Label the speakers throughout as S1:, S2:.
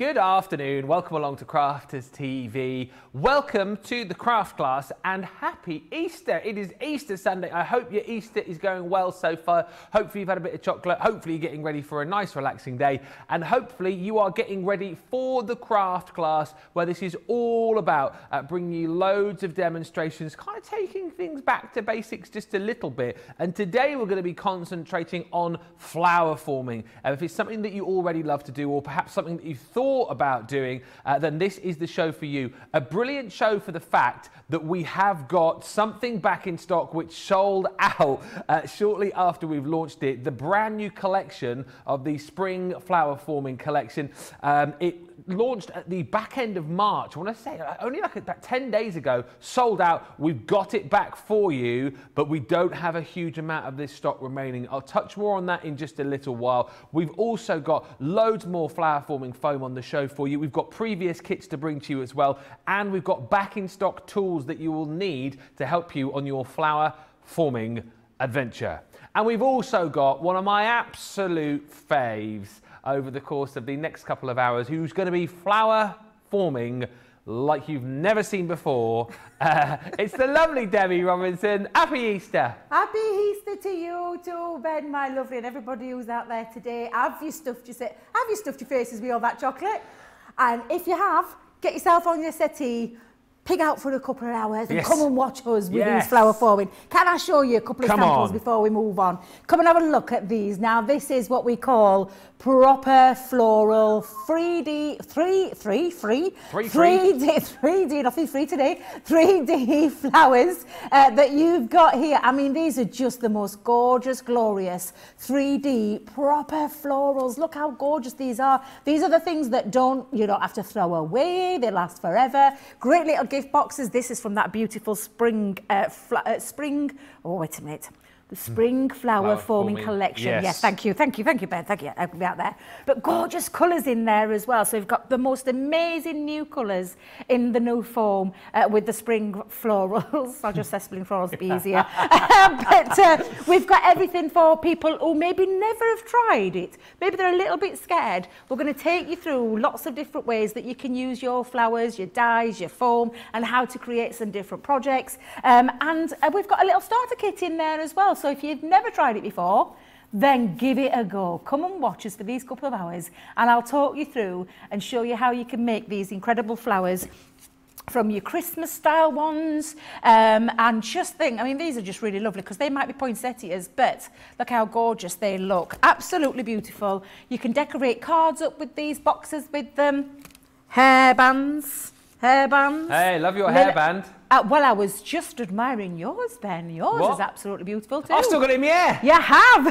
S1: good afternoon. Welcome along to Crafters TV. Welcome to the craft class and happy Easter. It is Easter Sunday. I hope your Easter is going well so far. Hopefully, you've had a bit of chocolate. Hopefully, you're getting ready for a nice, relaxing day. And hopefully, you are getting ready for the craft class where this is all about uh, bringing you loads of demonstrations, kind of taking things back to basics just a little bit. And today, we're going to be concentrating on flower forming. If it's something that you already love to do, or perhaps something that you thought about doing, uh, then this is the show for you. A brilliant show for the fact that we have got something back in stock which sold out uh, shortly after we've launched it. The brand new collection of the spring flower forming collection. Um, it launched at the back end of March. I want to say only like about 10 days ago, sold out. We've got it back for you, but we don't have a huge amount of this stock remaining. I'll touch more on that in just a little while. We've also got loads more flower forming foam on the show for you. We've got previous kits to bring to you as well, and we've got back in stock tools that you will need to help you on your flower forming adventure. And we've also got one of my absolute faves over the course of the next couple of hours who's going to be flower forming like you've never seen before. Uh, it's the lovely Debby Robinson. Happy Easter.
S2: Happy Easter to you too, Ben, my lovely, and everybody who's out there today. Have you stuffed your, have you stuffed your faces with all that chocolate? And if you have, get yourself on your settee, pig out for a couple of hours and yes. come and watch us with yes. these flower forming. Can I show you a couple of come samples on. before we move on? Come and have a look at these. Now, this is what we call proper floral 3D, 3, 3, 3, 3, 3D, 3D, nothing free today, 3D flowers uh, that you've got here. I mean, these are just the most gorgeous, glorious 3D proper florals. Look how gorgeous these are. These are the things that don't, you don't have to throw away. They last forever. Great little gift boxes. This is from that beautiful spring, uh, uh, spring, oh, wait a minute the spring flower, flower forming, forming, collection. Yes. yes, thank you, thank you, thank you, Ben. Thank you. I'll be out there. But gorgeous colours in there as well. So we've got the most amazing new colours in the new foam uh, with the spring florals. I'll just say spring florals be easier. but uh, we've got everything for people who maybe never have tried it. Maybe they're a little bit scared. We're going to take you through lots of different ways that you can use your flowers, your dyes, your foam, and how to create some different projects. Um, and uh, we've got a little starter kit in there as well. So if you've never tried it before, then give it a go. Come and watch us for these couple of hours and I'll talk you through and show you how you can make these incredible flowers from your Christmas style ones um, and just think, I mean, these are just really lovely because they might be poinsettias, but look how gorgeous they look. Absolutely beautiful. You can decorate cards up with these boxes with them. Hair bands, hair bands.
S1: Hey, love your hairband.
S2: Uh, well, I was just admiring yours, Ben. Yours what? is absolutely beautiful too.
S1: I've still got it in my hair.
S2: You have.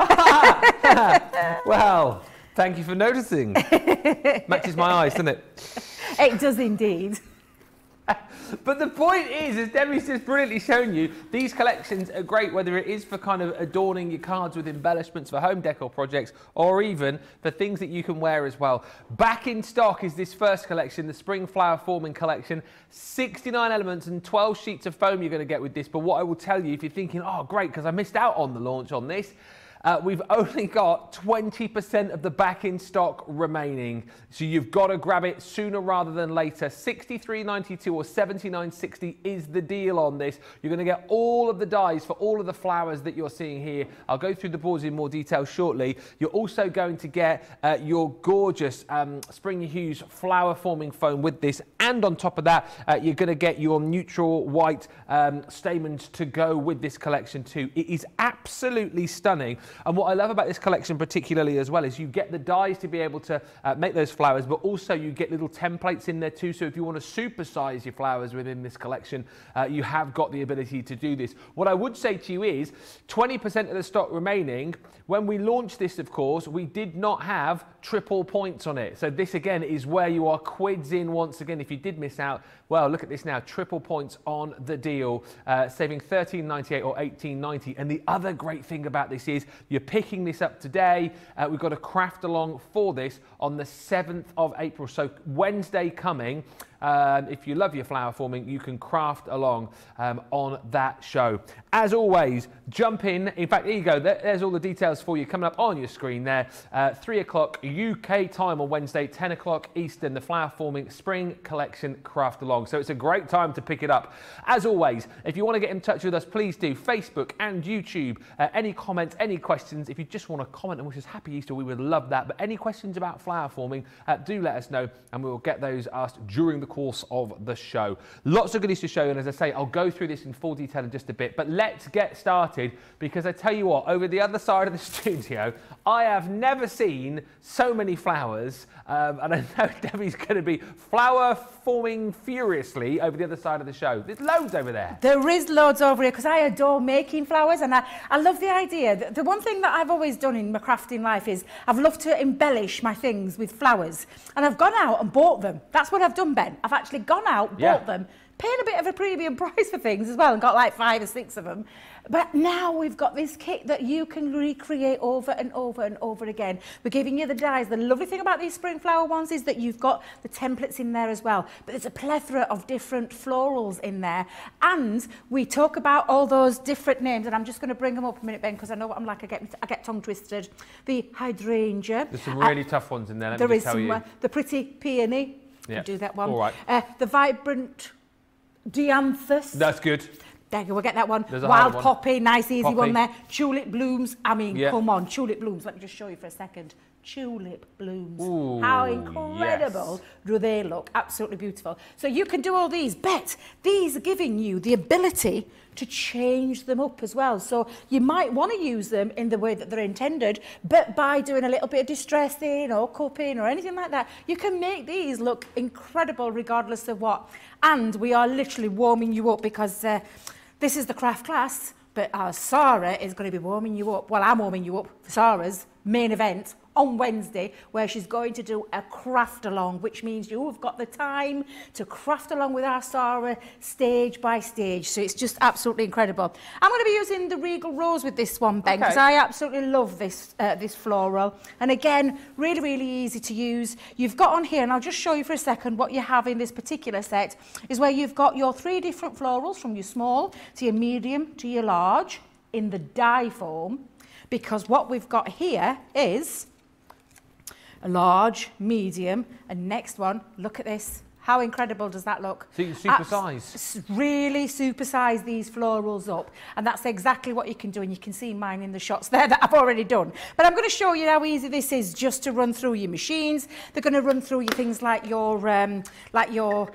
S1: well, thank you for noticing. Matches my eyes, doesn't it?
S2: It does indeed.
S1: But the point is, as Debby's just brilliantly shown you, these collections are great whether it is for kind of adorning your cards with embellishments for home decor projects or even for things that you can wear as well. Back in stock is this first collection, the Spring Flower Forming Collection. 69 elements and 12 sheets of foam you're going to get with this. But what I will tell you, if you're thinking, oh, great, because I missed out on the launch on this, uh, we've only got 20% of the back in stock remaining. So you've got to grab it sooner rather than later. 63.92 or 79.60 is the deal on this. You're going to get all of the dies for all of the flowers that you're seeing here. I'll go through the boards in more detail shortly. You're also going to get uh, your gorgeous um, Spring Hues flower forming foam with this. And on top of that, uh, you're going to get your neutral white um, stamens to go with this collection too. It is absolutely stunning. And what I love about this collection particularly as well is you get the dies to be able to uh, make those flowers, but also you get little templates in there too. So if you want to supersize your flowers within this collection, uh, you have got the ability to do this. What I would say to you is 20% of the stock remaining. When we launched this, of course, we did not have triple points on it. So this again is where you are quids in once again. If you did miss out, well, look at this now, triple points on the deal, uh, saving 13.98 or 18.90. And the other great thing about this is you're picking this up today. Uh, we've got a craft along for this on the 7th of April. So Wednesday coming, Um, if you love your flower forming, you can craft along um, on that show. As always, jump in. In fact, here you go. There, there's all the details for you coming up on your screen there. Uh, 3 o'clock UK time on Wednesday, 10 o'clock Eastern, the flower forming spring collection craft along. So it's a great time to pick it up. As always, if you want to get in touch with us, please do Facebook and YouTube. Uh, any comments, any questions, if you just want to comment and wish us happy Easter, we would love that. But any questions about flower forming, uh, do let us know and we will get those asked during the course of the show. Lots of goodies to show, and as I say, I'll go through this in full detail in just a bit. But let's get started because I tell you what, over the other side of the studio, I have never seen so many flowers, um, and I know Debby's going to be flower forming furiously over the other side of the show. There's loads over there.
S2: There is loads over here because I adore making flowers and I, I love the idea. The, the one thing that I've always done in my crafting life is I've loved to embellish my things with flowers and I've gone out and bought them. That's what I've done, Ben. I've actually gone out, bought
S1: Yeah.
S2: them, paying a bit of a premium price for things as well and got like five or six of them. But now we've got this kit that you can recreate over and over and over again. We're giving you the dies. The lovely thing about these spring flower ones is that you've got the templates in there as well. But there's a plethora of different florals in there. And we talk about all those different names. And I'm just going to bring them up a minute, Ben, because I know what I'm like. I get, I get tongue twisted. The hydrangea.
S1: There's some
S2: Uh,
S1: really tough ones in there, let
S2: there
S1: me
S2: is
S1: tell
S2: some,
S1: you.
S2: uh, the pretty peony.
S1: Yeah.
S2: Do that one.
S1: All right.
S2: Uh, the vibrant dianthus.
S1: That's good.
S2: There you go, we'll get that one. Wild
S1: hard one.
S2: poppy, nice easy
S1: Poppy.
S2: one there. Tulip blooms, I mean,
S1: Yeah.
S2: come on, tulip blooms. Let me just show you for a second. Tulip blooms.
S1: Ooh,
S2: How incredible
S1: yes.
S2: do they look? Absolutely beautiful. So you can do all these, but these are giving you the ability to change them up as well. So you might want to use them in the way that they're intended, but by doing a little bit of distressing or cupping or anything like that, you can make these look incredible regardless of what. And we are literally warming you up because uh, this is the craft class, but our Sara is going to be warming you up. Well, I'm warming you up for Sara's main event on Wednesday, where she's going to do a craft along, which means you've got the time to craft along with our Sara stage by stage. So it's just absolutely incredible. I'm going to be using the Regal Rose with this one, Ben, because
S1: Okay.
S2: I absolutely love this, uh, this floral. And again, really, really easy to use. You've got on here, and I'll just show you for a second what you have in this particular set, is where you've got your three different florals from your small to your medium to your large in the die form. Because what we've got here is a large, medium, and next one, look at this. How incredible does that look?
S1: So you can super
S2: Abs-
S1: size.
S2: s- Really supersize these florals up. And that's exactly what you can do. And you can see mine in the shots there that I've already done. But I'm going to show you how easy this is just to run through your machines. They're going to run through your things like your, um, like your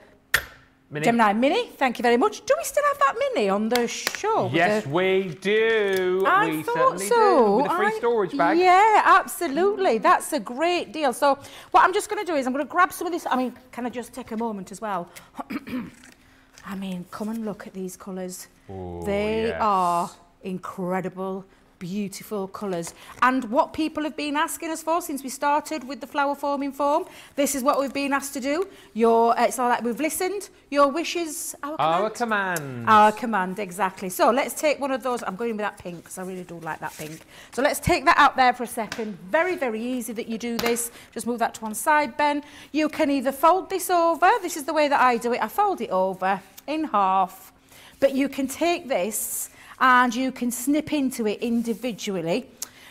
S1: Mini.
S2: Gemini Mini. Thank you very much. Do we still have that Mini on the show?
S1: Yes,
S2: the-
S1: we do.
S2: I
S1: we
S2: thought so.
S1: do. With a free
S2: I-
S1: storage bag.
S2: Yeah, absolutely. That's a great deal. So what I'm just going to do is I'm going to grab some of this. I mean, can I just take a moment as well? I mean, come and look at these colours.
S1: Ooh,
S2: they
S1: yes.
S2: are incredible, beautiful colours. And what people have been asking us for since we started with the flower forming form, this is what we've been asked to do. Your, uh, it's all like we've listened. Your wishes, our command.
S1: Our command.
S2: Our command, exactly. So let's take one of those. I'm going with that pink because I really do like that pink. So let's take that out there for a second. Very, very easy that you do this. Just move that to one side, Ben. You can either fold this over. This is the way that I do it. I fold it over in half. But you can take this and you can snip into it individually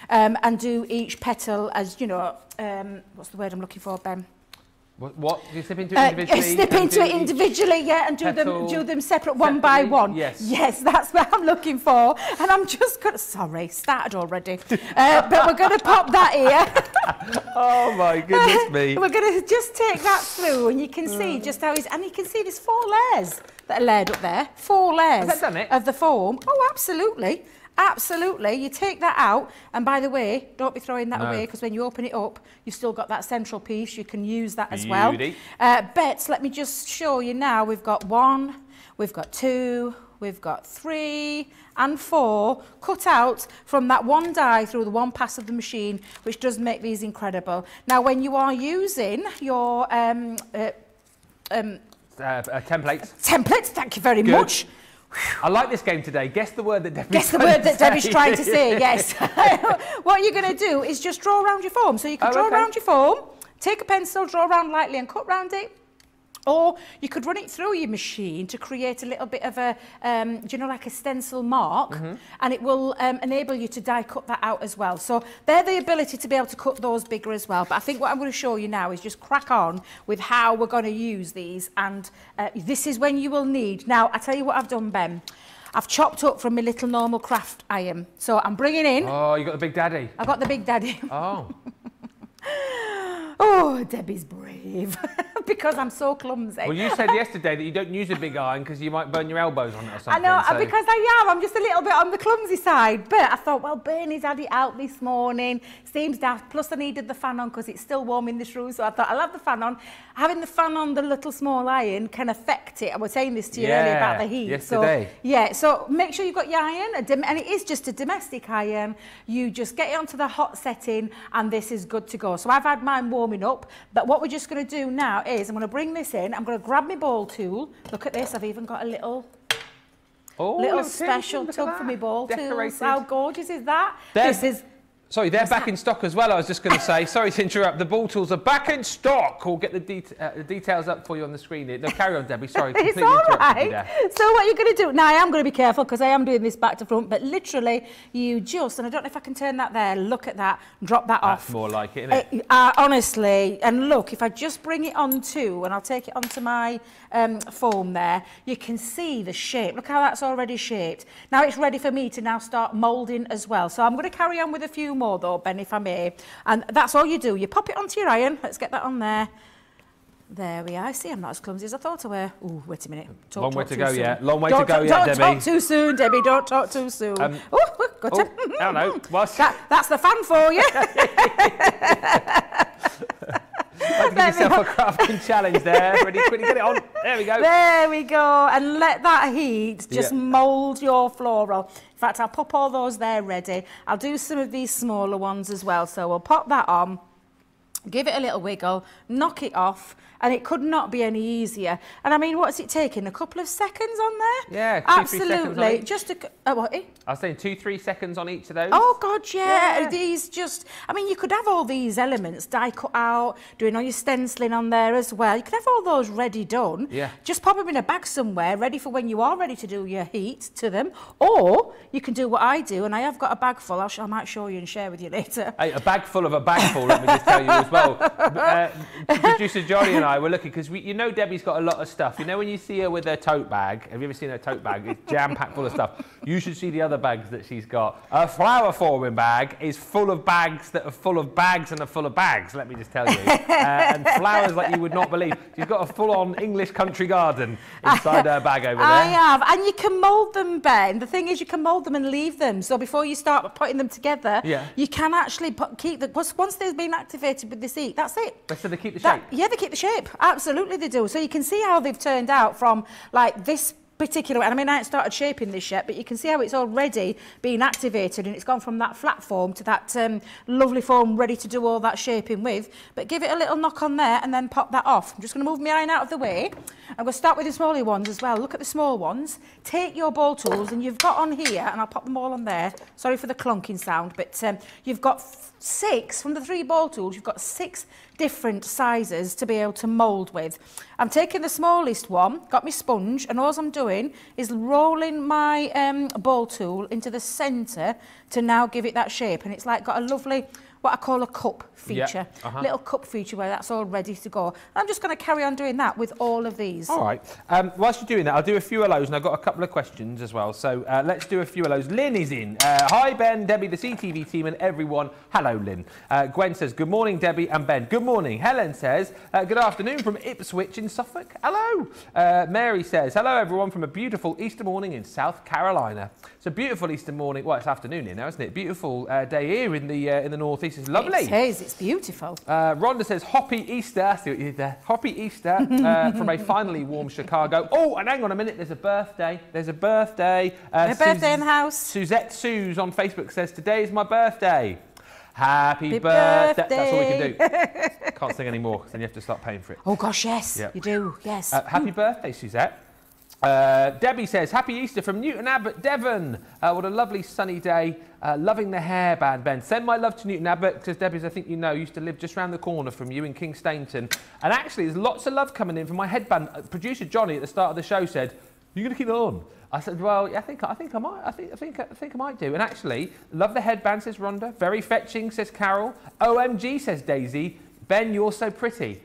S2: um, and do each petal as, you know, um, what's the word I'm looking for, Ben?
S1: What? what? You slip into it
S2: Uh,
S1: individually?
S2: snip into
S1: do
S2: it individually, yeah, and do them do them separate one by one.
S1: Yes.
S2: yes, that's what I'm looking for. And I'm just gonna sorry, started already, uh, but we're gonna pop that here.
S1: Oh my goodness me.
S2: we're gonna just take that through, and you can see just how it's, and you can see there's four layers that are layered up there. Four layers
S1: that done it?
S2: of the foam. Oh, absolutely. Absolutely. You take that out, and by the way, don't be throwing that
S1: No.
S2: away because when you open it up, you've still got that central piece. You can use that as well.
S1: Beauty.
S2: Uh, bets, let me just show you now. We've got one, we've got two, we've got three and four cut out from that one die through the one pass of the machine, which does make these incredible. Now, when you are using your um, uh, um,
S1: Uh, uh, templates.
S2: templates, thank you very
S1: Good.
S2: much.
S1: I like this game today. Guess the word that Debby's
S2: Guess the
S1: trying
S2: word
S1: to
S2: that Debby's
S1: say.
S2: trying to say, yes. what you're going to do is just draw around your form. So you can
S1: Oh,
S2: draw
S1: okay.
S2: around your form, take a pencil, draw around lightly and cut round it. Or you could run it through your machine to create a little bit of a, um, do you know, like a stencil mark,
S1: Mm-hmm.
S2: and it will um, enable you to die cut that out as well. So they're the ability to be able to cut those bigger as well. But I think what I'm going to show you now is just crack on with how we're going to use these, and uh, this is when you will need. Now, I tell you what I've done, Ben. I've chopped up from my little normal craft iron. So I'm bringing in,
S1: Oh, you got the big daddy.
S2: I've got the Big Daddy.
S1: Oh,
S2: Oh, Debby's brave because I'm so clumsy.
S1: well, you said yesterday that you don't use a big iron because you might burn your elbows on it or something.
S2: I know,
S1: so-
S2: because I am. I'm just a little bit on the clumsy side. But I thought, well, Bernie's had it out this morning. Seems daft. Plus, I needed the fan on because it's still warm in this room. So I thought, I'll have the fan on. Having the fan on the little small iron can affect it. I was saying this to you earlier about the heat.
S1: yesterday.
S2: So, yeah, so make sure you've got your iron. And it is just a domestic iron. You just get it onto the hot setting and this is good to go. So I've had mine warming up. But what we're just going to do now is I'm going to bring this in. I'm going to grab my ball tool. Look at this. I've even got a little
S1: oh,
S2: little special tub for me ball tools. How gorgeous is that?
S1: There's-
S2: This is
S1: Sorry, they're back in stock as well. I was just going to say, sorry to interrupt. The ball tools are back in stock. We'll get the, uh, the details up for you on the screen here. No, carry on, Debby. Sorry,
S2: it's all right. So what you're going to do now? I am going to be careful because I am doing this back to front. But literally, you just and I don't know if I can turn that there. Look at that. Drop that
S1: That's
S2: off.
S1: more like it, isn't it?
S2: Uh, uh, honestly, and look, if I just bring it on onto, and I'll take it onto my um, foam there, you can see the shape. Look how that's already shaped. Now it's ready for me to now start moulding as well. So I'm going to carry on with a few more though, Ben, if I may. And that's all you do. You pop it onto your iron. Let's get that on there. There we are. See, I'm not as clumsy as I thought I were. Oh, wait a minute. Talk,
S1: Long
S2: talk
S1: way to go
S2: soon.
S1: yet. Long way
S2: don't
S1: to go
S2: talk,
S1: yet,
S2: Don't
S1: Debby.
S2: talk too soon, Debby. Don't talk too soon.
S1: Um,
S2: oh, got
S1: Oh, hello. What's
S2: That, that's the fan for you.
S1: Give yourself a crafting challenge there. Ready, quickly get it on. There we go.
S2: There we go. And let that heat just
S1: Yeah.
S2: mould your floral. In fact, I'll pop all those there ready. I'll do some of these smaller ones as well. So we'll pop that on, give it a little wiggle, knock it off, and it could not be any easier. And I mean, what's it taking? A couple of seconds on there?
S1: Yeah, two, three seconds on
S2: Absolutely. Just a... Oh, what? eh?
S1: I was saying two, three seconds on each of those.
S2: Oh God, yeah.
S1: Yeah.
S2: These just, I mean, you could have all these elements die cut out, doing all your stenciling on there as well. You could have all those ready done.
S1: Yeah.
S2: Just pop them in a bag somewhere, ready for when you are ready to do your heat to them. Or you can do what I do, and I have got a bag full. I'll sh- I might show you and share with you later.
S1: Hey, a bag full of a bag full, let me just tell you as well. Uh, producer Johnny and I were looking because you know Debby's got a lot of stuff. You know when you see her with her tote bag, have you ever seen her tote bag? It's jam packed full of stuff. You should see the other bags that she's got. Her flower forming bag is full of bags that are full of bags and are full of bags, let me just tell you. Uh, and flowers like you would not believe. She's got a full on English country garden inside her bag over there.
S2: I have, and you can mould them, Ben. The thing is, you can mould them and leave them. So before you start putting them together,
S1: Yeah.
S2: you can actually put, keep the. Once they've been activated with this heat, that's it.
S1: So they keep the
S2: That-
S1: shape.
S2: yeah, they keep the shape. Absolutely, they do. So you can see how they've turned out from like this particular. And I mean, I haven't started shaping this yet, but you can see how it's already been activated and it's gone from that flat form to that um, lovely form ready to do all that shaping with. But give it a little knock on there and then pop that off. I'm just going to move my iron out of the way. I'm going to start with the smaller ones as well. Look at the small ones. Take your ball tools and you've got on here, and I'll pop them all on there. Sorry for the clunking sound, but um, you've got six from the three ball tools. You've got six different sizes to be able to mould with. I'm taking the smallest one, got my sponge, and all I'm doing is rolling my um, ball tool into the centre to now give it that shape. And it's like got a lovely, what I call a cup
S1: Yeah,
S2: feature.
S1: uh-huh.
S2: Little cup feature where that's all ready to go. I'm just going to carry on doing that with all of these.
S1: All right. Um, whilst you're doing that, I'll do a few those, and I've got a couple of questions as well. So uh, let's do a few of those. Lynn is in. Uh, hi, Ben, Debby, the CTV team, and everyone. Hello, Lynn. Uh, Gwen says, Good morning, Debby and Ben. Good morning. Helen says, uh, Good afternoon from Ipswich in Suffolk. Hello. Uh, Mary says, Hello, everyone, from a beautiful Easter morning in South Carolina. It's a beautiful Easter morning. Well, it's afternoon here now, isn't it? Beautiful uh, day here in the uh, in the northeast. It's lovely.
S2: It is, it's beautiful.
S1: Uh, Rhonda says, Hoppy Easter. See what you did there. Hoppy Easter uh, from a finally warm Chicago. Oh, and hang on a minute. There's a birthday. There's a birthday. Uh,
S2: My birthday in the house.
S1: Suzette Suze on Facebook says, Today is my birthday. Happy
S2: Happy
S1: birthday. That's all we can do. Can't sing anymore because then you have to start paying for it.
S2: Oh gosh, yes,
S1: Yeah.
S2: you do, yes.
S1: Uh, happy birthday, Suzette. Uh, Debbie says, Happy Easter from Newton Abbot, Devon. Uh, what a lovely sunny day. Uh, loving the hairband, Ben. Send my love to Newton Abbot because Debby, as I think you know, used to live just round the corner from you in Kingsteignton. And actually, there's lots of love coming in from my headband. Uh, producer Johnny at the start of the show said, You're going to keep it on? I said, well, yeah, I think I think I might. I think I think I think I might do. And actually, love the headband, says Rhonda. Very fetching, says Carol. OMG, says Daisy. Ben, you're so pretty.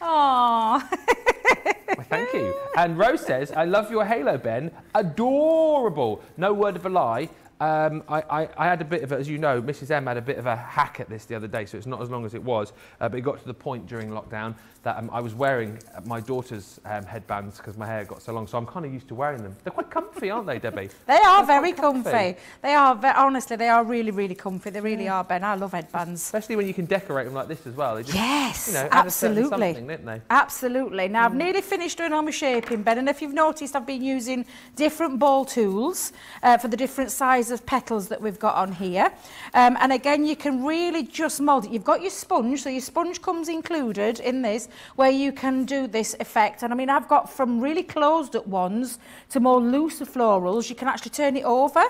S2: Aww.
S1: Thank you. And Rose says, I love your halo, Ben. Adorable. No word of a lie. Um, I, I, I, had a bit of a, as you know, Mrs. M had a bit of a hack at this the other day, so it's not as long as it was. Uh, but it got to the point during lockdown that um, I was wearing my daughter's um, headbands because my hair got so long. So I'm kind of used to wearing them. They're quite comfy, aren't they, Debby?
S2: they are They're very comfy. comfy. They are, honestly, they are really, really comfy. They really yeah. are, Ben. I love headbands.
S1: Especially when you can decorate them like this as well.
S2: Just, yes, you know, absolutely. Absolutely. Now, mm. I've nearly finished doing all my shaping, Ben, and if you've noticed, I've been using different ball tools uh, for the different size of petals that we've got on here. Um, and again, you can really just mould it. You've got your sponge, so your sponge comes included in this, where you can do this effect. And I mean, I've got from really closed up ones to more looser florals. You can actually turn it over.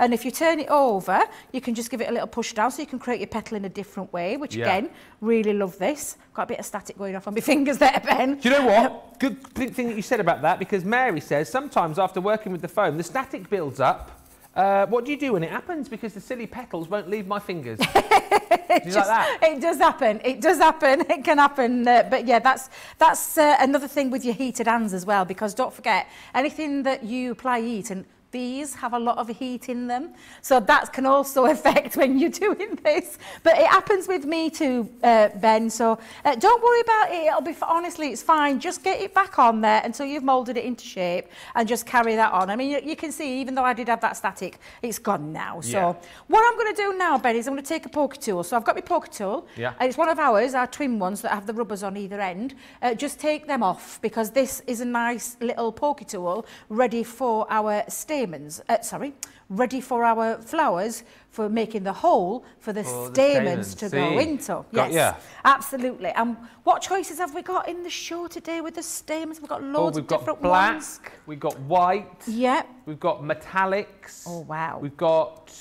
S2: And if you turn it over, you can just give it a little push down so you can create your petal in a different way, which yeah. again, really love this. Got a bit of static going off on my fingers there, Ben.
S1: Do you know what? Um, Good thing that you said about that because Mary says sometimes after working with the foam, the static builds up uh, what do you do when it happens? Because the silly petals won't leave my fingers.
S2: it, just, like it does happen. It does happen. It can happen. Uh, but yeah, that's that's uh, another thing with your heated hands as well. Because don't forget, anything that you apply heat and these have a lot of heat in them. So that can also affect when you're doing this. But it happens with me too, uh, Ben. So uh, don't worry about it. It'll be, honestly, it's fine. Just get it back on there until you've moulded it into shape and just carry that on. I mean, you, you can see, even though I did have that static, it's gone now. So yeah. what I'm going to do now, Ben, is I'm going to take a poker tool. So I've got my poker tool.
S1: Yeah.
S2: It's one of ours, our twin ones that have the rubbers on either end. Uh, just take them off because this is a nice little poker tool ready for our stage stamens, uh, sorry, ready for our flowers for making the hole for the, oh, stamens, the to See. go into.
S1: Got
S2: yes, ya. absolutely. And what choices have we got in the show today with the stamens? We've got oh, loads
S1: oh, we've
S2: of different
S1: got black,
S2: ones.
S1: We've got white.
S2: Yep.
S1: We've got metallics.
S2: Oh, wow.
S1: We've got...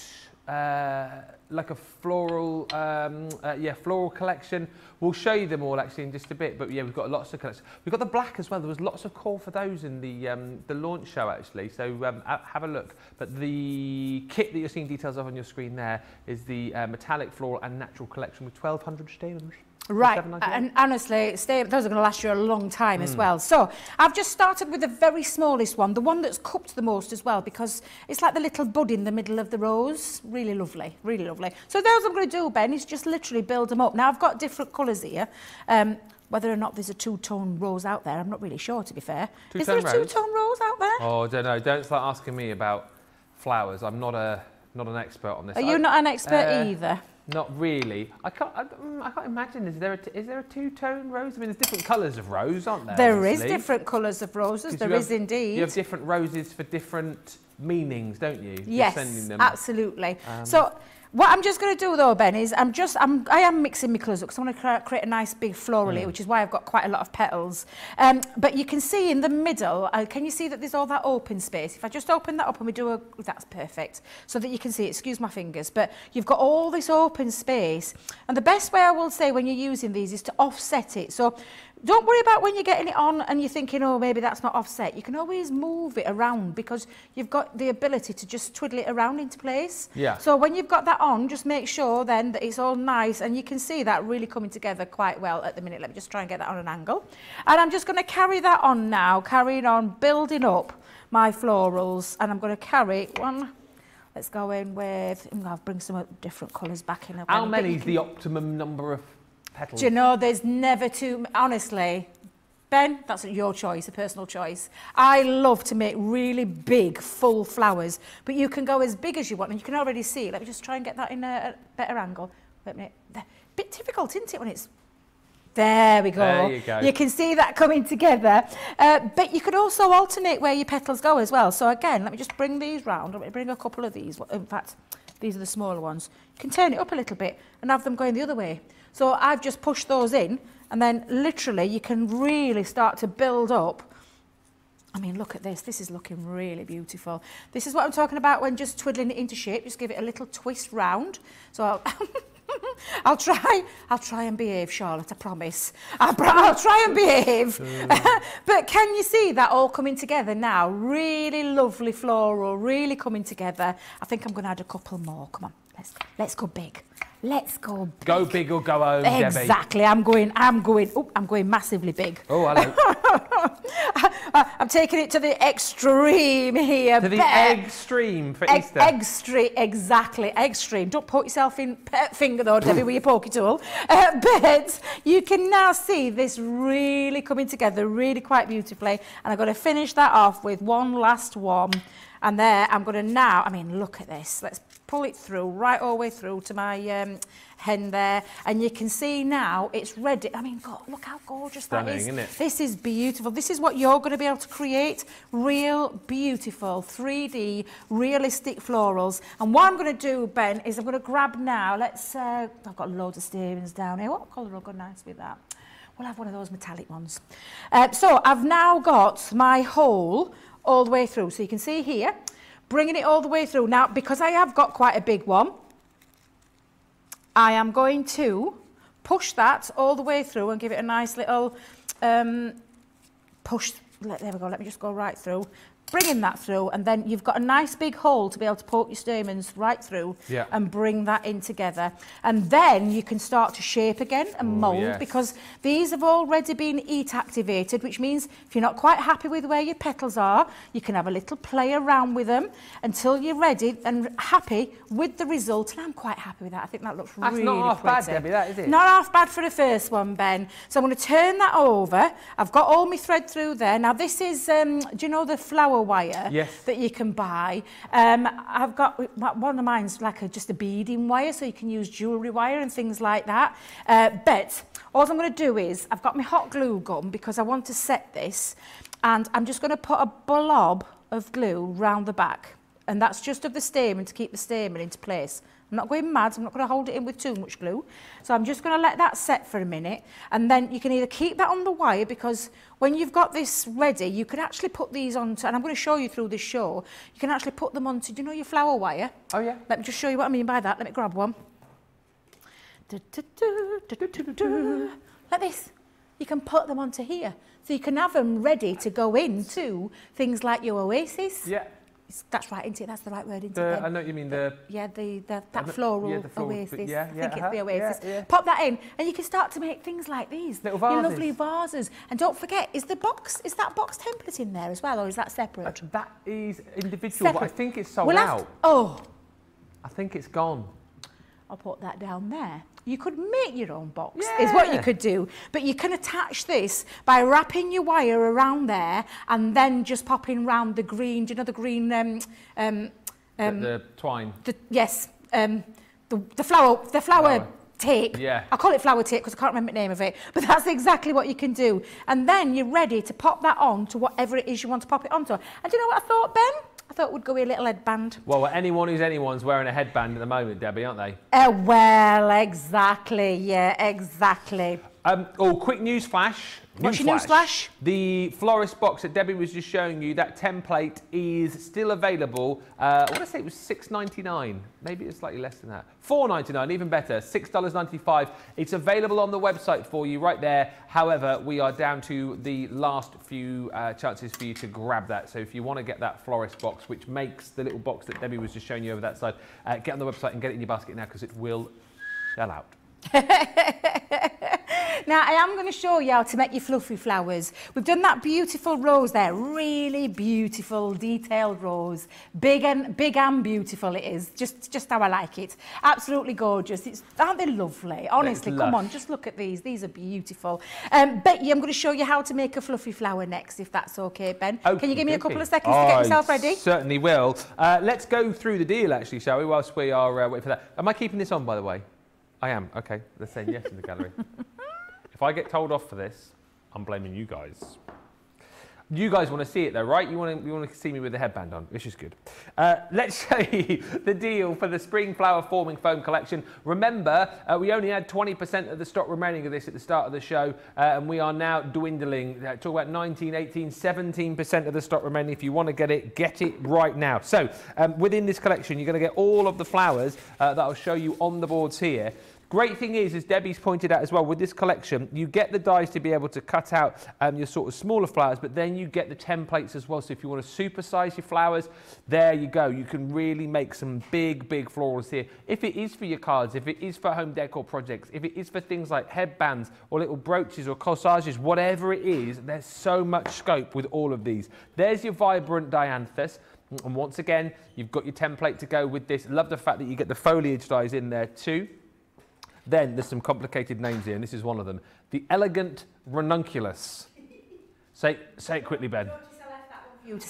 S1: Uh, like a floral, um, uh, yeah, floral collection. We'll show you them all actually in just a bit, but yeah, we've got lots of collections. We've got the black as well. There was lots of call for those in the um, the launch show actually, so um, have a look. But the kit that you're seeing details of on your screen there is the uh, metallic floral and natural collection with 1,200 stamens.
S2: Right, and honestly, stay, those are going to last you a long time mm. as well. So I've just started with the very smallest one, the one that's cupped the most as well, because it's like the little bud in the middle of the rose. Really lovely, really lovely. So those I'm going to do, Ben, is just literally build them up. Now I've got different colours here. Um, whether or not there's a two-tone rose out there, I'm not really sure, to be fair. Two Is there a two-tone rose out there?
S1: Oh, I don't know. Don't start asking me about flowers. I'm not a not an expert on this.
S2: Are you not an expert uh, either?
S1: Not really. I can't. I, mm, I can't imagine. Is there a, is there a two-tone rose? I mean, there's different colours of rose, aren't there?
S2: There is different colours of roses. There is
S1: have,
S2: indeed.
S1: You have different roses for different meanings, don't you?
S2: Yes, absolutely. Um, so what I'm just going to do though, Ben, is I'm just, I'm, I am mixing my colours up because I want to create a nice big floral mm. which is why I've got quite a lot of petals. Um, but you can see in the middle, uh, can you see that there's all that open space? If I just open that up and we do a, that's perfect. So that you can see, excuse my fingers, but you've got all this open space. And the best way I will say when you're using these is to offset it. So don't worry about when you're getting it on and you're thinking, oh, maybe that's not offset. You can always move it around because you've got the ability to just twiddle it around into place.
S1: Yeah.
S2: So when you've got that on, just make sure then that it's all nice and you can see that really coming together quite well at the minute. Let me just try and get that on an angle. And I'm just going to carry that on now, carrying on, building up my florals. And I'm going to carry one Let's go in with, I'm going to bring some different colours back in. A bit.
S1: How many is the optimum number of
S2: Do you know, there's never too, honestly, Ben, that's your choice, a personal choice. I love to make really big, full flowers, but you can go as big as you want, and you can already see. Let me just try and get that in a, a better angle. Wait a minute. Bit difficult, isn't it, when it's... There we go.
S1: There you go.
S2: You can see that coming together. Uh, but you could also alternate where your petals go as well. So again, let me just bring these round. Let me bring a couple of these. In fact, these are the smaller ones. You can turn it up a little bit and have them going the other way. So I've just pushed those in and then literally you can really start to build up I mean, look at this. This is looking really beautiful. This is what I'm talking about when just twiddling it into shape. Just give it a little twist round. So I'll, I'll try. I'll try and behave, Charlotte. I promise. I'll, I'll try and behave. but can you see that all coming together now? Really lovely floral, really coming together. I think I'm going to add a couple more. Come on, let's let's go big. Let's go big.
S1: Go big or go home, Debby.
S2: Exactly. I'm going. I'm going. Oh, I'm going massively big.
S1: Oh, hello.
S2: I'm taking it to the extreme here.
S1: to the extreme for
S2: Egg,
S1: Easter.
S2: extreme, exactly, extreme. Don't poke yourself in pet finger though, Debby, with your pokey tool. Uh, but you can now see this really coming together really quite beautifully. And I'm going to finish that off with one last one. And there, I'm going to now, I mean, look at this. Let's pull it through, right all the way through to my um, hen there. And you can see now it's ready. I mean, God, look how gorgeous
S1: Stunning,
S2: that is.
S1: isn't it?
S2: This is beautiful. This is what you're going to be able to create. Real, beautiful, 3D, realistic florals. And what I'm going to do, Ben, is I'm going to grab now, let's, uh, I've got loads of stearings down here. What colour will go nice with that? We'll have one of those metallic ones. Uh, so I've now got my hole all the way through. So you can see here, bringing it all the way through. Now, because I have got quite a big one, I am going to push that all the way through and give it a nice little um, push. Let, there we go. Let me just go right through. Bringing that through, and then you've got a nice big hole to be able to poke your stamens right through
S1: Yeah.
S2: and bring that in together. And then you can start to shape again and
S1: Oh,
S2: mould
S1: yes.
S2: because these have already been heat activated, which means if you're not quite happy with where your petals are, you can have a little play around with them until you're ready and happy with the result. And I'm quite happy with that. I think that looks really
S1: That's
S2: really
S1: not half
S2: pretty.
S1: bad, Debby, that, is it?
S2: Not half bad for the first one, Ben. So I'm going to turn that over. I've got all my thread through there. Now this is, um, do you know the flower power wire
S1: yes.
S2: that you can buy. Um, I've got one of mine's like a, just a beading wire, so you can use jewellery wire and things like that. Uh, but all I'm going to do is I've got my hot glue gun because I want to set this, and I'm just going to put a blob of glue round the back. And that's just of the stamen to keep the stamen into place. I'm not going mad, I'm not going to hold it in with too much glue. So I'm just going to let that set for a minute and then you can either keep that on the wire because when you've got this ready, you can actually put these onto, and I'm going to show you through this show, you can actually put them onto, do you know your flower wire?
S1: Oh, yeah.
S2: Let me just show you what I mean by that. Let me grab one. Du- du- du, du- du- du- du. Like this. You can put them onto here. So you can have them ready to go into things like your oasis.
S1: Yeah.
S2: It's- That's right, isn't it? That's the right word, isn't
S1: The,
S2: it?
S1: I know what you mean the.
S2: Yeah, the, the that
S1: know-
S2: floral,
S1: yeah, the floral,
S2: oasis.
S1: but yeah,
S2: I think it's
S1: uh-huh,
S2: the oasis.
S1: yeah, yeah.
S2: Pop that in, and you can start to make things like these.
S1: Little
S2: Your
S1: vases.
S2: lovely vases. And don't forget, is the box is that box template in there as well, or is that separate?
S1: That is individual, but I think it's sold
S2: We'll
S1: out.
S2: to- oh,
S1: I think it's gone.
S2: I'll put that down there. You could make your own box, is what you could do. But you can attach this by wrapping your wire around there and then just popping round the green, do you know the green, um, um,
S1: The-
S2: um,
S1: the twine.
S2: the, yes, um, the, the flower, the flower,
S1: Flower.
S2: tape.
S1: Yeah.
S2: I call it flower tape because I can't remember the name of it. But that's exactly what you can do. And then you're ready to pop that on to whatever it is you want to pop it onto. And do you know what I thought, Ben? Thought would go with a little headband.
S1: Well, anyone who's anyone's wearing a headband at the moment, Debby, aren't they?
S2: Uh, well, exactly. Yeah, exactly.
S1: Um, oh, quick news flash.
S2: What's your newsflash?
S1: The florist box that Debby was just showing you, that template is still available. Uh, I want to say it was $6.99. Maybe it's slightly less than that. $4.99, even better. $6.95. It's available on the website for you right there. However, we are down to the last few uh, chances for you to grab that. So if you want to get that florist box, which makes the little box that Debby was just showing you over that side, uh, get on the website and get it in your basket now because it will sell out.
S2: Now, I am going to show you how to make your fluffy flowers. We've done that beautiful rose there, really beautiful, detailed rose. Big and big and beautiful it is, just, just how I like it. Absolutely gorgeous. It's, aren't they lovely? Honestly, come on, just look at these. These are beautiful. Um, Betty, I'm going to show you how to make a fluffy flower next, if that's okay, Ben. Can you give me a couple of seconds to get yourself ready?
S1: Certainly will. Uh, let's go through the deal, actually, shall we? Whilst we are uh, waiting for that. Am I keeping this on, by the way? I am. Okay, they're saying yes in the gallery. if I get told off for this, I'm blaming you guys. You guys want to see it though, right? You want to, you want to see me with the headband on, which is good. Uh, let's show you the deal for the spring flower forming foam collection. Remember, uh, we only had 20% of the stock remaining of this at the start of the show, uh, and we are now dwindling. Uh, talk about 19, 18, 17% of the stock remaining. If you want to get it, get it right now. So um, within this collection, you're going to get all of the flowers uh, that I'll show you on the boards here. Great thing is, as Debby's pointed out as well, with this collection, you get the dies to be able to cut out um, your sort of smaller flowers, but then you get the templates as well. So if you want to supersize your flowers, there you go. You can really make some big, big florals here. If it is for your cards, if it is for home decor projects, if it is for things like headbands or little brooches or corsages, whatever it is, there's so much scope with all of these. There's your vibrant dianthus. And once again, you've got your template to go with this. Love the fact that you get the foliage dies in there too. Then there's some complicated names here, and this is one of them. The elegant ranunculus. Say, say it quickly, Ben.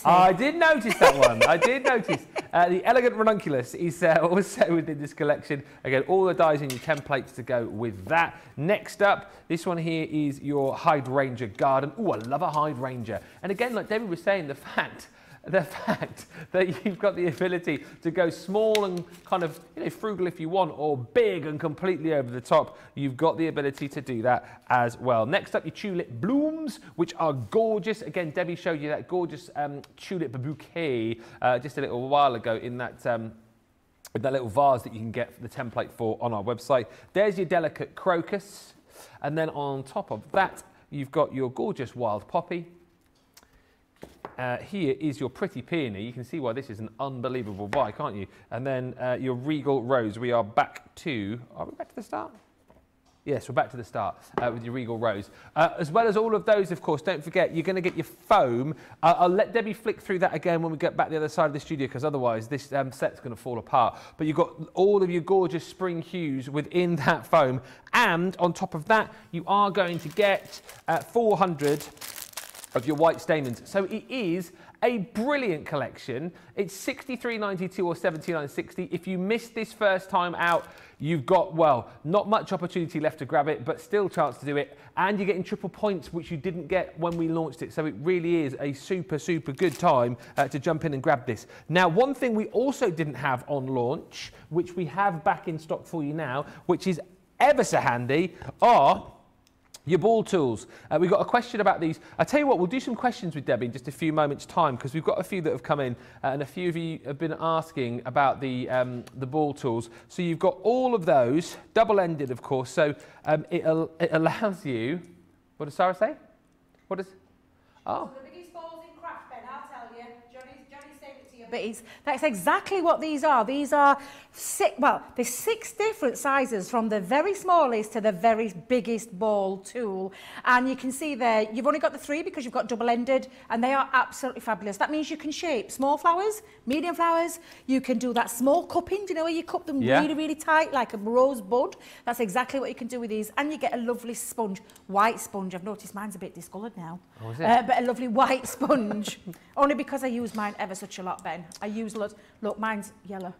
S1: I did notice that one. I did notice. Uh, the elegant ranunculus is uh, also within this collection. Again, all the dies in your templates to go with that. Next up, this one here is your Hydrangea Garden. Oh, I love a Hydrangea. And again, like Debby was saying, the fact the fact that you've got the ability to go small and kind of you know frugal if you want or big and completely over the top you've got the ability to do that as well. Next up your tulip blooms which are gorgeous. Again debby showed you that gorgeous um, tulip bouquet uh, just a little while ago in that um, with that little vase that you can get the template for on our website. There's your delicate crocus. And then on top of that you've got your gorgeous wild poppy uh, here is your pretty peony. You can see why this is an unbelievable buy, can't you? And then uh, your regal rose. We are back to, are we back to the start? Yes, we're back to the start uh, with your Regal Rose. Uh, as well as all of those, of course, don't forget, you're going to get your foam. Uh, I'll let Debby flick through that again when we get back the other side of the studio, because otherwise this um, set's going to fall apart. But you've got all of your gorgeous spring hues within that foam. And on top of that, you are going to get uh, 400 of your white stamens. So it is a brilliant collection. It's 63.92 or 79.60. If you missed this first time out, you've got, well, not much opportunity left to grab it, but still chance to do it. And you're getting triple points, which you didn't get when we launched it. So it really is a super, super good time uh, to jump in and grab this. Now, one thing we also didn't have on launch, which we have back in stock for you now, which is ever so handy, are your ball tools. Uh, we've got a question about these. I tell you what, we'll do some questions with Debby in just a few moments' time because we've got a few that have come in uh, and a few of you have been asking about the, um, the ball tools. So you've got all of those, double-ended, of course. So um, it, al it allows you. What does Sara say? What does?
S2: Oh. But it's, that's exactly what these are. These are six, well, there's six different sizes from the very smallest to the very biggest ball tool. And you can see there, you've only got the three because you've got double-ended and they are absolutely fabulous. That means you can shape small flowers, medium flowers. You can do that small cupping, do you know where you cup them yeah. really, really tight like a rose bud? That's exactly what you can do with these. And you get a lovely sponge, white sponge. I've noticed mine's a bit discoloured now.
S1: Oh, is it? Uh,
S2: but a lovely white sponge. Only because I use mine ever such a lot, I use lots. Look, mine's yellow.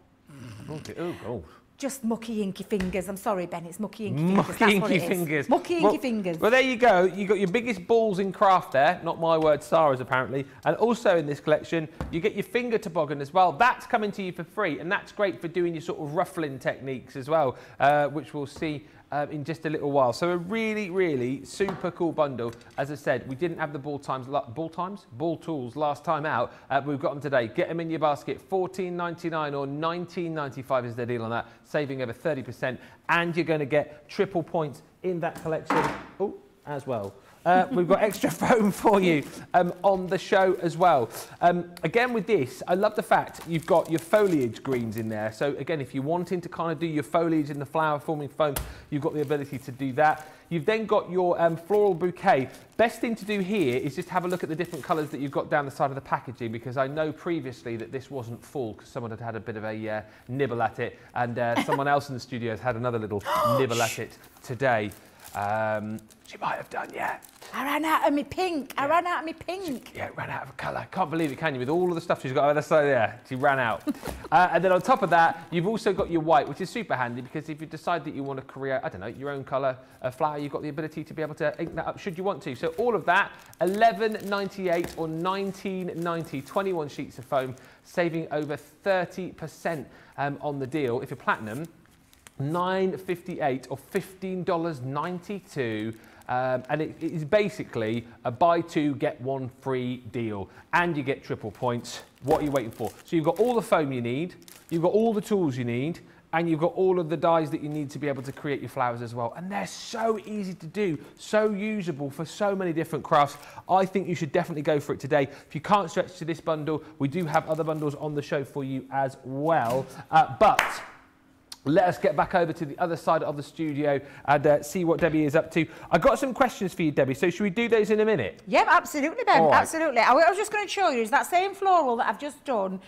S1: Okay. Oh, oh.
S2: Just mucky inky fingers. I'm sorry, Ben. It's mucky inky
S1: fingers. Mucky
S2: inky
S1: fingers.
S2: Mucky inky well, fingers.
S1: Well, there you go. You got your biggest balls in craft there. Not my word, Sara's apparently. And also in this collection, you get your finger toboggan as well. That's coming to you for free, and that's great for doing your sort of ruffling techniques as well, uh, which we'll see um, in just a little while. So a really, really super cool bundle. As I said, we didn't have the ball times, ball times, ball tools last time out, uh, we've got them today. Get them in your basket, 14.99 or 19.95 is the deal on that, saving over 30%, and you're going to get triple points in that collection oh, as well. Uh, we've got extra foam for you um, on the show as well. Um, again, with this, I love the fact you've got your foliage greens in there. So again, if you're wanting to kind of do your foliage in the flower forming foam, you've got the ability to do that. You've then got your um, floral bouquet. Best thing to do here is just have a look at the different colours that you've got down the side of the packaging because I know previously that this wasn't full because someone had had a bit of a uh, nibble at it and uh, someone else in the studio has had another little nibble at it today. Um, she might have done, yeah.
S2: I ran out of me pink. I ran out of me pink.
S1: Yeah, ran out of colour. Can't believe it, can you? With all of the stuff she's got. That's so, yeah, she ran out. uh, and then on top of that, you've also got your white, which is super handy because if you decide that you want to create, I don't know, your own colour uh, flower, you've got the ability to be able to ink that up should you want to. So all of that, 11.98 or 19.90, 21 sheets of foam, saving over 30% um, on the deal. If you're platinum, 9.58 or $15.92. Um, and it is basically a buy two, get one free deal. And you get triple points. What are you waiting for? So you've got all the foam you need, you've got all the tools you need, and you've got all of the dies that you need to be able to create your flowers as well. And they're so easy to do, so usable for so many different crafts. I think you should definitely go for it today. If you can't stretch to this bundle, we do have other bundles on the show for you as well. Uh, but let us get back over to the other side of the studio and uh, see what Debby is up to. I've got some questions for you, Debby, so should we do those in a minute?
S2: Yep, absolutely, Ben,
S1: right.
S2: absolutely. I was just going to show you is that same floral that I've just done,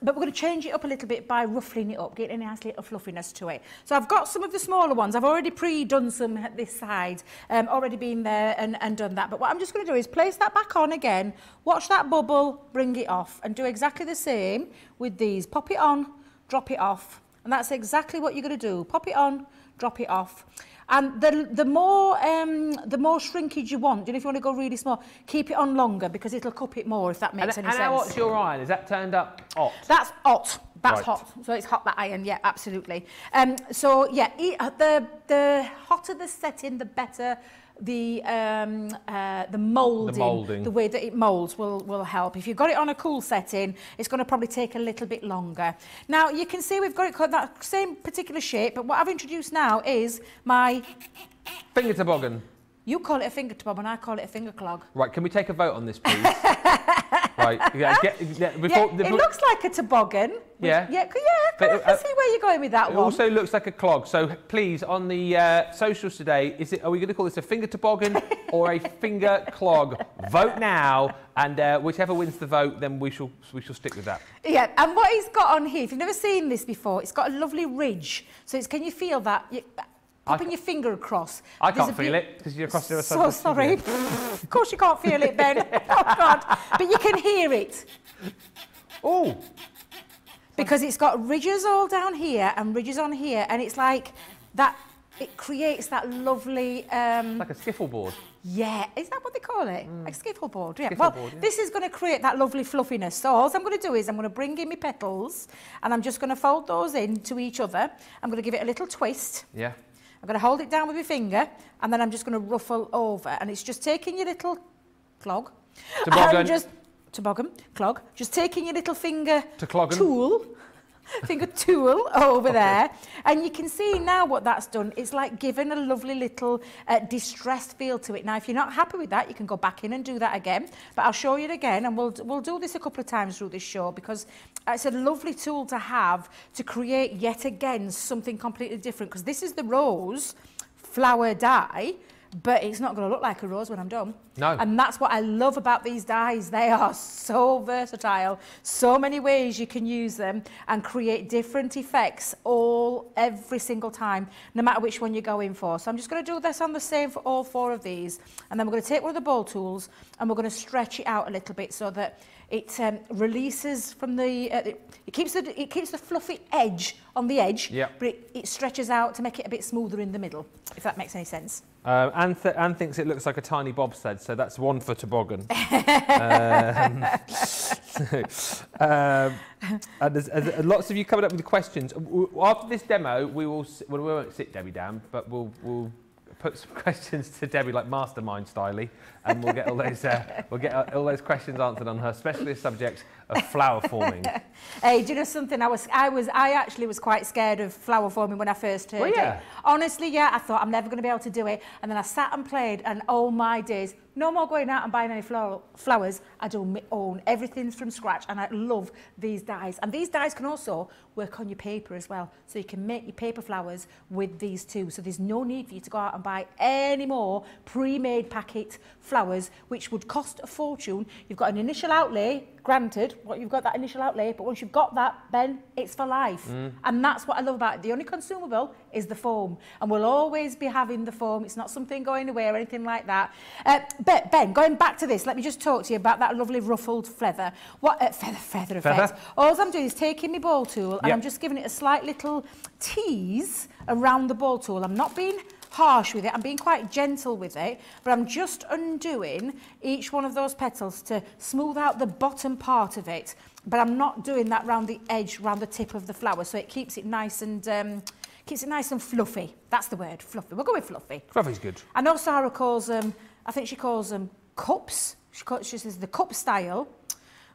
S2: but we're going to change it up a little bit by ruffling it up, getting a nice little fluffiness to it. So I've got some of the smaller ones. I've already pre-done some at this side, um, already been there and, and done that. But what I'm just going to do is place that back on again, watch that bubble, bring it off, and do exactly the same with these. Pop it on, drop it off, and that's exactly what you're going to do. Pop it on, drop it off. And the, the more um, the more shrinkage you want, you know, if you want to go really small, keep it on longer because it'll cup it more, if that makes
S1: and
S2: any
S1: and
S2: sense.
S1: what's your iron? Is that turned up hot?
S2: That's hot. That's
S1: Right.
S2: hot. So it's hot that iron. Yeah, absolutely. Um, so yeah, uh, the the hotter the setting, the better the um, uh, the molding,
S1: moulding.
S2: the way that it molds will will help. If you've got it on a cool setting, it's going to probably take a little bit longer. Now you can see we've got it cut that same particular shape, but what I've introduced now is my.
S1: Finger toboggan.
S2: You call it a finger toboggan, I call it a finger clog.
S1: Right, can we take a vote on this, please? right, yeah, get, yeah, before,
S2: yeah, it looks like a toboggan.
S1: Yeah.
S2: Yeah, yeah.
S1: But,
S2: I
S1: uh,
S2: can see where you're going with that
S1: It
S2: one.
S1: also looks like a clog. So please, on the uh, socials today, is it? Are we going to call this a finger toboggan or a finger clog? Vote now, and uh, whichever wins the vote, then we shall we shall stick with that.
S2: Yeah, and what he's got on here, if you've never seen this before, it's got a lovely ridge. So it's, can you feel that? You, popping your finger across.
S1: I
S2: There's
S1: can't feel it because you're across the other side.
S2: So
S1: of the studio.
S2: sorry. of course you can't feel it, Ben. oh, God. But you can hear it
S1: Oh,
S2: because it's got ridges all down here and ridges on here. And it's like that, it creates that lovely... Um,
S1: like a skiffle board.
S2: Yeah, is that what they call it? Like skiffle board. Yeah.
S1: Skiffle
S2: well,
S1: board, yeah.
S2: this is going to create that lovely fluffiness. So all I'm going to do is I'm going to bring in my petals and I'm just going to fold those into each other. I'm going to give it a little twist.
S1: Yeah.
S2: I'm going to hold it down with my finger and then I'm just going to ruffle over. And it's just taking your little clog.
S1: Toboggan.
S2: And just, toboggan, clog. Just taking your little finger
S1: To
S2: tool. Finger tool over there. And you can see now what that's done. It's like given a lovely little uh, distressed feel to it. Now, if you're not happy with that, you can go back in and do that again. But I'll show you it again and we'll, we'll do this a couple of times through this show because it's a lovely tool to have to create yet again something completely different because this is the rose flower die but it's not going to look like a rose when I'm done.
S1: No.
S2: And that's what I love about these dies. They are so versatile, so many ways you can use them and create different effects all every single time, no matter which one you're going for. So I'm just going to do this on the same for all four of these. And then we're going to take one of the ball tools and we're going to stretch it out a little bit so that it um, releases from the, uh, it, it, keeps the, it keeps the fluffy edge on the edge,
S1: Yep.
S2: but it, it stretches out to make it a bit smoother in the middle, if that makes any sense.
S1: Um, Anne, th- Anne thinks it looks like a tiny bobsled, so that's one for toboggan. um, um, and there's, there's lots of you coming up with questions. After this demo, we will well, we won't sit Debby down, but we'll we'll put some questions to Debby like mastermind styly, and we'll get all those uh, we'll get uh, all those questions answered on her specialist subject of flower forming.
S2: Hey, do you know something? I was, I was, I actually was quite scared of flower forming when I first heard
S1: Were ya?
S2: it. Honestly, yeah, I thought I'm never going to be able to do it. And then I sat and played, and oh my days, no more going out and buying any floral, flowers. I do my own, everything's from scratch and I love these dies. And these dies can also work on your paper as well. So you can make your paper flowers with these too. So there's no need for you to go out and buy any more pre-made packet flowers, which would cost a fortune. You've got an initial outlay, granted, what you've got that initial outlay, but once you've got that, then it's for life. Mm. And that's what I love about it. The only consumable is the foam. And we'll always be having the foam. It's not something going away or anything like that. Uh, but Ben, going back to this, let me just talk to you about that lovely ruffled feather. What uh, feather, feather effect. Feather. All I'm doing is taking my ball tool and yep. I'm just giving it a slight little tease around the ball tool. I'm not being harsh with it. I'm being quite gentle with it, but I'm just undoing each one of those petals to smooth out the bottom part of it. But I'm not doing that round the edge, round the tip of the flower, so it keeps it nice and um, keeps it nice and fluffy. That's the word, fluffy. We'll go with fluffy.
S1: Fluffy's good.
S2: I know Sara calls them, I think she calls them cups. She, calls, she says the cup style.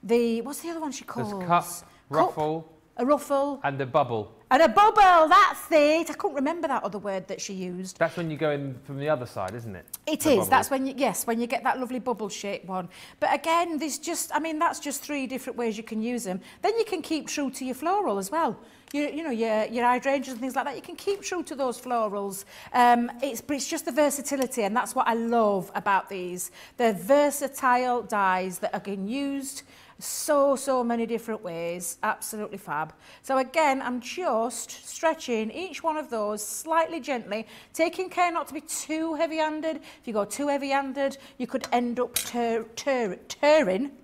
S2: The, what's the other one she calls?
S1: There's cup, ruffle. Cup,
S2: a ruffle.
S1: And a bubble.
S2: And a bubble, that's it. I couldn't remember that other word that she used.
S1: That's when you go in from the other side, isn't it?
S2: It the is. Bubble. That's when you, yes, when you get that lovely bubble shaped one. But again, there's just, I mean, that's just three different ways you can use them. Then you can keep true to your floral as well. You, you know, your, your hydrangeas and things like that, you can keep true to those florals. Um, it's, but it's just the versatility, and that's what I love about these. They're versatile dies that are being used so, so many different ways. Absolutely fab. So again, I'm just stretching each one of those slightly gently, taking care not to be too heavy-handed. If you go too heavy-handed, you could end up tear, tear,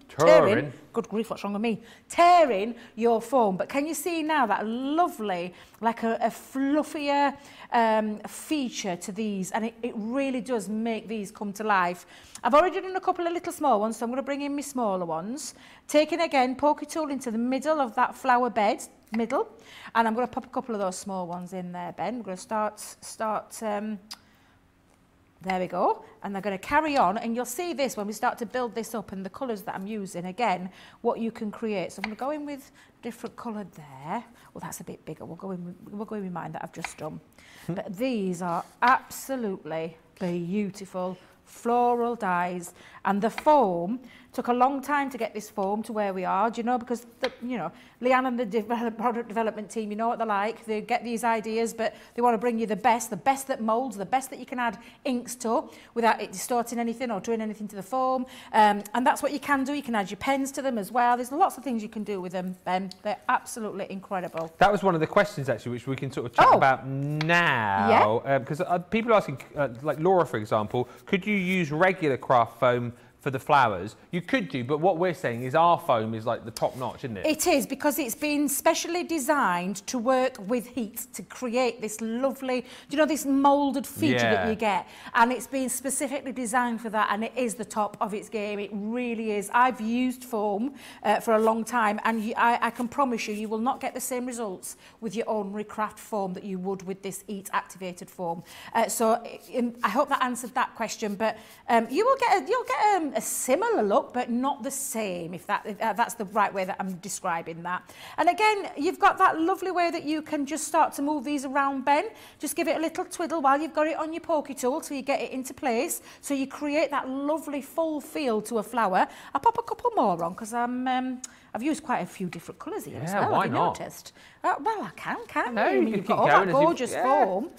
S2: tearing,
S1: tearing,
S2: good grief, what's wrong with me? Tearing your foam. But can you see now that lovely, like a, a fluffier um, feature to these? And it, it really does make these come to life. I've already done a couple of little small ones, so I'm going to bring in my smaller ones. Taking again, poke tool into the middle of that flower bed, middle, and I'm going to pop a couple of those small ones in there, Ben. We're going to start, start um, there we go. And they're going to carry on. And you'll see this when we start to build this up and the colours that I'm using. Again, what you can create. So I'm going to go in with different coloured there. Well, that's a bit bigger. We'll go in, we'll go in with mine that I've just done. Hmm. but these are absolutely beautiful floral dies and the foam took a long time to get this foam to where we are do you know because the, you know Leanne and the de product development team you know what they're like they get these ideas but they want to bring you the best the best that molds the best that you can add inks to without it distorting anything or doing anything to the foam um, and that's what you can do you can add your pens to them as well there's lots of things you can do with them Ben they're absolutely incredible
S1: that was one of the questions actually which we can sort of chat oh. about now because yeah. um, uh, people are asking uh, like Laura for example could you use regular craft foam for the flowers. You could do, but what we're saying is our foam is like the top notch, isn't it?
S2: It is, because it's been specially designed to work with heat to create this lovely, you know, this moulded feature yeah. that you get. And it's been specifically designed for that, and it is the top of its game. It really is. I've used foam uh, for a long time, and you, I, I can promise you, you will not get the same results with your ordinary craft foam that you would with this heat activated foam. Uh, so in, I hope that answered that question, but um, you will get a, you'll get um, a similar look, but not the same, if, that, if uh, that's the right way that I'm describing that. And again, you've got that lovely way that you can just start to move these around, Ben. Just give it a little twiddle while you've got it on your pokey tool so you get it into place. So you create that lovely full feel to a flower. I'll pop a couple more on because I'm... Um, I've used quite a few different colours here
S1: yeah,
S2: as well.
S1: Why
S2: have you
S1: not?
S2: noticed? Uh, well, I can, can't
S1: I know,
S2: you?
S1: you
S2: You've got all that gorgeous yeah. form.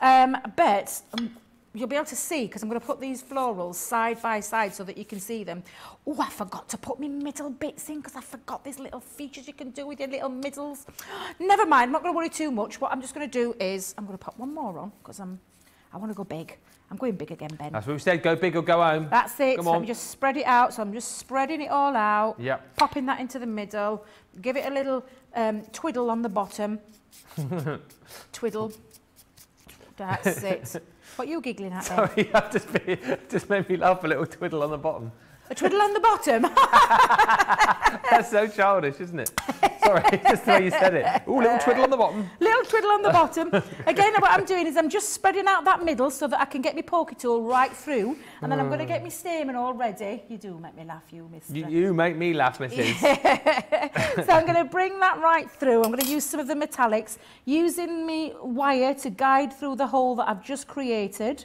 S2: Um, but um, you'll be able to see because I'm going to put these florals side by side so that you can see them. Oh, I forgot to put my middle bits in because I forgot these little features you can do with your little middles. Never mind, I'm not going to worry too much. What I'm just going to do is I'm going to put one more on because I'm I want to go big. I'm going big again, Ben.
S1: That's what we said, go big or go home.
S2: That's it. Come so on. Me just spread it out. So I'm just spreading it all out.
S1: Yep.
S2: Popping that into the middle. Give it a little um, twiddle on the bottom. twiddle. That's it. What are you giggling at
S1: Sorry, then? Sorry, just, be, just made me laugh a little twiddle on the bottom.
S2: A twiddle on the bottom?
S1: That's so childish, isn't it? Sorry, just the way you said it. Ooh, little twiddle on the bottom.
S2: Little twiddle on the bottom. Again, what I'm doing is I'm just spreading out that middle so that I can get my pokey tool right through. And then I'm going to get my stamen all ready. You do make me laugh, you, mister.
S1: You, you make me laugh, missus.
S2: so I'm going to bring that right through. I'm going to use some of the metallics, using my wire to guide through the hole that I've just created.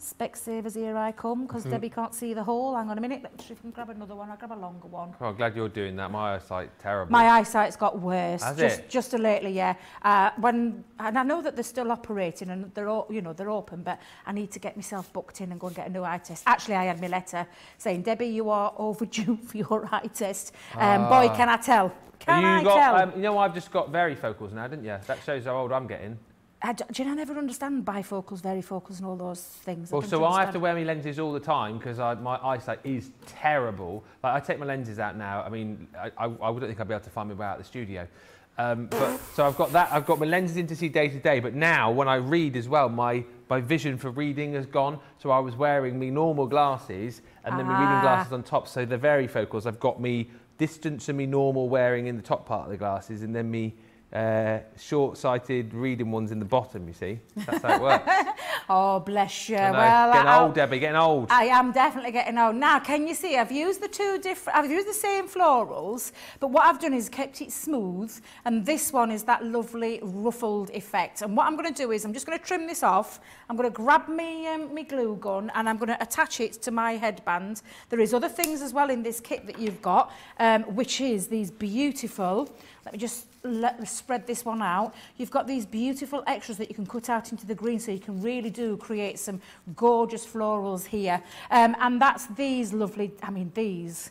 S2: Specsavers, here I come, because Debby can't see the hole. Hang on a minute, if I can grab another one. I'll grab a longer one.
S1: Oh, I'm glad you're doing that. My eyesight terrible.
S2: My eyesight's got worse.
S1: Has
S2: just,
S1: it?
S2: just lately, yeah. Uh, when and I know that they're still operating and they're all, you know, they're open, but I need to get myself booked in and go and get a new eye test. Actually, I had my letter saying, Debby, you are overdue for your eye test. Um, Boy, can I tell? Can
S1: you
S2: I
S1: got,
S2: tell?
S1: Um, you know, I've just got varifocals now, didn't you? That shows how old I'm getting.
S2: I, do you know, I never understand bifocals, varifocals and all those things.
S1: Well,
S2: don't
S1: so I have to wear my lenses all the time because my eyesight is terrible. Like I take my lenses out now. I mean, I, I, I wouldn't think I'd be able to find my way out of the studio. Um, but so I've got that. I've got my lenses in to see day to day. But now when I read as well, my my vision for reading has gone. So I was wearing me normal glasses and then my reading
S2: Ah.
S1: glasses on top. So the varifocals, I've got me distance and me normal wearing in the top part of the glasses, and then me. Uh, short-sighted reading ones in the bottom. You see, that's how it works.
S2: Oh, bless you.
S1: I.
S2: Well,
S1: getting
S2: I'll-
S1: old, Debby. Getting old.
S2: I am definitely getting old. Now, can you see, I've used the two different, I've used the same florals, but what I've done is kept it smooth, and this one is that lovely ruffled effect. And what I'm going to do is I'm just going to trim this off. I'm going to grab me, um, me glue gun, and I'm going to attach it to my headband. There is other things as well in this kit that you've got, um, which is these beautiful, let me just let, spread this one out. You've got these beautiful extras that you can cut out into the green so you can really do create some gorgeous florals here. Um, and that's these lovely, I mean these,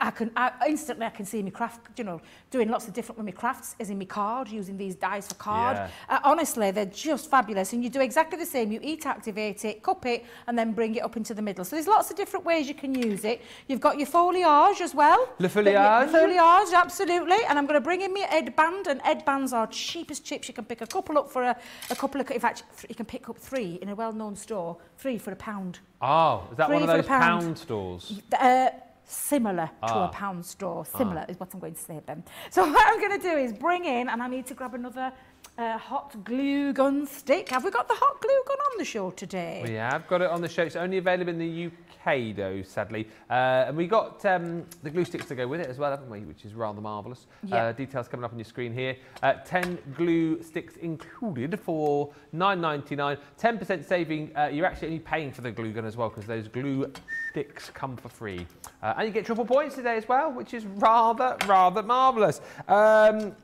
S2: I can I, instantly I can see me craft, you know, doing lots of different with my crafts, as in my card, using these dies for card.
S1: Yeah.
S2: Uh, honestly, they're just fabulous. And you do exactly the same. You eat, activate it, cup it, and then bring it up into the middle. So there's lots of different ways you can use it. You've got your foliage as well.
S1: Le foliage.
S2: The foliage, absolutely. And I'm going to bring in my ed band. and ed bands are cheap as chips. You can pick a couple up for a, a couple of, in fact, you can pick up three in a well-known store, three for a pound.
S1: Oh, is that
S2: Three
S1: one of those
S2: pound.
S1: pound stores?
S2: Uh, similar to
S1: Ah.
S2: a pound store. Similar is what I'm going to say then. So what I'm going to do is bring in, and I need to grab another uh, hot glue gun stick. Have we got the hot glue gun on the show today?
S1: We have got it on the show. It's only available in the UK, though, sadly. Uh, and we got um, the glue sticks to go with it as well, haven't we? Which is rather marvellous.
S2: Yeah.
S1: Uh, details coming up on your screen here. Uh, 10 glue sticks included for 9.99. 10% saving. Uh, you're actually only paying for the glue gun as well because those glue sticks come for free. Uh, and you get triple points today as well, which is rather, rather marvellous. Um,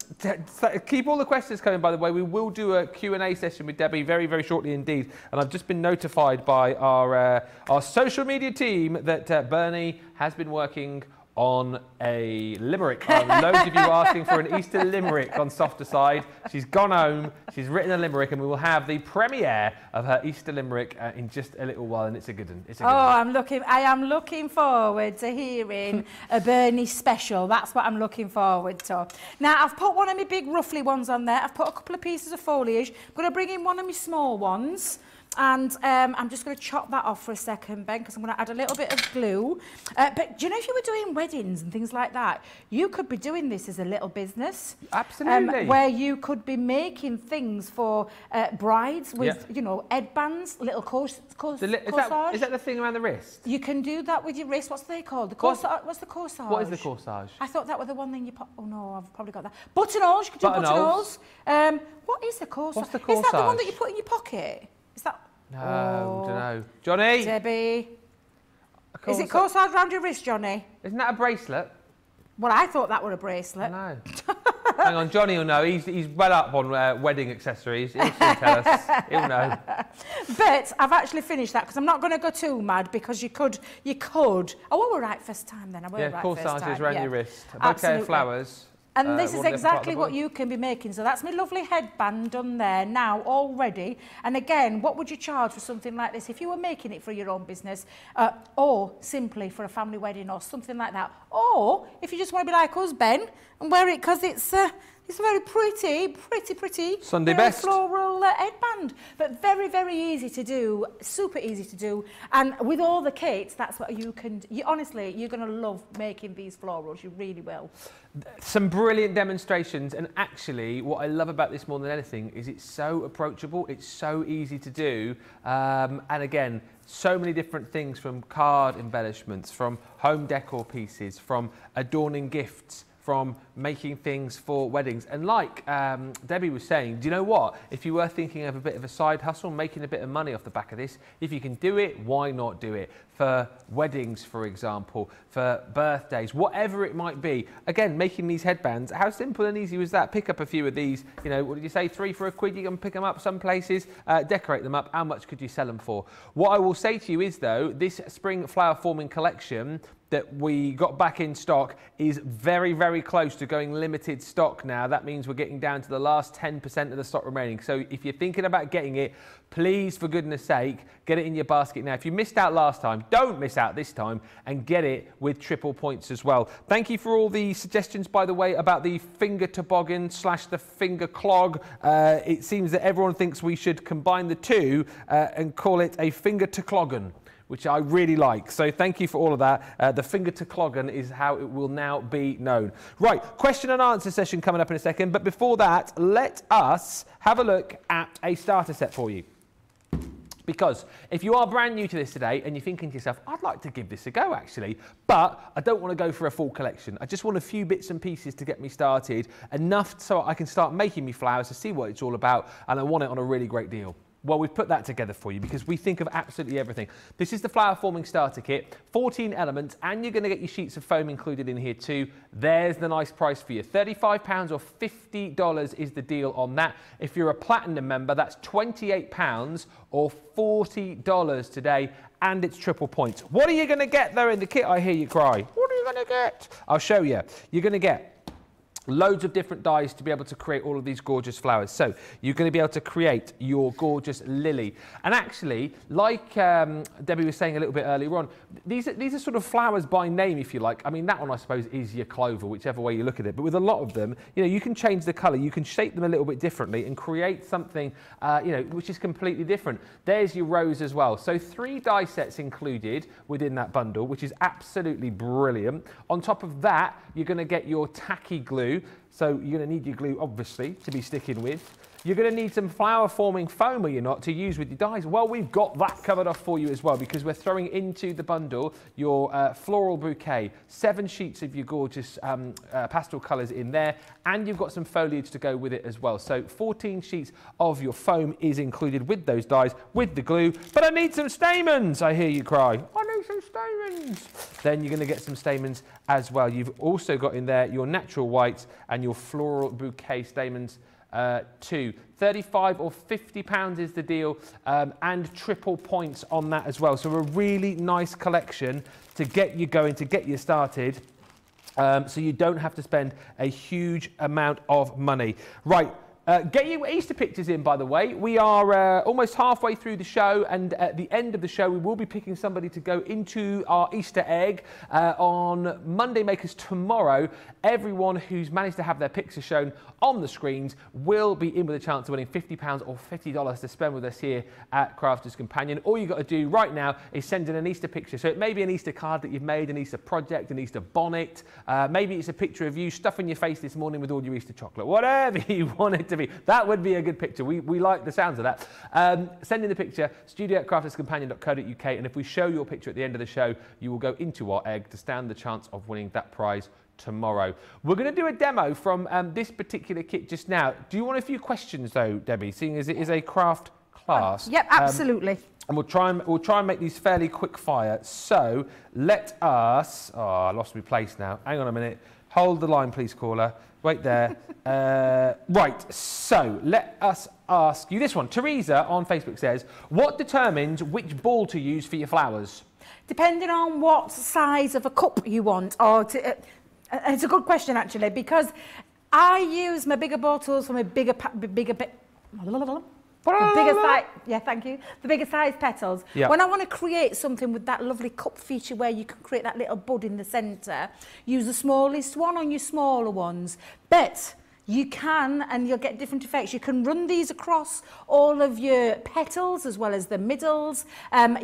S1: keep all the questions coming, by the way. We will do a Q&A session with Debby very, very shortly indeed. And I've just been notified by our, uh, our social media team that uh, Bernie has been working on a limerick. Uh, loads of you asking for an Easter limerick on Softer Side. She's gone home, she's written a limerick, and we will have the premiere of her Easter limerick uh, in just a little while, and it's a good one. It's a
S2: Oh,
S1: good one.
S2: I'm looking. I am looking forward to hearing a Bernie special. That's what I'm looking forward to. Now, I've put one of my big ruffly ones on there. I've put a couple of pieces of foliage. I'm going to bring in one of my small ones. And um, I'm just going to chop that off for a second, Ben, because I'm going to add a little bit of glue. Uh, but do you know if you were doing weddings and things like that, you could be doing this as a little business.
S1: Absolutely.
S2: Um, where you could be making things for uh, brides with, you know, ed bands, little course, course,
S1: The li- is,
S2: corsage.
S1: that, is that the thing around the wrist?
S2: You can do that with your wrist. What's they called? The corsage. What's the corsage?
S1: What is the corsage?
S2: I thought that was the one thing you put. Oh no, I've probably got that. Buttonholes. You could do
S1: Buttonholes.
S2: buttonholes. Um, what is the corsage?
S1: What's the corsage?
S2: Is that the one that you put in your pocket? Is that?
S1: No,
S2: Oh.
S1: don't know. Johnny? Debby.
S2: Is it corsage round your wrist, Johnny?
S1: Isn't that a bracelet?
S2: Well, I thought that were a bracelet.
S1: No. Hang on, Johnny will know. He's, he's well up on uh, wedding accessories. He'll tell us. He'll know.
S2: But I've actually finished that because I'm not going to go too mad because you could, you could. Oh, I were right first time then. I were
S1: Yeah,
S2: right first
S1: corsages
S2: time.
S1: around
S2: yeah.
S1: your wrist. Bouquet
S2: Absolutely.
S1: of flowers.
S2: And
S1: uh,
S2: this is
S1: one different part of
S2: exactly what you can be making. So that's my lovely headband done there now already. And again, what would you charge for something like this if you were making it for your own business uh, or simply for a family wedding or something like that? Or if you just want to be like us, Ben, and wear it because it's... Uh, it's very pretty, pretty, pretty.
S1: Sunday
S2: very
S1: best.
S2: floral uh, headband, but very, very easy to do, super easy to do. And with all the kits, that's what you can. You, honestly, you're going to love making these florals. You really will.
S1: Some brilliant demonstrations, and actually, what I love about this more than anything is it's so approachable, it's so easy to do, um, and again, so many different things from card embellishments, from home decor pieces, from adorning gifts, from making things for weddings. And like um, Debby was saying, do you know what? If you were thinking of a bit of a side hustle, making a bit of money off the back of this, if you can do it, why not do it? For weddings, for example, for birthdays, whatever it might be. Again, making these headbands, how simple and easy was that? Pick up a few of these, you know, what did you say, three for a quid? You can pick them up some places, uh, decorate them up. How much could you sell them for? What I will say to you is, though, this spring flower forming collection that we got back in stock is very, very close to going limited stock now. That means we're getting down to the last 10% of the stock remaining. So if you're thinking about getting it, please, for goodness sake, get it in your basket now. If you missed out last time, don't miss out this time and get it with triple points as well. Thank you for all the suggestions, by the way, about the finger toboggan slash the finger clog. Uh, it seems that everyone thinks we should combine the two uh, and call it a finger to cloggan which I really like. So thank you for all of that. Uh, the finger to cloggan is how it will now be known. Right, question and answer session coming up in a second. But before that, let us have a look at a starter set for you. Because if you are brand new to this today and you're thinking to yourself, I'd like to give this a go actually, but I don't want to go for a full collection. I just want a few bits and pieces to get me started, enough so I can start making me flowers to see what it's all about, and I want it on a really great deal. Well, we've put that together for you because we think of absolutely everything. This is the flower forming starter kit, 14 elements, and you're going to get your sheets of foam included in here too. There's the nice price for you. £35 or $50 is the deal on that. If you're a platinum member, that's £28 or $40 today, and it's triple points. What are you going to get though in the kit? I hear you cry. What are you going to get? I'll show you. You're going to get loads of different dies to be able to create all of these gorgeous flowers. So you're going to be able to create your gorgeous lily. And actually, like um, Debby was saying a little bit earlier on, these are, these are sort of flowers by name, if you like. I mean, that one, I suppose, is your clover, whichever way you look at it. But with a lot of them, you know, you can change the colour, you can shape them a little bit differently and create something, uh, you know, which is completely different. There's your rose as well. So three die sets included within that bundle, which is absolutely brilliant. On top of that, you're going to get your tacky glue so you're going to need your glue, obviously, to be sticking with. You're going to need some flower forming foam, are you not, to use with your dies? Well, we've got that covered off for you as well because we're throwing into the bundle your uh, floral bouquet, seven sheets of your gorgeous um, uh, pastel colours in there, and you've got some foliage to go with it as well. So 14 sheets of your foam is included with those dies, with the glue. But I need some stamens, I hear you cry. Some stamens. Then you're going to get some stamens as well. You've also got in there your natural whites and your floral bouquet stamens uh, two. 35 or 50 pounds is the deal um, and triple points on that as well. So a really nice collection to get you going, to get you started. Um, so you don't have to spend a huge amount of money. Right, uh, get your Easter pictures in, by the way. We are uh, almost halfway through the show, and at the end of the show, we will be picking somebody to go into our Easter egg uh, on Monday Makers tomorrow. Everyone who's managed to have their picture shown on the screens will be in with a chance of winning £50 or $50 to spend with us here at Crafters Companion. All you've got to do right now is send in an Easter picture. So it may be an Easter card that you've made, an Easter project, an Easter bonnet. Uh, maybe it's a picture of you stuffing your face this morning with all your Easter chocolate. Whatever you want it to be. That would be a good picture. We, we like the sounds of that. Um, send in the picture, studio at crafterscompanion.co.uk, and if we show your picture at the end of the show, you will go into our egg to stand the chance of winning that prize tomorrow. We're going to do a demo from um, this particular kit just now. Do you want a few questions though, Debby, seeing as it is a craft class?
S2: yep, um, absolutely.
S1: And we'll try and we'll try and make these fairly quick fire. So let us. Oh, I lost my place now. Hang on a minute. Hold the line, please, caller. Wait there. uh, right. So let us ask you this one. Teresa on Facebook says, "What determines which ball to use for your flowers?"
S2: Depending on what size of a cup you want, or to, uh, uh, it's a good question actually because I use my bigger bottles for my bigger, bigger, bigger, the bigger size, yeah, thank you. The bigger size petals. Yep. When I want to create something with that lovely cup feature where you can create that little bud in the centre, use the smallest one on your smaller ones. But you can, and you'll get different effects. You can run these across all of your petals as well as the middles. Um,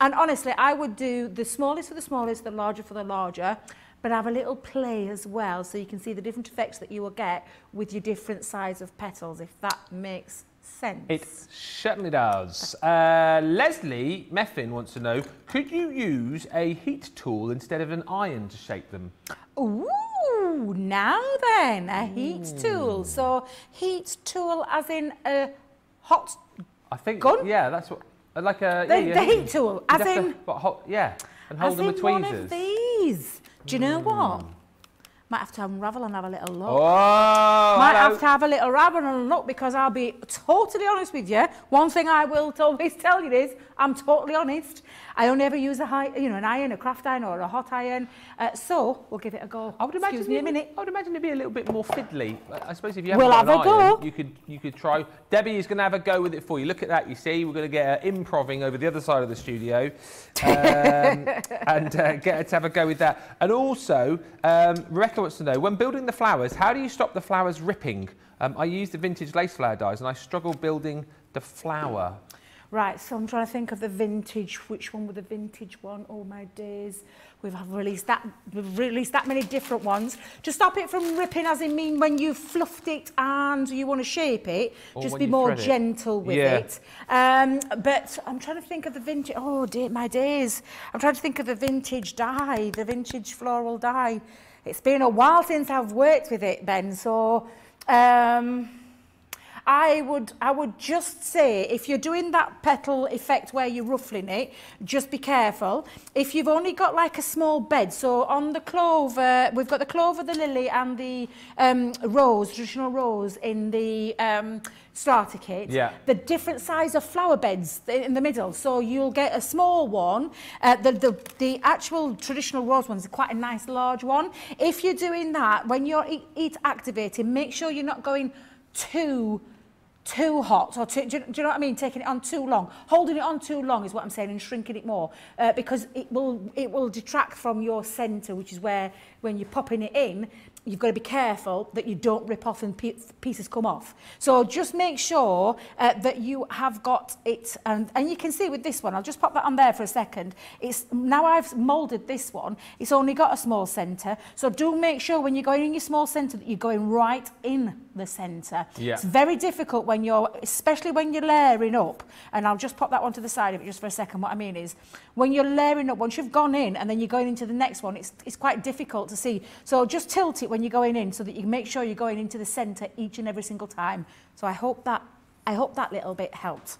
S2: and honestly, I would do the smallest for the smallest, the larger for the larger but have a little play as well so you can see the different effects that you will get with your different size of petals, if that makes sense.
S1: It certainly does. Uh, Leslie Meffin wants to know, could you use a heat tool instead of an iron to shape them?
S2: Ooh! Ooh, now then, a heat tool. So heat tool as in a hot,
S1: I think.
S2: Gun?
S1: Yeah, that's what. uh, Like a.
S2: the,
S1: yeah,
S2: the
S1: yeah.
S2: heat tool, as
S1: to-
S2: in,
S1: what, hot, yeah, and hold them with
S2: one of these. Do you know what? Might have to unravel and have a little look.
S1: Oh,
S2: Might
S1: hello.
S2: have to have a little rabbit and look because I'll be totally honest with you. One thing I will always tell you is I'm totally honest. I only ever use a high, you know, an iron, a craft iron or a hot iron. Uh, so we'll give it a go.
S1: I would imagine.
S2: Excuse me a minute.
S1: I would imagine it'd be a little bit more fiddly. I suppose if you haven't
S2: We'll have
S1: an
S2: a
S1: iron,
S2: go.
S1: you could you could try. Debby is going to have a go with it for you. Look at that. You see, we're going to get her improving over the other side of the studio, um, and uh, get her to have a go with that. And also, um, Rebecca wants to know when building the flowers, how do you stop the flowers ripping? Um, I use the vintage lace flower dies, and I struggle building the flower.
S2: Right, so I'm trying to think of the vintage. Which one was the vintage one? Oh my days, we've released that. We've released that many different ones. To stop it from ripping, as in mean when you've fluffed it and you want to shape it,
S1: Or
S2: just be more
S1: it.
S2: gentle with
S1: Yeah.
S2: it. Um, but I'm trying to think of the vintage. Oh dear, my days. I'm trying to think of the vintage die, the vintage floral die. It's been a while since I've worked with it, Ben. So. Um, I would, I would just say, if you're doing that petal effect where you're ruffling it, just be careful. If you've only got like a small bed, so on the clover, we've got the clover, the lily and the um, rose, traditional rose in the um, starter kit.
S1: Yeah.
S2: The different size of flower beds in the middle. So you'll get a small one. Uh, the, the, the actual traditional rose one's quite a nice large one. If you're doing that, when you're heat, activating, make sure you're not going too too hot or too, do, you, do you know what I mean? Taking it on too long. Holding it on too long is what I'm saying and shrinking it more uh, because it will it will detract from your center which is where when you're popping it in you've got to be careful that you don't rip off and pieces come off so just make sure uh, that you have got it and and you can see with this one I'll just pop that on there for a second it's now I've molded this one it's only got a small center so do make sure when you're going in your small center that you're going right in the center
S1: Yeah.
S2: it's very difficult when you're, especially when you're layering up, and I'll just pop that one to the side of it just for a second. What I mean is, when you're layering up, once you've gone in and then you're going into the next one, it's, it's quite difficult to see. So just tilt it when you're going in so that you make sure you're going into the centre each and every single time. So I hope that, I hope that little bit helped.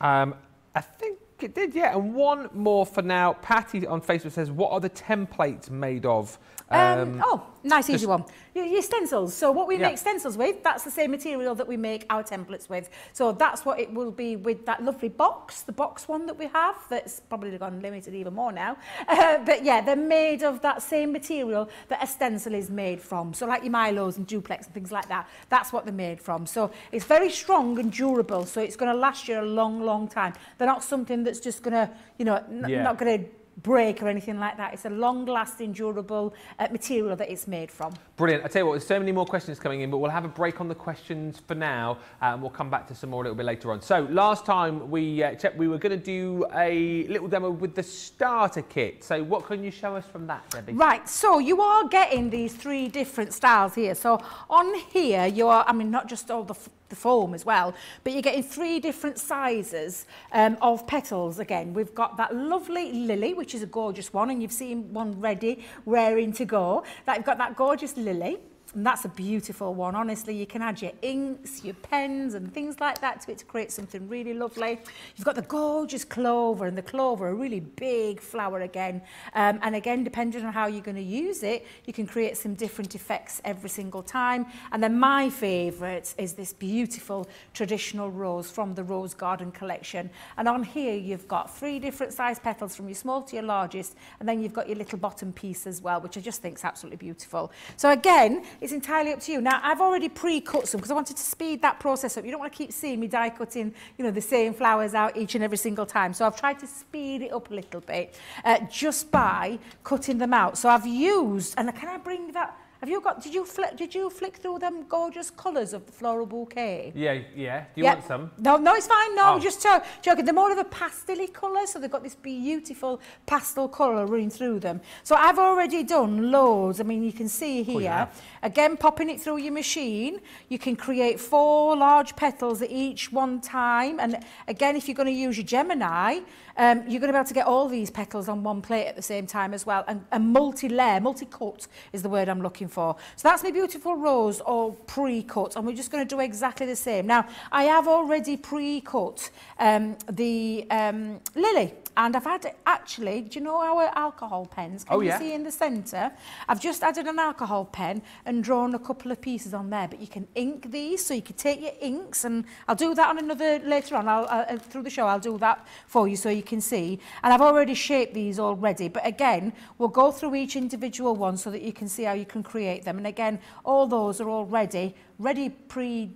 S1: Um, I think it did, yeah. And one more for now. Patty on Facebook says, "What are the templates made of?"
S2: Um, oh, nice easy one. Your, your stencils. So what we
S1: Yeah.
S2: make stencils with, that's the same material that we make our templates with. So that's what it will be with that lovely box, the box one that we have. That's probably gone limited even more now. Uh, but yeah, they're made of that same material that a stencil is made from. So like your Mylars and Duplex and things like that, that's what they're made from. So it's very strong and durable. So it's going to last you a long, long time. They're not something that's just going to, you know,
S1: Yeah.
S2: not going to break or anything like that. It's a long-lasting, durable uh, material that it's made from.
S1: Brilliant. I tell you what, there's so many more questions coming in, but we'll have a break on the questions for now, uh, and we'll come back to some more a little bit later on. So last time we uh, checked, we were going to do a little demo with the starter kit. So what can you show us from that, Debby?
S2: Right, so you are getting these three different styles here. So on here, you are, I mean, not just all the, the foam as well, but you're getting three different sizes um, of petals. Again, we've got that lovely lily, which is a gorgeous one, and you've seen one ready, raring to go. That you've got that gorgeous lily. And that's a beautiful one. Honestly, you can add your inks, your pens and things like that to it to create something really lovely. You've got the gorgeous clover and the clover, a really big flower again. Um, and again, depending on how you're going to use it, you can create some different effects every single time. And then my favourite is this beautiful traditional rose from the Rose Garden collection. And on here, you've got three different size petals from your small to your largest. And then you've got your little bottom piece as well, which I just think is absolutely beautiful. So again, it's entirely up to you. Now, I've already pre-cut some because I wanted to speed that process up. You don't want to keep seeing me die cutting, you know, the same flowers out each and every single time. So I've tried to speed it up a little bit uh, just by cutting them out. So I've used, and can I bring that? Have you got? Did you flick? Did you flick through them gorgeous colours of the floral bouquet?
S1: Yeah, yeah. Do you want some?
S2: No, no, it's fine. No,
S1: Oh.
S2: Just jo- joking. They're more of a pastel colour, so they've got this beautiful pastel colour running through them. So I've already done loads. I mean, you can see here.
S1: have.
S2: Again, popping it through your machine, you can create four large petals at each one time. And again, if you're going to use your Gemini, um, you're going to be able to get all these petals on one plate at the same time as well. And, and multi-layer, multi-cut is the word I'm looking for. So that's my beautiful rose all pre-cut. And we're just going to do exactly the same. Now, I have already pre-cut um, the um, lily And I've had, actually, do you know our alcohol pens? Oh, can
S1: oh, yeah.
S2: you see in the centre? I've just added an alcohol pen and drawn a couple of pieces on there. But you can ink these, so you can take your inks, and I'll do that on another, later on, I'll, uh, uh, through the show, I'll do that for you so you can see. And I've already shaped these already. But again, we'll go through each individual one so that you can see how you can create them. And again, all those are already ready pre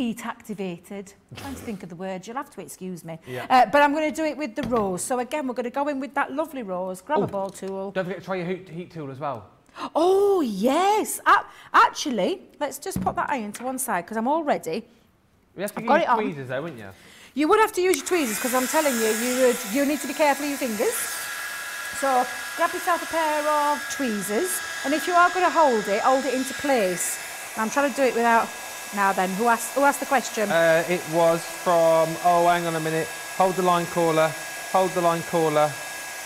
S2: eat activated. I'm trying to think of the words. You'll have to excuse me.
S1: Yeah.
S2: Uh, but I'm going to do it with the rose. So again, we're going to go in with that lovely rose. Grab
S1: Oh.
S2: a ball tool.
S1: Don't forget to try your heat, heat tool as well.
S2: Oh yes. A- actually, let's just put that iron to one side because I'm all ready.
S1: You have to
S2: I've got
S1: use
S2: it on.
S1: tweezers though, wouldn't you?
S2: You would have to use your tweezers because I'm telling you, you would, you need to be careful of your fingers. So grab yourself a pair of tweezers, and if you are going to hold it, hold it into place. I'm trying to do it without. Now then, who asked? Who asked the question?
S1: Uh, it was from, oh, hang on a minute. Hold the line caller. Hold the line caller.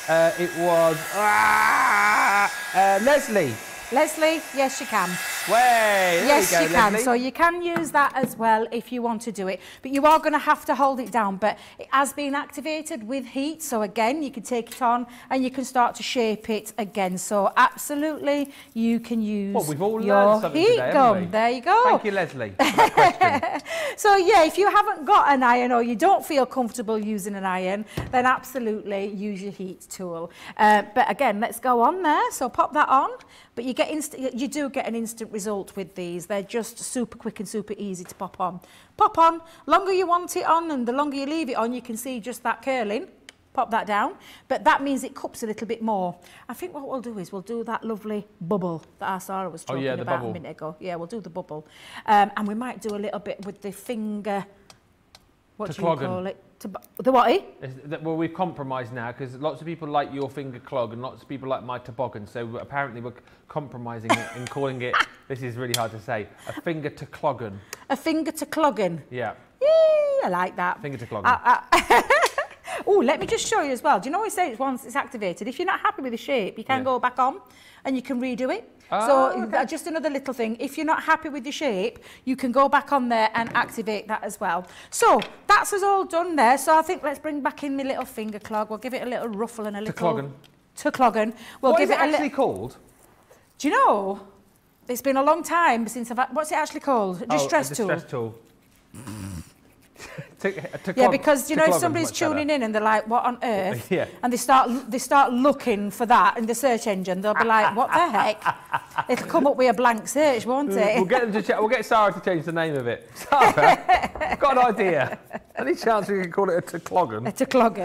S1: Uh, it was ah, uh, Leslie.
S2: Leslie, yes, you can.
S1: Way. There
S2: yes,
S1: you, go,
S2: you can. So you can use that as well if you want to do it. But you are going to have to hold it down. But it has been activated with heat. So again, you can take it on and you can start to shape it again. So absolutely, you can use
S1: Well, we've all
S2: your
S1: something
S2: heat
S1: today,
S2: gun. There you go.
S1: Thank you, Leslie. for that question.
S2: So yeah, if you haven't got an iron or you don't feel comfortable using an iron, then absolutely use your heat tool. Uh, but again, let's go on there. So pop that on. But you get inst- you do get an instant result with these. They're just super quick and super easy to pop on. Pop on. Longer you want it on, and the longer you leave it on, you can see just that curling. Pop that down, but that means it cups a little bit more. I think what we'll do is we'll do that lovely bubble that our Sara was
S1: Oh,
S2: talking
S1: yeah, the
S2: about
S1: bubble.
S2: a minute ago. Yeah, we'll do the bubble. Um, and we might do a little bit with the finger, what
S1: To
S2: do you call it? The what? eh?
S1: That- Well, we've compromised now because lots of people like your finger clog and lots of people like my toboggan. So apparently we're compromising it and calling it, this is really hard to say, a finger to cloggan.
S2: A finger to clogging.
S1: Yeah,
S2: Yay, I like that.
S1: finger to cloggan.
S2: Uh, oh, let me just show you as well. Do you know what I say? It's once it's activated. If you're not happy with the shape, you can
S1: Yeah.
S2: go back on and you can redo it.
S1: Ah,
S2: so
S1: okay.
S2: uh, just another little thing. If you're not happy with your shape, you can go back on there and activate that as well. So that's us all done there. So I think let's bring back in my little finger clog. We'll give it a little ruffle and a little. To cloggan. We'll
S1: What
S2: give
S1: is it actually called?
S2: Do you know? It's been a long time since I've. What's it actually called? A distress
S1: oh, a
S2: tool.
S1: distress tool. to, to
S2: Yeah,
S1: clog-
S2: because you know if somebody's
S1: much better.
S2: tuning in and they're like, "What on earth?"
S1: Yeah.
S2: and they start they start looking for that in the search engine, they'll be like, "What the heck?" It'll come up with a blank search, won't it?
S1: We'll get them to ch- we'll get Sara to change the name of it. Sara, I've got an idea. Any chance we can call it a to cloggan?
S2: to clog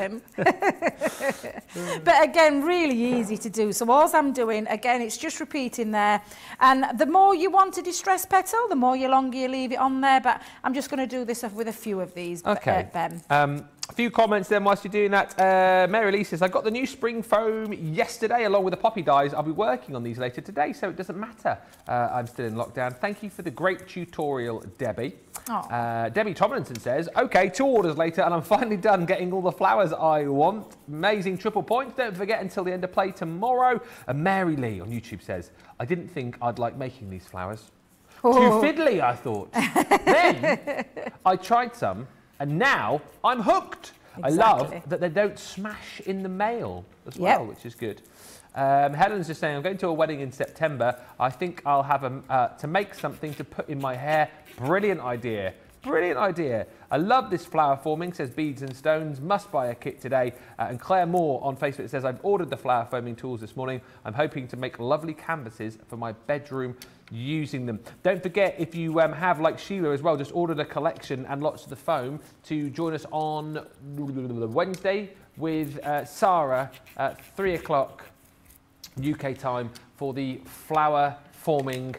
S2: but again, really easy to do. So all I'm doing, again, it's just repeating there. And the more you want a distress petal, the more you longer you leave it on there. But I'm just going to do this with a few of these,
S1: Okay.
S2: Ben.
S1: Um, a few comments then whilst you're doing that. Uh, Mary Lee says, I got the new spring foam yesterday along with the poppy dies. I'll be working on these later today, so it doesn't matter. Uh, I'm still in lockdown. Thank you for the great tutorial,
S2: Debby.
S1: Uh, Debbie Tomlinson says, okay, two orders later and I'm finally done getting all the flowers I want. Amazing triple points. Don't forget until the end of play tomorrow. And Mary Lee on YouTube says, I didn't think I'd like making these flowers.
S2: Oh.
S1: Too fiddly, I thought. then I tried some, and now I'm hooked. I love that they don't smash in the mail as
S2: Yep.
S1: well, which is good. Um, Helen's just saying, I'm going to a wedding in September. I think I'll have a, uh, to make something to put in my hair. Brilliant idea. Brilliant idea. I love this flower forming, says Beads and Stones. Must buy a kit today. Uh, and Claire Moore on Facebook says, I've ordered the flower forming tools this morning. I'm hoping to make lovely canvases for my bedroom using them. Don't forget, if you um, have, like Sheila as well, just ordered a collection and lots of the foam to join us on Wednesday with uh, Sara at three o'clock UK time for the flower forming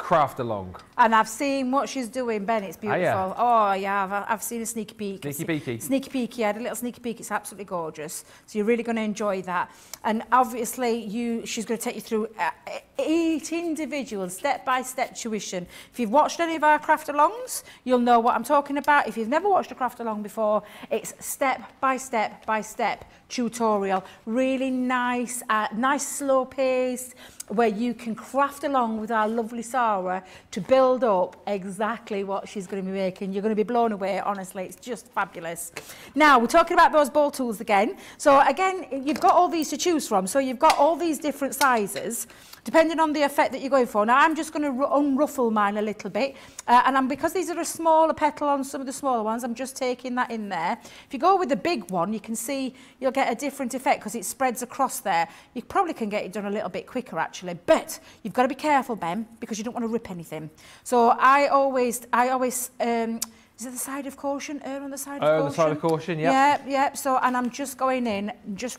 S1: craft along.
S2: And I've seen what she's doing, Ben. It's beautiful.
S1: yeah?
S2: Oh, yeah, I've, I've seen a sneaky peek.
S1: Sneaky peeky.
S2: Sneaky peeky. I had a little sneaky peek. It's absolutely gorgeous. So you're really going to enjoy that. And obviously, you she's going to take you through uh, eight individual step-by-step tuition. If you've watched any of our craft alongs, you'll know what I'm talking about. If you've never watched a craft along before, it's step-by-step by step tutorial. Really nice, uh, nice slow pace where you can craft along with our lovely Sarah to build up exactly what she's going to be making. You're going to be blown away, honestly. It's just fabulous. Now, we're talking about those ball tools again. So again, you've got all these to choose from. So you've got all these different sizes. Depending on the effect that you're going for. Now, I'm just going to unruffle mine a little bit. Uh, and I'm, because these are a smaller petal on some of the smaller ones, I'm just taking that in there. If you go with the big one, you can see you'll get a different effect because it spreads across there. You probably can get it done a little bit quicker, actually. But you've got to be careful, Ben, because you don't want to rip anything. So I always, I always... Um, is it the side of caution? Err on the side of caution?
S1: on the side of caution, yeah.
S2: Yeah, yeah. So, and I'm just going in, just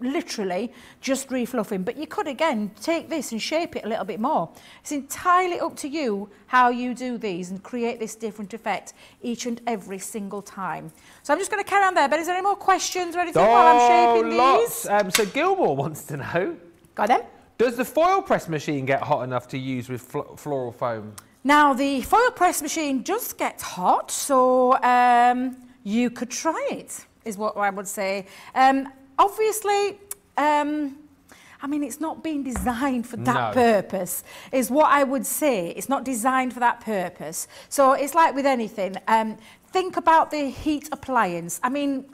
S2: literally just refluffing. But you could, again, take this and shape it a little bit more. It's entirely up to you how you do these and create this different effect each and every single time. So I'm just going to carry on there. But is there any more questions or anything
S1: oh,
S2: while I'm shaping
S1: lots.
S2: these?
S1: Um, so Gilmore wants to know,
S2: Got them?
S1: does the foil press machine get hot enough to use with fl floral foam?
S2: Now, the foil press machine does get hot, so um, you could try it, is what I would say. Um, obviously, um, I mean, it's not being designed for that
S1: No.
S2: purpose, is what I would say. It's not designed for that purpose. So it's like with anything. Um, think about the heat appliance. I mean,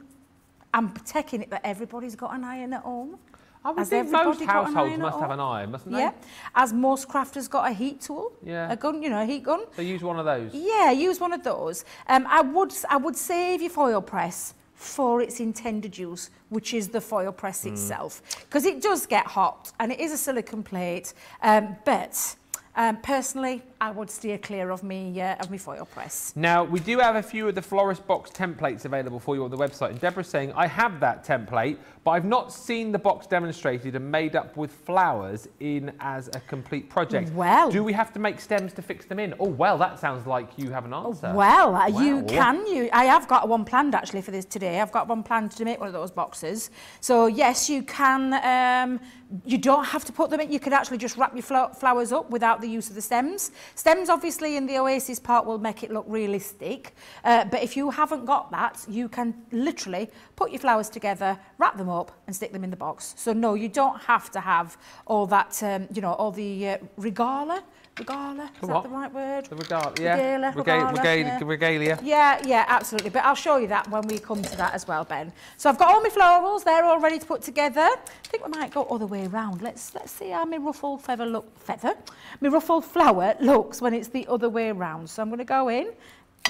S2: I'm taking it that everybody's got an iron at home.
S1: I would
S2: Has
S1: think most
S2: everybody got an
S1: households must have an iron, mustn't they?
S2: Yeah. As most crafters got a heat tool.
S1: Yeah.
S2: A gun, you know, a heat gun.
S1: So use one of those.
S2: Yeah, use one of those. Um, I would I would save your foil press for its intended use, which is the foil press itself, because it does get hot and it is a silicon plate. Um, but um, personally, I would steer clear of me uh, of me foil press.
S1: Now, we do have a few of the Florist Box templates available for you on the website. And Deborah's saying, I have that template, but I've not seen the box demonstrated and made up with flowers in as a complete project.
S2: Well.
S1: Do we have to make stems to fix them in? Oh, well, that sounds like you have an answer.
S2: Well, uh, you can. You, I have got one planned actually for this today. I've got one planned to make one of those boxes. So yes, you can. Um, you don't have to put them in. You could actually just wrap your flowers up without the use of the stems. Stems, obviously, in the Oasis part will make it look realistic. Uh, but if you haven't got that, you can literally put your flowers together, wrap them up, and stick them in the box. So no, you don't have to have all that. Um, you know, all the uh, regala. Regala. Is
S1: The
S2: that the right word?
S1: The regal- yeah.
S2: Regala,
S1: Regal-
S2: regala,
S1: regal-
S2: yeah.
S1: Regalia.
S2: Yeah, yeah, absolutely. But I'll show you that when we come to that as well, Ben. So I've got all my florals, they're all ready to put together. I think we might go other way around. Let's let's see how my ruffled feather look feather. My ruffled flower looks when it's the other way around. So I'm gonna go in,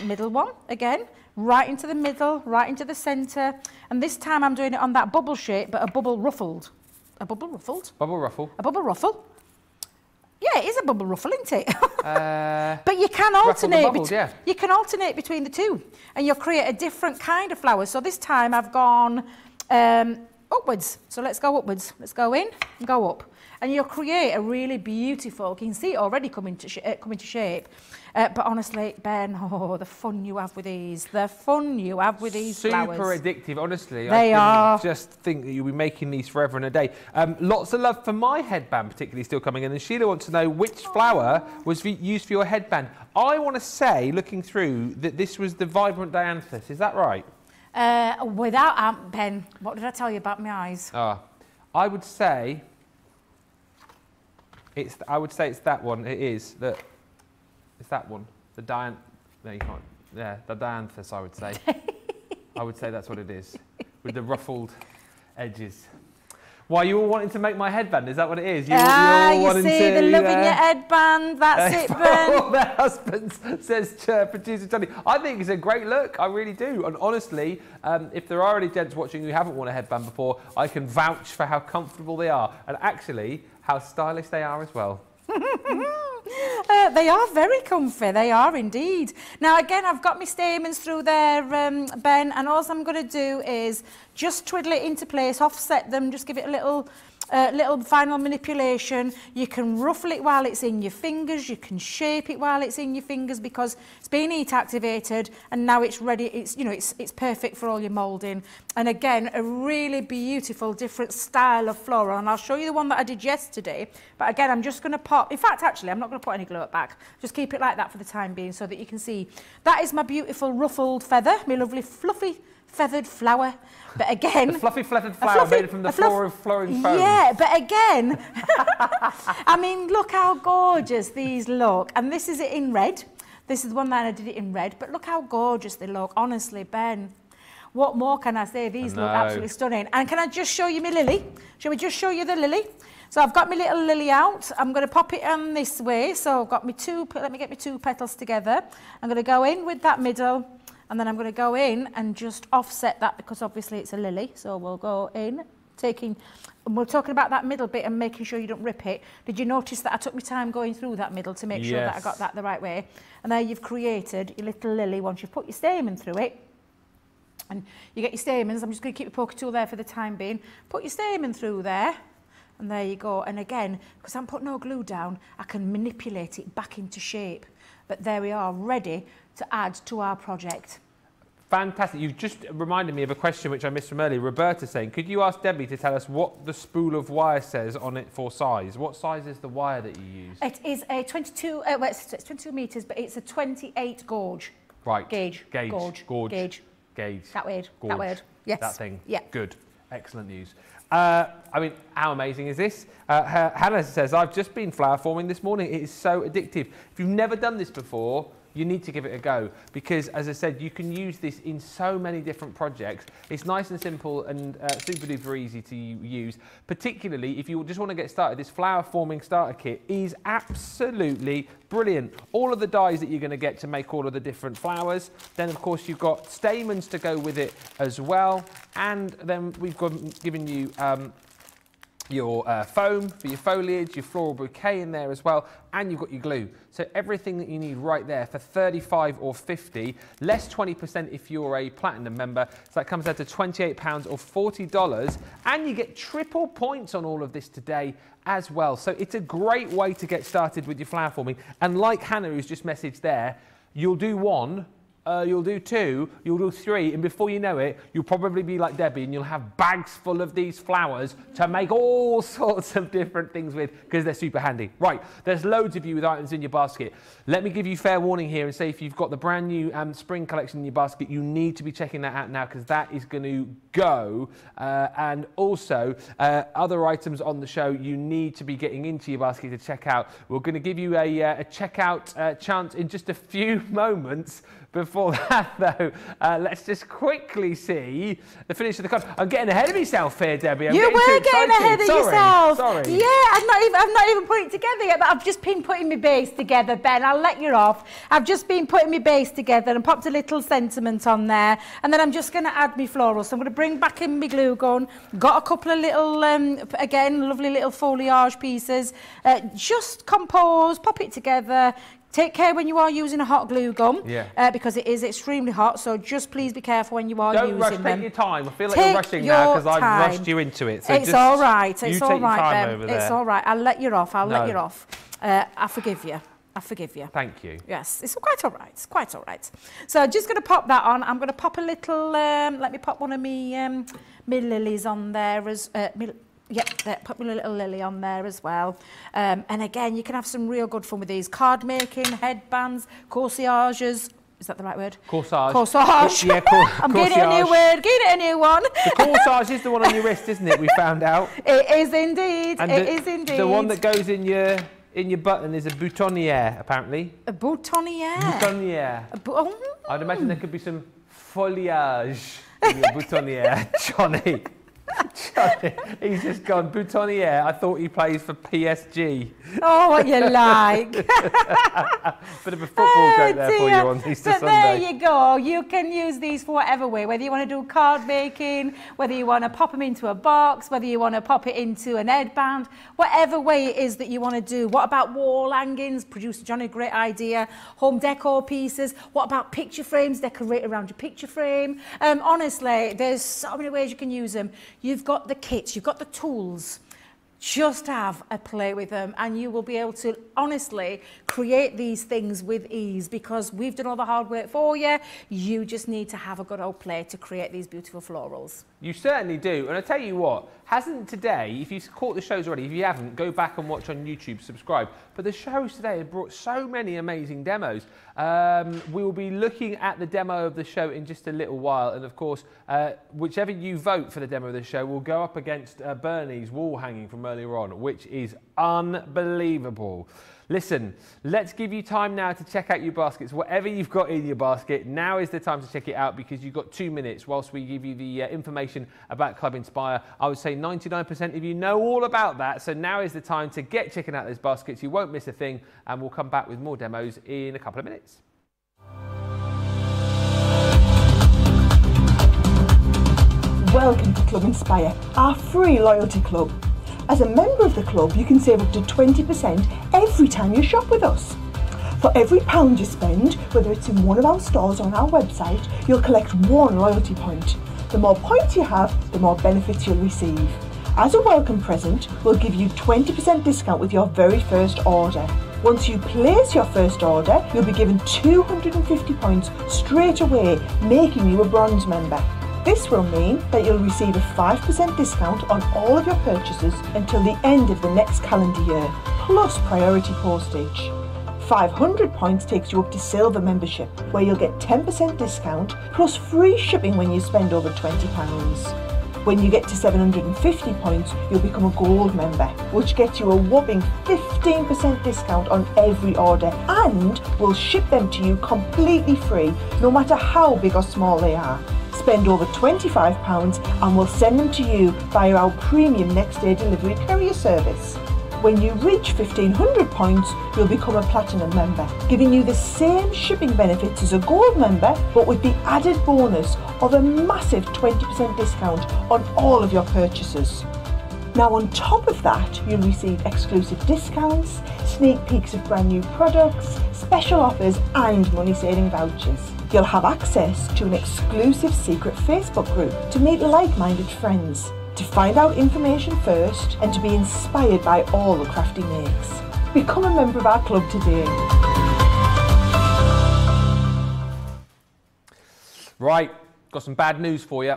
S2: middle one again, right into the middle, right into the centre. And this time I'm doing it on that bubble shape, but a bubble ruffled. A bubble ruffled?
S1: Bubble ruffle.
S2: A bubble ruffle? Yeah, it is a bubble ruffle, isn't it?
S1: Uh,
S2: But you can alternate.
S1: bubbles, yeah.
S2: You can alternate between the two, and you'll create a different kind of flower. So this time I've gone um, upwards. So let's go upwards. Let's go in and go up, and you'll create a really beautiful. You can see it already coming to uh, coming to shape. Uh, but honestly, Ben, oh, the fun you have with these, the fun you have with these
S1: super
S2: flowers.
S1: addictive, honestly.
S2: They
S1: I
S2: are.
S1: just think that you'll be making these forever and a day. Um, lots of love for my headband, particularly still coming in. And Sheila wants to know which flower was used for your headband. I want to say, looking through, that this was the vibrant dianthus. Is that right?
S2: Uh, without um, Ben, what did I tell you about my eyes?
S1: Ah, I would say it's. I would say it's that one. It is that. It's that one. The dian. No, you can't. Yeah, the dianthus. I would say. I would say that's what it is, with the ruffled edges. Why you all wanting to make my headband? Is that what it is? You,
S2: ah,
S1: all
S2: you see
S1: to,
S2: the love in
S1: uh,
S2: your headband. That's it, Ben.
S1: Their husbands, says uh, producer Tony. I think it's a great look. I really do. And honestly, um, if there are any gents watching who haven't worn a headband before, I can vouch for how comfortable they are and actually how stylish they are as well.
S2: Uh, they are very comfy, they are indeed. Now again, I've got my stamens through there, um, Ben, and all I'm going to do is just twiddle it into place, offset them, just give it a little uh, little final manipulation. You can ruffle it while it's in your fingers. You can shape it while it's in your fingers because it's been heat activated and now it's ready. It's, you know, it's, it's perfect for all your moulding. And again, a really beautiful different style of floral. And I'll show you the one that I did yesterday. But again, I'm just going to pop, in fact, actually, I'm not going to put any glue back. Just keep it like that for the time being so that you can see. That is my beautiful ruffled feather, my lovely fluffy feathered flower. But again...
S1: a fluffy feathered flower fluffy, made from the floor of flowing foam.
S2: Yeah, but again, I mean, look how gorgeous these look. And this is it in red. This is the one that I did it in red. But look how gorgeous they look. Honestly, Ben, what more can I say? These look absolutely stunning. And can I just show you my lily? Shall we just show you the lily? So I've got my little lily out. I'm going to pop it on this way. So I've got my two, let me get my two petals together. I'm going to go in with that middle and then I'm going to go in and just offset that because obviously it's a lily. So we'll go in, taking, and we're talking about that middle bit and making sure you don't rip it. Did you notice that I took my time going through that middle to make yes. sure that I got that the right way? And there you've created your little lily once you've put your stamen through it. And you get your stamens, I'm just going to keep the poker tool there for the time being. Put your stamen through there. And there you go. And again, because I'm putting no glue down, I can manipulate it back into shape. But there we are, ready to add to our project.
S1: Fantastic. You've just reminded me of a question which I missed from earlier. Roberta saying, could you ask Debby to tell us what the spool of wire says on it for size? What size is the wire that you use?
S2: It is a 22, uh, well, it's, it's 22 metres, but it's a 28 gauge.
S1: Right.
S2: Gauge.
S1: Gauge.
S2: Gauge.
S1: Gauge.
S2: Gauge.
S1: Gauge.
S2: That word. Gauge. That word. Yes.
S1: That thing.
S2: Yeah.
S1: Good. Excellent news. Uh, I mean, how amazing is this? Uh, Hannah says, I've just been flower forming this morning. It is so addictive. If you've never done this before, you need to give it a go because, as I said, you can use this in so many different projects. It's nice and simple and uh, super duper easy to use, particularly if you just want to get started. This flower forming starter kit is absolutely brilliant. All of the dies that you're going to get to make all of the different flowers. Then, of course, you've got stamens to go with it as well. And then we've got, given you um, your uh, foam for your foliage, your floral bouquet in there as well, and you've got your glue. So everything that you need right there for 35 or 50, less 20% if you're a platinum member. So that comes out to 28 pounds or $40, and you get triple points on all of this today as well. So it's a great way to get started with your flower forming. And like Hannah, who's just messaged there, you'll do one uh, you'll do two, you'll do three, and before you know it, you'll probably be like Debby and you'll have bags full of these flowers to make all sorts of different things with because they're super handy. Right, there's loads of you with items in your basket. Let me give you fair warning here and say if you've got the brand new um, spring collection in your basket, you need to be checking that out now because that is going to go. Uh, and also, uh, other items on the show you need to be getting into your basket to check out. We're going to give you a, uh, a checkout uh, chance in just a few moments. Before that, though, uh, let's just quickly see the finish of the card. I'm getting ahead of myself here, Debby. I'm
S2: you
S1: getting
S2: were getting ahead of
S1: Sorry.
S2: yourself.
S1: Sorry.
S2: Yeah, I've not even I've not even put it together yet, but I've just been putting my base together, Ben. I'll let you off. I've just been putting my base together and popped a little sentiment on there, and then I'm just going to add my floral. So I'm going to bring back in my glue gun. Got a couple of little, um, again, lovely little foliage pieces. Uh, just compose, pop it together, Take care when you are using a hot glue gun,
S1: yeah.
S2: uh, because it is extremely hot. So just please be careful when you are using them. Don't rush.
S1: Take your time. I feel like
S2: take
S1: you're rushing now because I've rushed you into it. So
S2: it's all right. It's all right,
S1: Ben.
S2: It's all right. I'll let you off. I'll
S1: no.
S2: let you off. Uh, I forgive you. I forgive you.
S1: Thank you.
S2: Yes, it's quite all right. It's quite all right. So just going to pop that on. I'm going to pop a little. Um, let me pop one of me um, me lilies on there as. Uh, me, Yep, put my little lily on there as well. Um, and again, you can have some real good fun with these. Card making, headbands, corsages. Is that the right word?
S1: Corsage.
S2: Corsage.
S1: yeah, cor
S2: I'm getting a new word. Getting a new one.
S1: the corsage is the one on your wrist, isn't it? We found out.
S2: It is indeed.
S1: And
S2: it
S1: the,
S2: is indeed.
S1: The one that goes in your in your button is a boutonniere, apparently.
S2: A boutonniere.
S1: Boutonniere.
S2: A bu oh.
S1: I'd imagine there could be some foliage in your boutonniere, Johnny. He's just gone boutonniere. I thought he plays for PSG.
S2: Oh, what you like.
S1: Bit of a football oh, joke there dear. for you on Easter
S2: but
S1: Sunday.
S2: there you go. You can use these for whatever way, whether you want to do card making, whether you want to pop them into a box, whether you want to pop it into an headband, whatever way it is that you want to do. What about wall hangings? Producer Johnny, great idea. Home decor pieces. What about picture frames? Decorate around your picture frame. Um, honestly, there's so many ways you can use them. You've got the kits, you've got the tools. just have a play with them and you will be able to honestly create these things with ease because we've done all the hard work for you. You just need to have a good old play to create these beautiful florals.
S1: You certainly do. And I tell you what, hasn't today, if you've caught the shows already, if you haven't, go back and watch on YouTube, subscribe. But the shows today have brought so many amazing demos. Um, we will be looking at the demo of the show in just a little while. And of course, uh, whichever you vote for the demo of the show will go up against uh, Bernie's wall hanging from earlier on, which is unbelievable. Listen, let's give you time now to check out your baskets. Whatever you've got in your basket, now is the time to check it out because you've got two minutes whilst we give you the uh, information about Club Inspire. I would say 99% of you know all about that. So now is the time to get checking out those baskets. You won't miss a thing and we'll come back with more demos in a couple of minutes.
S3: Welcome to Club Inspire, our free loyalty club. As a member of the club, you can save up to 20% every time you shop with us. For every pound you spend, whether it's in one of our stores or on our website, you'll collect one loyalty point. The more points you have, the more benefits you'll receive. As a welcome present, we'll give you 20% discount with your very first order. Once you place your first order, you'll be given 250 points straight away, making you a bronze member. This will mean that you'll receive a 5% discount on all of your purchases until the end of the next calendar year, plus priority postage. 500 points takes you up to silver membership, where you'll get 10% discount plus free shipping when you spend over £20. When you get to 750 points, you'll become a gold member, which gets you a whopping 15% discount on every order and will ship them to you completely free, no matter how big or small they are spend over £25 and we'll send them to you via our premium next day delivery courier service. When you reach 1500 points, you'll become a platinum member, giving you the same shipping benefits as a gold member, but with the added bonus of a massive 20% discount on all of your purchases. Now, on top of that, you'll receive exclusive discounts, sneak peeks of brand new products, special offers, and money saving vouchers. You'll have access to an exclusive secret Facebook group to meet like minded friends, to find out information first, and to be inspired by all the crafty makes. Become a member of our club today.
S1: Right, got some bad news for you.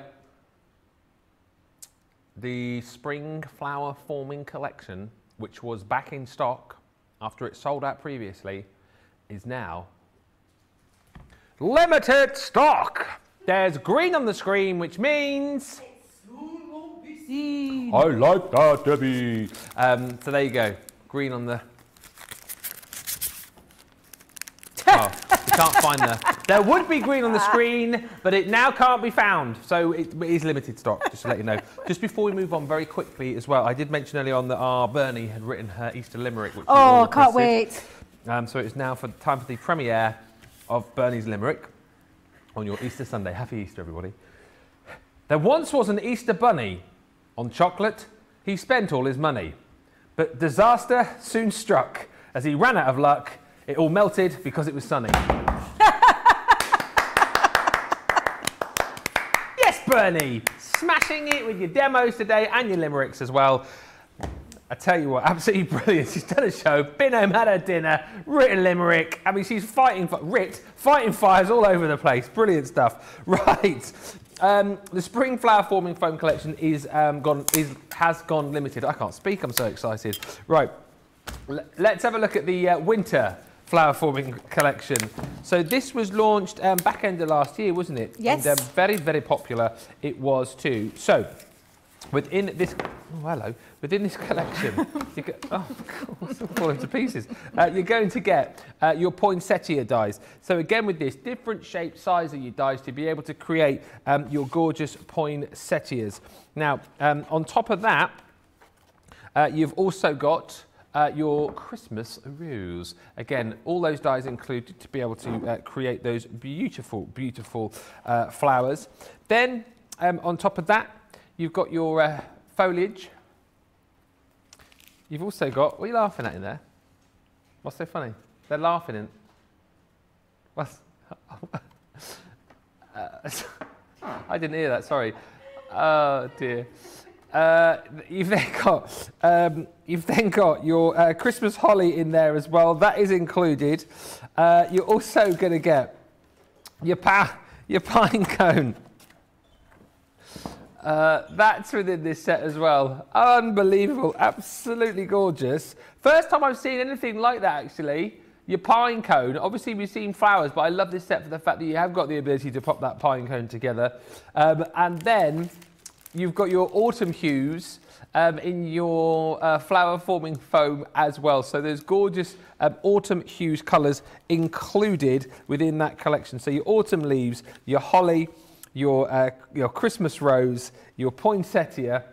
S1: The spring flower forming collection, which was back in stock after it sold out previously, is now limited stock. There's green on the screen, which means. I like that, Debby. Um, so there you go. Green on the. oh, you can't find the. There would be green on the screen, but it now can't be found. So it, it is limited stock, just to let you know. Just before we move on very quickly as well, I did mention earlier on that our Bernie had written her Easter limerick. Which
S2: Oh, can't wait.
S1: Um, so it's now for time for the premiere of Bernie's Limerick on your Easter Sunday. Happy Easter, everybody. There once was an Easter bunny. On chocolate, he spent all his money. But disaster soon struck. As he ran out of luck, it all melted because it was sunny. yes, Bernie! Smashing it with your demos today and your limericks as well. I tell you what, absolutely brilliant. She's done a show, been home, had her dinner, written limerick. I mean, she's fighting, fi- writ, fighting fires all over the place. Brilliant stuff. Right. Um, the spring flower forming foam collection is um, gone is has gone limited. I can't speak. I'm so excited. Right. L- let's have a look at the uh, winter flower forming collection. So this was launched um, back end of last year, wasn't it?
S2: Yes.
S1: And um, very very popular it was too. So within this oh, hello within this collection you go, oh God, it's all falling to pieces uh, you're going to get uh, your poinsettia dies so again with this different shape size of your dies to be able to create um, your gorgeous poinsettias now um, on top of that uh, you've also got uh, your Christmas rose. Again, all those dies included to be able to uh, create those beautiful, beautiful uh, flowers. Then, um, on top of that, you've got your uh, foliage. You've also got, what are you laughing at in there? What's so funny? They're laughing in. What's. Uh, I didn't hear that, sorry. Oh dear. Uh, you've then got um, you've then got your uh, Christmas holly in there as well. That is included. Uh, you're also going to get your pa- your pine cone. Uh, that's within this set as well. Unbelievable, absolutely gorgeous. First time I've seen anything like that actually. Your pine cone, obviously we've seen flowers, but I love this set for the fact that you have got the ability to pop that pine cone together. Um, and then you've got your autumn hues um, in your uh, flower forming foam as well. So there's gorgeous um, autumn hues colours included within that collection. So your autumn leaves, your holly, your, uh, your Christmas rose, your poinsettia,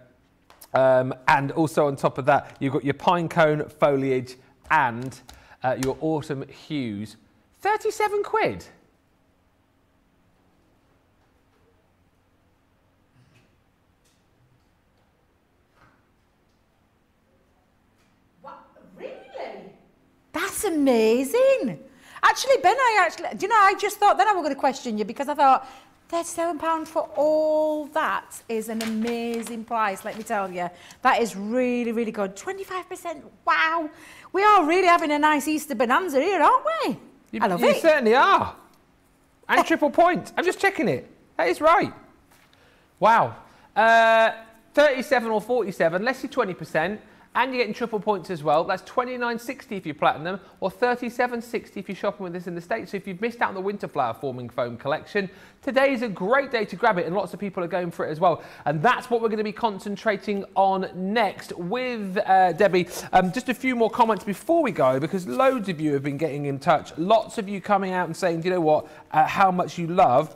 S1: um, and also on top of that, you've got your pine cone foliage and uh, your autumn hues. 37 quid.
S2: What? Really? That's amazing. Actually, Ben, I actually, do you know, I just thought then I was going to question you because I thought £37 for all that is an amazing price, let me tell you. That is really, really good. 25%, wow. We are really having a nice Easter bonanza here, aren't we?
S1: You,
S2: I love
S1: you
S2: it.
S1: certainly are. And triple point. I'm just checking it. That is right. Wow. Uh, 37 or 47, let's see 20%, and you're getting triple points as well. That's 29.60 if you're platinum, or 37.60 if you're shopping with us in the States. So if you've missed out on the winter flower forming foam collection, today is a great day to grab it, and lots of people are going for it as well. And that's what we're going to be concentrating on next with uh, Debby. Um, just a few more comments before we go, because loads of you have been getting in touch. Lots of you coming out and saying, do you know what, uh, how much you love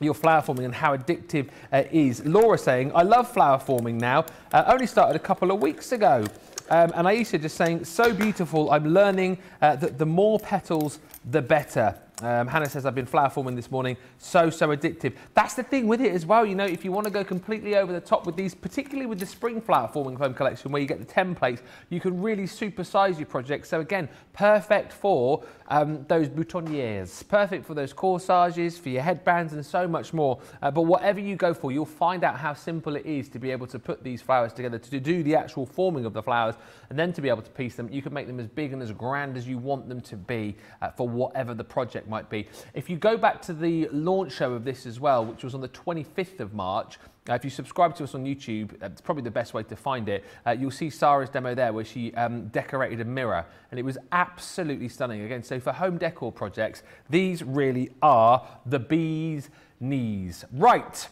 S1: your flower forming and how addictive uh, it is. Laura saying, I love flower forming now. Uh, only started a couple of weeks ago. Um, and Aisha just saying, so beautiful. I'm learning uh, that the more petals, the better. Um, Hannah says, I've been flower forming this morning. So, so addictive. That's the thing with it as well. You know, if you want to go completely over the top with these, particularly with the spring flower forming foam collection where you get the templates, you can really supersize your project. So again, perfect for um, those boutonnieres, perfect for those corsages, for your headbands and so much more. Uh, but whatever you go for, you'll find out how simple it is to be able to put these flowers together, to do the actual forming of the flowers, and then to be able to piece them. You can make them as big and as grand as you want them to be uh, for whatever the project might be. If you go back to the launch show of this as well, which was on the 25th of March, uh, if you subscribe to us on YouTube, uh, it's probably the best way to find it. Uh, you'll see Sara's demo there where she um, decorated a mirror and it was absolutely stunning. Again, so for home decor projects, these really are the bee's knees. Right.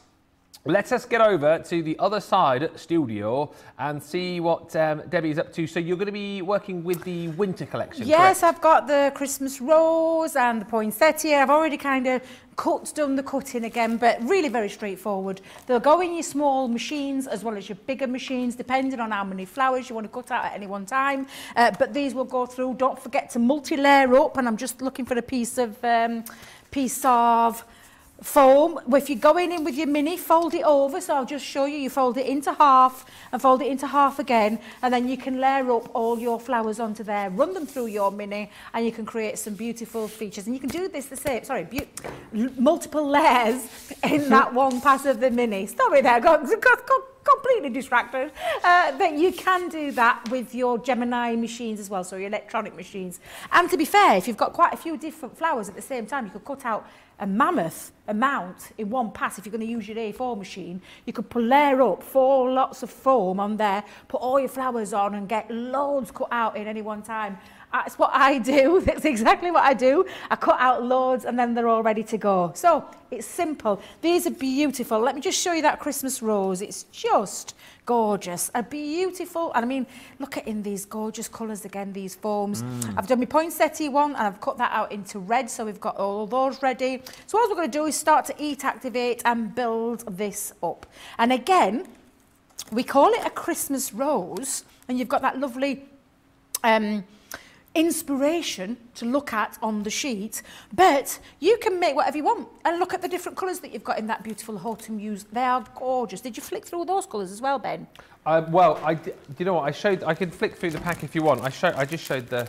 S1: Let us get over to the other side studio and see what um, Debby's up to. So you're going to be working with the winter collection,
S2: Yes,
S1: correct?
S2: I've got the Christmas rose and the poinsettia. I've already kind of cut, done the cutting again, but really very straightforward. They'll go in your small machines as well as your bigger machines, depending on how many flowers you want to cut out at any one time. Uh, but these will go through. Don't forget to multi-layer up, and I'm just looking for a piece of um, piece of foam. If you're going in with your mini, fold it over. So I'll just show you. You fold it into half and fold it into half again. And then you can layer up all your flowers onto there, run them through your mini, and you can create some beautiful features. And you can do this the same, sorry, multiple layers in that one pass of the mini. Sorry there, got, got, got completely distracted. Uh, but you can do that with your Gemini machines as well, so your electronic machines. And to be fair, if you've got quite a few different flowers at the same time, you could cut out a mammoth amount in one pass. If you're going to use your A4 machine, you could layer up four lots of foam on there, put all your flowers on and get loads cut out in any one time. That's what I do. That's exactly what I do. I cut out loads and then they're all ready to go. So it's simple. These are beautiful. Let me just show you that Christmas rose. It's just gorgeous. A beautiful, and I mean, look at in these gorgeous colours again, these foams. I've done my poinsettia one and I've cut that out into red. So we've got all those ready. So what we're going to do is start to eat, activate and build this up. And again, we call it a Christmas rose and you've got that lovely um, inspiration to look at on the sheet, but you can make whatever you want and look at the different colours that you've got in that beautiful autumn hues. They are gorgeous. Did you flick through all those colours as well, Ben?
S1: Uh, well, I, do you know what? I showed. I can flick through the pack if you want. I show. I just showed the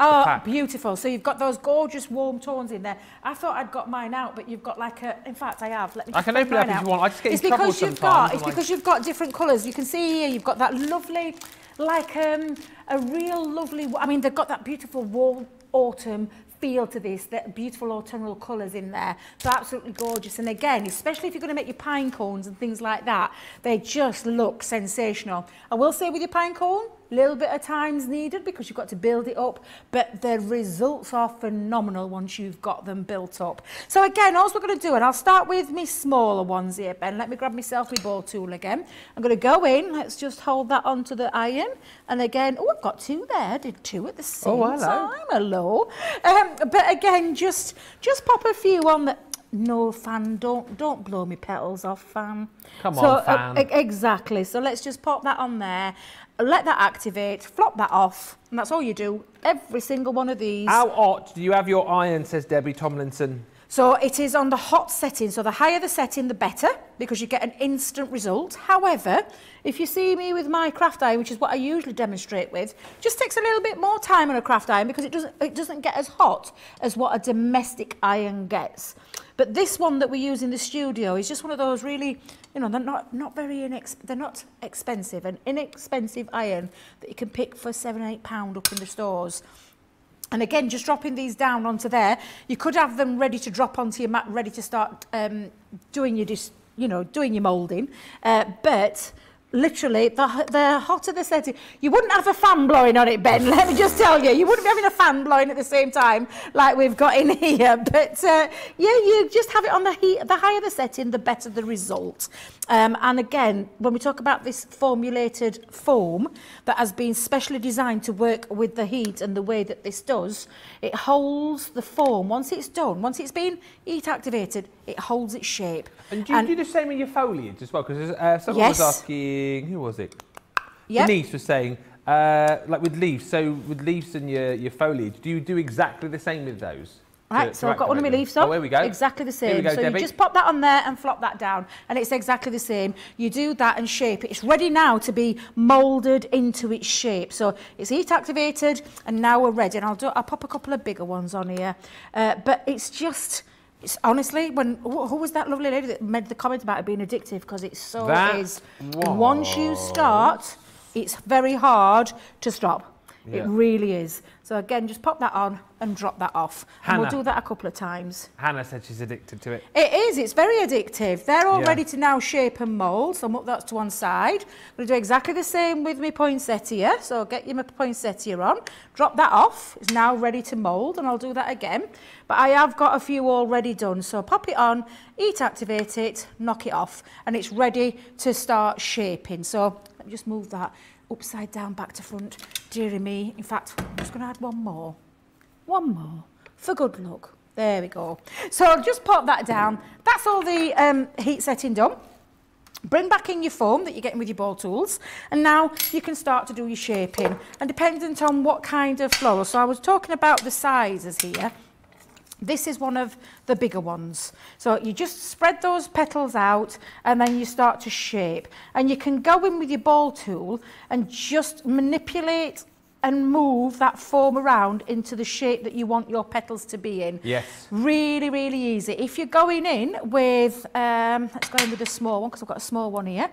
S2: Oh, beautiful. So you've got those gorgeous warm tones in there. I thought I'd got mine out, but you've got like a, in fact I have. Let me
S1: I can open it up
S2: mine
S1: if you want. I just get in
S2: it's
S1: trouble
S2: because you've
S1: sometimes.
S2: got, it's
S1: like-
S2: because you've got different colours. You can see here, you've got that lovely, like um, a real lovely, I mean, they've got that beautiful warm autumn feel to this, that beautiful autumnal colours in there. They're absolutely gorgeous. And again, especially if you're going to make your pine cones and things like that, they just look sensational. I will say with your pine cone, little bit of time's needed because you've got to build it up, but the results are phenomenal once you've got them built up. So again, all we're going to do, and I'll start with my smaller ones here, Ben. Let me grab myself my ball tool again. I'm going to go in, let's just hold that onto the iron. And again, oh, I've got two there. I did two at the same
S1: Oh, hello.
S2: time. Hello. Um, but again, just just pop a few on the... No, fan, don't don't blow me petals off, fan.
S1: Come
S2: so,
S1: on,
S2: uh,
S1: fan.
S2: e- exactly. So let's just pop that on there, let that activate, flop that off, and that's all you do. Every single one of these.
S1: How hot do you have your iron, says Debbie Tomlinson.
S2: So it is on the hot setting. So the higher the setting, the better, because you get an instant result. However, if you see me with my craft iron, which is what I usually demonstrate with, just takes a little bit more time on a craft iron because it doesn't it doesn't get as hot as what a domestic iron gets. But this one that we use in the studio is just one of those really, you know, they're not not very inex they're not expensive, an inexpensive iron that you can pick for seven, eight pound up in the stores. And again, just dropping these down onto there, you could have them ready to drop onto your mat, ready to start um, doing your, dis, you know, doing your moulding. Uh, but literally, the, the hotter the setting, you wouldn't have a fan blowing on it, Ben. Let me just tell you, you wouldn't be having a fan blowing at the same time like we've got in here. But uh, yeah, you just have it on the heat. The higher the setting, the better the result. Um, and again, when we talk about this formulated foam that has been specially designed to work with the heat and the way that this does, it holds the foam. Once it's done, once it's been heat activated, it holds its shape.
S1: And do you do the same in your foliage as well? Because uh, someone
S2: Yes.
S1: was asking, who was it?
S2: Yep.
S1: Denise was saying, uh, like with leaves, so with leaves and your, your foliage, do you do exactly the same with those?
S2: Right,
S1: to-
S2: so
S1: to
S2: I've got one of my leaves on.
S1: Oh, here we go.
S2: Exactly the same.
S1: go,
S2: so
S1: Debby.
S2: you just pop that on there and flop that down, and it's exactly the same. You do that and shape it. It's ready now to be moulded into its shape. So it's heat activated, and now we're ready. And I'll do. I'll pop a couple of bigger ones on here, uh, but it's just. It's honestly, when who was that lovely lady that made the comment about it being addictive? Because it so
S1: That
S2: is. Once you start, it's very hard to stop.
S1: Yeah.
S2: It really is. So again, just pop that on and drop that off. And we'll do that a couple of times.
S1: Hannah said she's addicted to it.
S2: It is, it's very addictive. They're all
S1: Yeah.
S2: ready to now shape and mould, so I'll that to one side. I'm going to do exactly the same with my poinsettia. So get your poinsettia on, drop that off. It's now ready to mould, and I'll do that again. But I have got a few already done, so pop it on, heat activate it, knock it off, and it's ready to start shaping. So let me just move that upside down, back to front. Dearie me. In fact, I'm just going to add one more. One more for good luck. There we go. So I'll just pop that down. That's all the um, heat setting done. Bring back in your foam that you're getting with your ball tools and now you can start to do your shaping and dependent on what kind of floral. So I was talking about the sizes here. This is one of the bigger ones. So you just spread those petals out and then you start to shape. And you can go in with your ball tool and just manipulate and move that form around into the shape that you want your petals to be in.
S1: Yes.
S2: Really, really easy. If you're going in with, um, let's go in with a small one because I've got a small one here.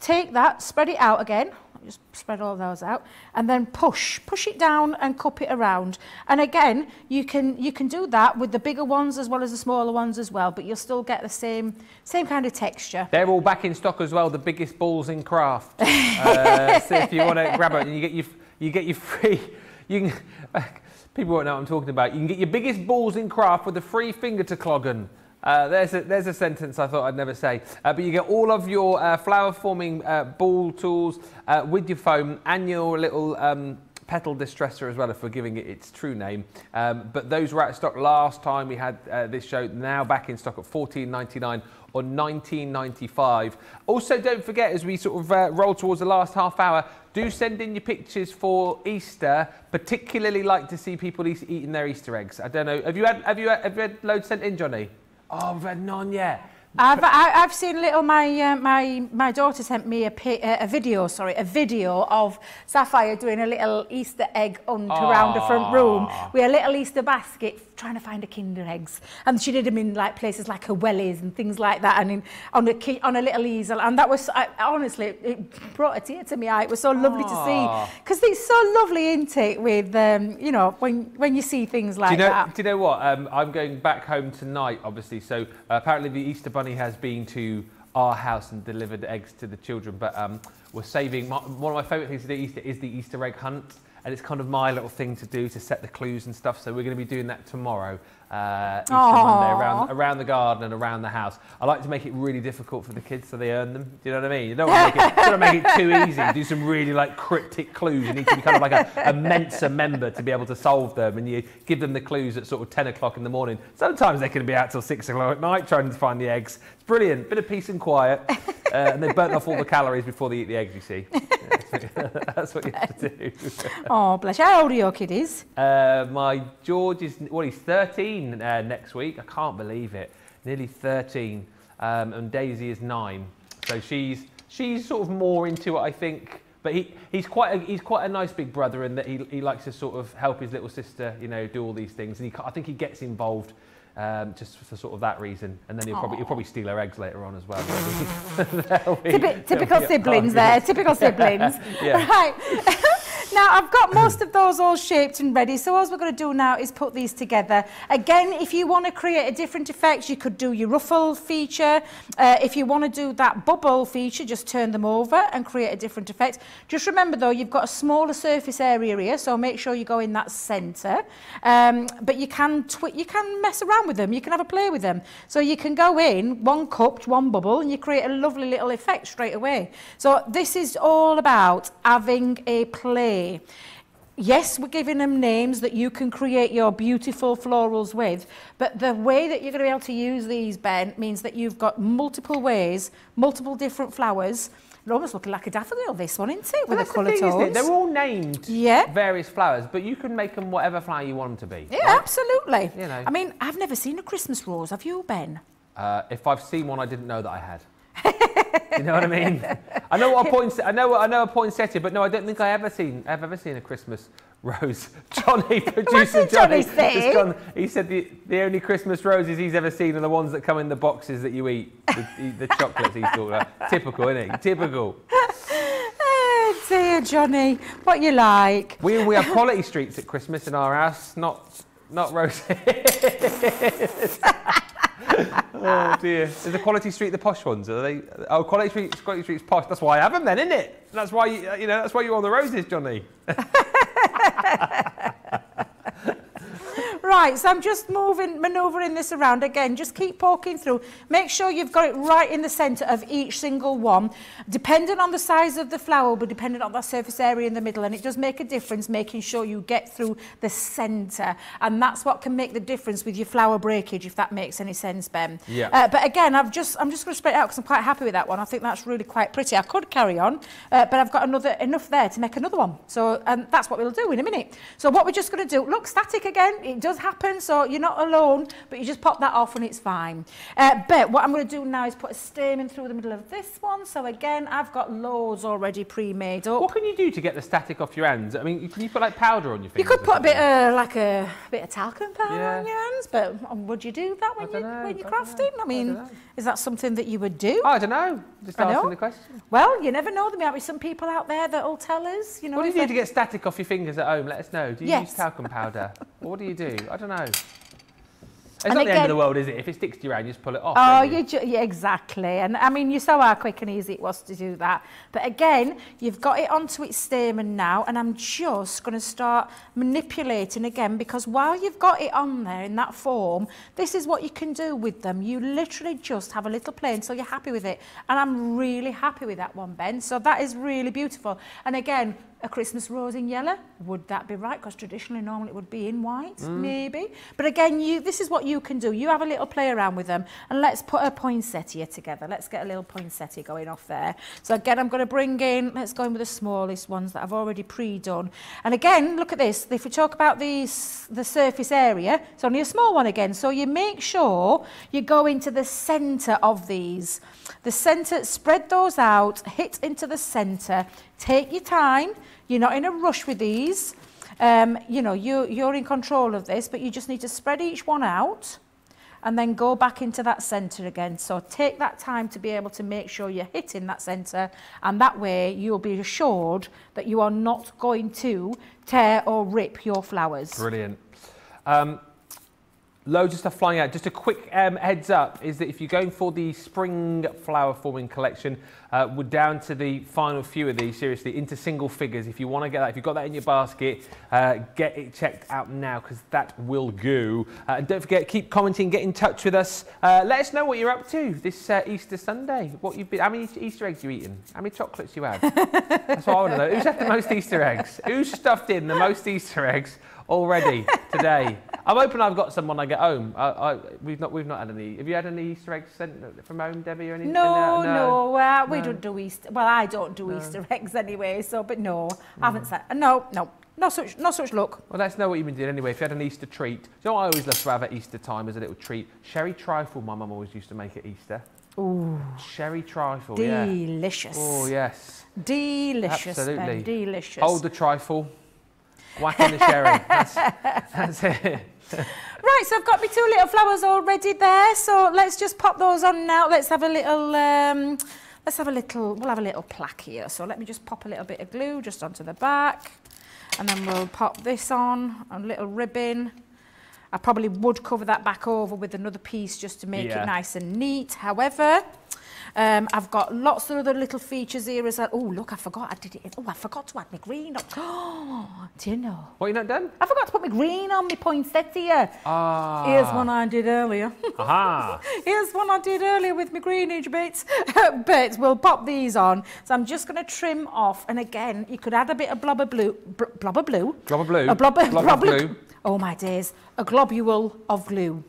S2: Take that, spread it out again. Just spread all those out and then push, push it down and cup it around. And again, you can you can do that with the bigger ones as well as the smaller ones as well, but you'll still get the same same kind of texture.
S1: They're all back in stock as well. The biggest balls in craft. uh, so if you want to grab it, and you get your you get your free. You can. People won't know what I'm talking about. You can get your biggest balls in craft with a free finger to cloggen. Uh, there's, a, there's a sentence I thought I'd never say. Uh, but you get all of your uh, flower forming uh, ball tools uh, with your foam and your little um, petal distressor as well, if we're giving it its true name. Um, but those were out of stock last time we had uh, this show. Now back in stock at 14.99 or 19.95. Also, don't forget as we sort of uh, roll towards the last half hour, do send in your pictures for Easter. Particularly like to see people eating their Easter eggs. I don't know. Have you had have you had, have you had loads sent in, Johnny? Oh, we've had none yet.
S2: I've, I've seen little, my, uh, my, my daughter sent me a, uh, a video, sorry, a video of Sapphire doing a little Easter egg hunt around the front room with a little Easter basket trying to find a Kinder eggs. And she did them in like places like her wellies and things like that and in, on, a, ki- on a little easel. And that was, I, honestly, it brought a tear to me eye. It was so lovely to see. Because it's so lovely, isn't it, with, um, you know, when, when you see things like
S1: do you know?
S2: that.
S1: Do you know what? Um, I'm going back home tonight, obviously. So uh, apparently the Easter Bunny has been to our house and delivered eggs to the children. But um, we're saving. My, one of my favourite things to do Easter is the Easter egg hunt, and it's kind of my little thing to do to set the clues and stuff. So we're going to be doing that tomorrow. Uh, Easter Monday around around the garden and around the house. I like to make it really difficult for the kids so they earn them. Do you know what I mean? You don't want to make it, wanna make it too easy. Do some really like cryptic clues. You need to be kind of like a, a Mensa member to be able to solve them, and you give them the clues at sort of 10 o'clock in the morning. Sometimes they can be out till six o'clock at night trying to find the eggs. It's brilliant. Bit of peace and quiet, uh, and they've burnt off all the calories before they eat the eggs. You see, that's what you have to do.
S2: Oh, bless you. How old are your kiddies?
S1: Uh, my George is well, he's 13 uh, next week. I can't believe it. Nearly 13, um, and Daisy is nine. So she's she's sort of more into it, I think. But he, he's quite a, he's quite a nice big brother in that he, he likes to sort of help his little sister, you know, do all these things. And he, I think he gets involved um, just for sort of that reason. And then he'll probably he'll probably steal her eggs later on as well. Be-
S2: Typi- typical siblings there, typical siblings.
S1: Yeah.
S2: Right. now, I've got most of those all shaped and ready, so all we're going to do now is put these together. Again, if you want to create a different effect, you could do your ruffle feature. Uh, if you want to do that bubble feature, just turn them over and create a different effect. Just remember, though, you've got a smaller surface area here, so make sure you go in that centre. Um, but you can, you can mess around with them, you can have a play with them. So you can go in, one cup, one bubble, and you create a lovely little effect straight away. So this is all about having a play. Yes, we're giving them names that you can create your beautiful florals with, but the way that you're going to be able to use these, Ben, means that you've got multiple ways, multiple different flowers. It's almost looking like a daffodil, this one, isn't it? With the colour
S1: thing, isn't it?
S2: tones.
S1: They're all named
S2: Yeah.
S1: various flowers, but you can make them whatever flower you want them to be.
S2: Yeah,
S1: right?
S2: absolutely.
S1: You know.
S2: I mean, I've never seen a Christmas rose. Have you, Ben?
S1: Uh, if I've seen one, I didn't know that I had. you know what I mean? I know what a point. I know. I know a poinsettia, but no, I don't think I ever seen. I've ever seen a Christmas rose. Johnny, producer
S2: Johnny
S1: Johnny, gone- he said the, the only Christmas roses he's ever seen are the ones that come in the boxes that you eat, the, the chocolates he's talking about. Typical, isn't it? Typical.
S2: Oh, dear, Johnny. What you like?
S1: We we have quality streets at Christmas in our house, not not roses. oh dear. Is the quality street the posh ones? Are they? Oh, quality street, quality street's posh. That's why I have them then, isn't it? That's why you, you know. That's why you're on the roses, Johnny.
S2: Right, so I'm just moving, manoeuvring this around again. Just keep poking through. Make sure you've got it right in the centre of each single one. Depending on the size of the flower, but depending on the surface area in the middle, and it does make a difference making sure you get through the centre, and that's what can make the difference with your flower breakage, if that makes any sense, Ben.
S1: Yeah.
S2: Uh, but again, I've just, I'm just going to spread it out because I'm quite happy with that one. I think that's really quite pretty. I could carry on, uh, but I've got another enough there to make another one. So, and that's what we'll do in a minute. So what we're just going to do, look, static again. It does happen, so you're not alone, but you just pop that off and it's fine. Uh, but what I'm going to do now is put a stamen through the middle of this one. So again, I've got loads already pre-made up.
S1: What can you do to get the static off your hands? I mean, can you put like powder on your fingers?
S2: You
S1: could
S2: put a bit of like a bit of talcum powder
S1: Yeah.
S2: on your hands, but um, would you do that when you
S1: dunno,
S2: when you're crafting? I
S1: I
S2: mean, is that something that you would do?
S1: I don't know. Just asking the question.
S2: Well, you never know. There might be some people out there that will tell us. You know,
S1: What do you do to get static off your fingers at home? Let us know. Do you
S2: Yes.
S1: use talcum powder? or what do you do? I don't know. It's
S2: And
S1: not the end of the world, is it? If it sticks to your hand, you just pull it off.
S2: Oh,
S1: you?
S2: yeah, exactly. And I mean, you saw how quick and easy it was to do that. But again, you've got it onto its stamen now, and I'm just going to start manipulating again because while you've got it on there in that form, this is what you can do with them. You literally just have a little play until you're happy with it. And I'm really happy with that one, Ben. So that is really beautiful. And again, a Christmas rose in yellow. Would that be right? Because traditionally, normally it would be in white, mm. maybe. But again, you this is what you can do. You have a little play around with them, and let's put a poinsettia together. Let's get a little poinsettia going off there. So again, I'm going to bring in. Let's go in with the smallest ones that I've already pre-done. And again, look at this. If we talk about these, the surface area, it's only a small one again. So you make sure you go into the centre of these. The centre, spread those out, hit into the centre. Take your time. You're not in a rush with these. Um, you know, you, you're in control of this, but you just need to spread each one out and then go back into that centre again. So take that time to be able to make sure you're hitting that centre and that way you'll be assured that you are not going to tear or rip your flowers.
S1: Brilliant. Um, loads of stuff flying out. Just a quick um, heads up is that if you're going for the spring flower forming collection, uh, we're down to the final few of these, seriously, into single figures. If you want to get that, if you've got that in your basket, uh, get it checked out now because that will go. Uh, and don't forget, keep commenting, get in touch with us. Uh, let us know what you're up to this uh, Easter Sunday. What you've been, how many Easter eggs you eating? How many chocolates you had? That's what I want to know. Who's had the most Easter eggs? Who's stuffed in the most Easter eggs already today? I'm hoping I've got some when I get home. I, I, we've not we've not had any. Have you had any Easter eggs sent from home, Debby, or anything?
S2: No, no, uh, we
S1: No.
S2: don't do Easter. Well, I don't do Easter eggs anyway. So, but no, I haven't said. No, no, no such, no such luck.
S1: Well, let us know what you've been doing anyway. If you had an Easter treat, you know what I always love to have at Easter time as a little treat? Sherry trifle. My mum always used to make at Easter.
S2: Ooh,
S1: Sherry trifle. yeah.
S2: delicious.
S1: Oh yes.
S2: Delicious,
S1: Absolutely.
S2: Ben, delicious.
S1: Hold the trifle. Whack on the sherry. That's, that's it.
S2: Right, so I've got my two little flowers already there. So let's just pop those on now. Let's have a little, um, let's have a little, we'll have a little plaque here. So let me just pop a little bit of glue just onto the back. And then we'll pop this on, a little ribbon. I probably would cover that back over with another piece just to make
S1: Yeah.
S2: it nice and neat. However, um, I've got lots of other little features here as well. Oh, look, I forgot I did it. Oh, I forgot to add my green on. Oh, do you know?
S1: What you not done?
S2: I forgot to put my green on my poinsettia.
S1: Ah.
S2: Here's one I did earlier.
S1: Aha.
S2: Here's one I did earlier with my greenage bits. but we'll pop these on. So I'm just going to trim off. And again, you could add a bit of blobber blue. Br- blobber blue.
S1: Globber blue.
S2: A blobber,
S1: Globber
S2: blobber-
S1: blue.
S2: Oh my days. A globule of glue.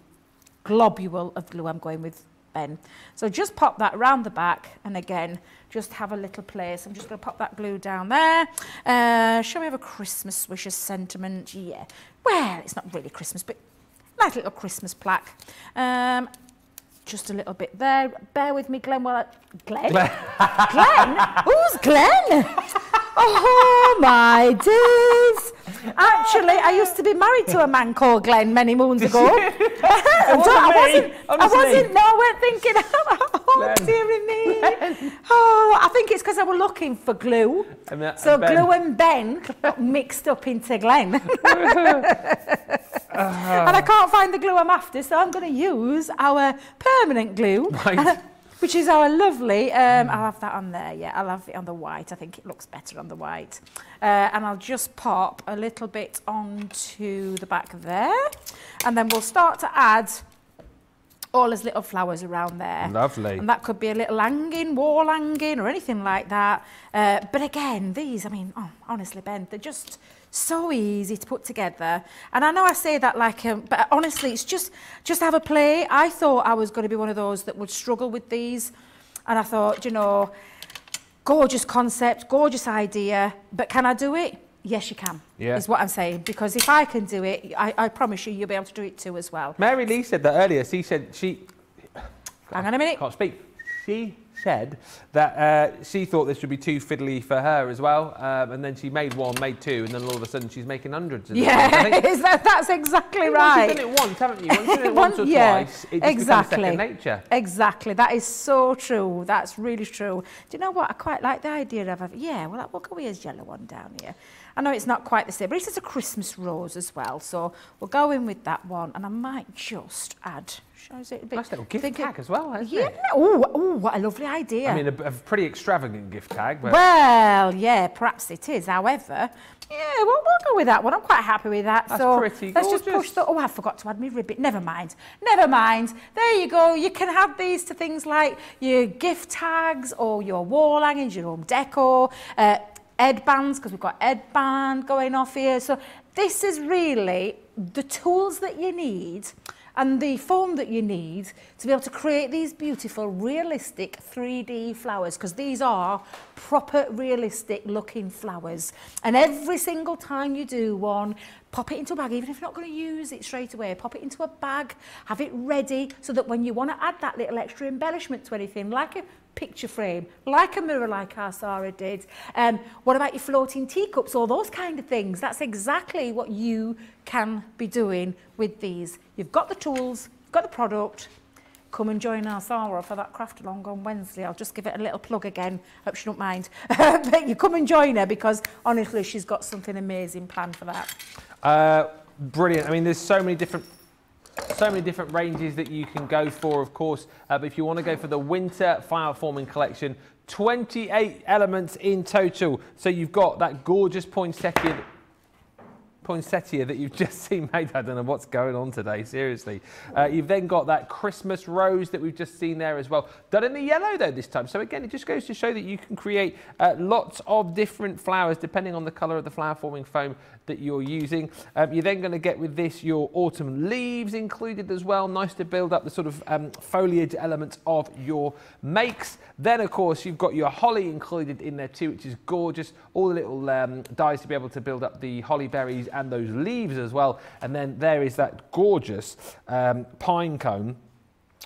S2: Globule of glue I'm going with, So just pop that around the back. And again, just have a little place. I'm just going to pop that glue down there. Uh, shall we have a Christmas wishes sentiment? Yeah. Well, it's not really Christmas, but nice little Christmas plaque. Um, just a little bit there. Bear with me, Glenn. Well, I- Glenn? Glenn? Who's Glenn? Oh my days! Actually, I used to be married to a man called Glenn many moons ago. I
S1: wasn't
S2: I
S1: me,
S2: wasn't. I wasn't. No, I weren't thinking. Oh,
S1: Glenn.
S2: dearie me. Oh, I think it's because I was looking for glue.
S1: And that-
S2: So
S1: and
S2: glue and Ben got mixed up into Glenn. and I can't find the glue I'm after, so I'm going to use our permanent glue.
S1: Right.
S2: Which is our lovely, um, I'll have that on there, yeah, I'll have it on the white, I think it looks better on the white. Uh, and I'll just pop a little bit onto the back there, and then we'll start to add all his little flowers around there.
S1: Lovely.
S2: And that could be a little hanging, wall hanging, or anything like that. Uh, but again, these, I mean, oh, honestly, Ben, they're just so easy to put together. And I know I say that like, um, but honestly, it's just, just have a play. I thought I was going to be one of those that would struggle with these. And I thought, you know, gorgeous concept, gorgeous idea, but can I do it? Yes, you can,
S1: Yeah.
S2: is what I'm saying. Because if I can do it, I, I promise you, you'll be able to do it too as well.
S1: Mary Lee said that earlier. She said she
S2: Hang on a minute.
S1: can't speak. She said that uh, she thought this would be too fiddly for her as well, um, and then she made one, made two, and then all of a sudden she's making hundreds. Of
S2: Yeah,
S1: think
S2: that, that's exactly
S1: once
S2: right.
S1: you've done it once, haven't you? Once you've done it once or
S2: yeah,
S1: twice, it
S2: exactly.
S1: becomes second nature.
S2: Exactly. That is so true. That's really true. Do you know what? I quite like the idea of, yeah, well, we'll go with his yellow one down here. I know it's not quite the same, but it's a Christmas rose as well. So we'll go in with that one. And I might just add, shows it a bit.
S1: Nice little gift
S2: it-
S1: tag as well, isn't
S2: Yeah.
S1: it?
S2: Oh, oh, what a lovely idea.
S1: I mean, a, a pretty extravagant gift tag, but
S2: Well, yeah, perhaps it is. However, yeah, we'll, we'll go with that one. I'm quite happy with that.
S1: That's
S2: so
S1: pretty
S2: let's just push
S1: gorgeous.
S2: the. Oh, I forgot to add my ribbon. Never mind. Never mind. There you go. You can add these to things like your gift tags or your wall hangings, your home decor. Uh, Ed bands because we've got Ed band going off here. So this is really the tools that you need and the foam that you need to be able to create these beautiful realistic 3D flowers because these are proper realistic looking flowers. And every single time you do one pop it into a bag. Even if you're not going to use it straight away pop it into a bag have it ready so that when you want to add that little extra embellishment to anything like a picture frame, like a mirror like our Sara did. Um, what about your floating teacups, all those kind of things? That's exactly what you can be doing with these. You've got the tools, you've got the product, come and join our Sara for that craft along on Wednesday. I'll just give it a little plug again, hope she don't mind. but you come and join her because honestly she's got something amazing planned for that.
S1: Uh, brilliant. I mean, there's so many different so many different ranges that you can go for, of course. Uh, but if you want to go for the winter flower forming collection, 28 elements in total. So you've got that gorgeous poinsettia poinsettia that you've just seen made. I don't know what's going on today, seriously. Uh, you've then got that Christmas rose that we've just seen there as well. Done in the yellow though this time. So again, it just goes to show that you can create uh, lots of different flowers depending on the colour of the flower forming foam that you're using. Um, you're then going to get with this your autumn leaves included as well. Nice to build up the sort of um, foliage elements of your makes. Then of course you've got your holly included in there too, which is gorgeous. All the little um, dies to be able to build up the holly berries and those leaves as well. And then there is that gorgeous um, pine cone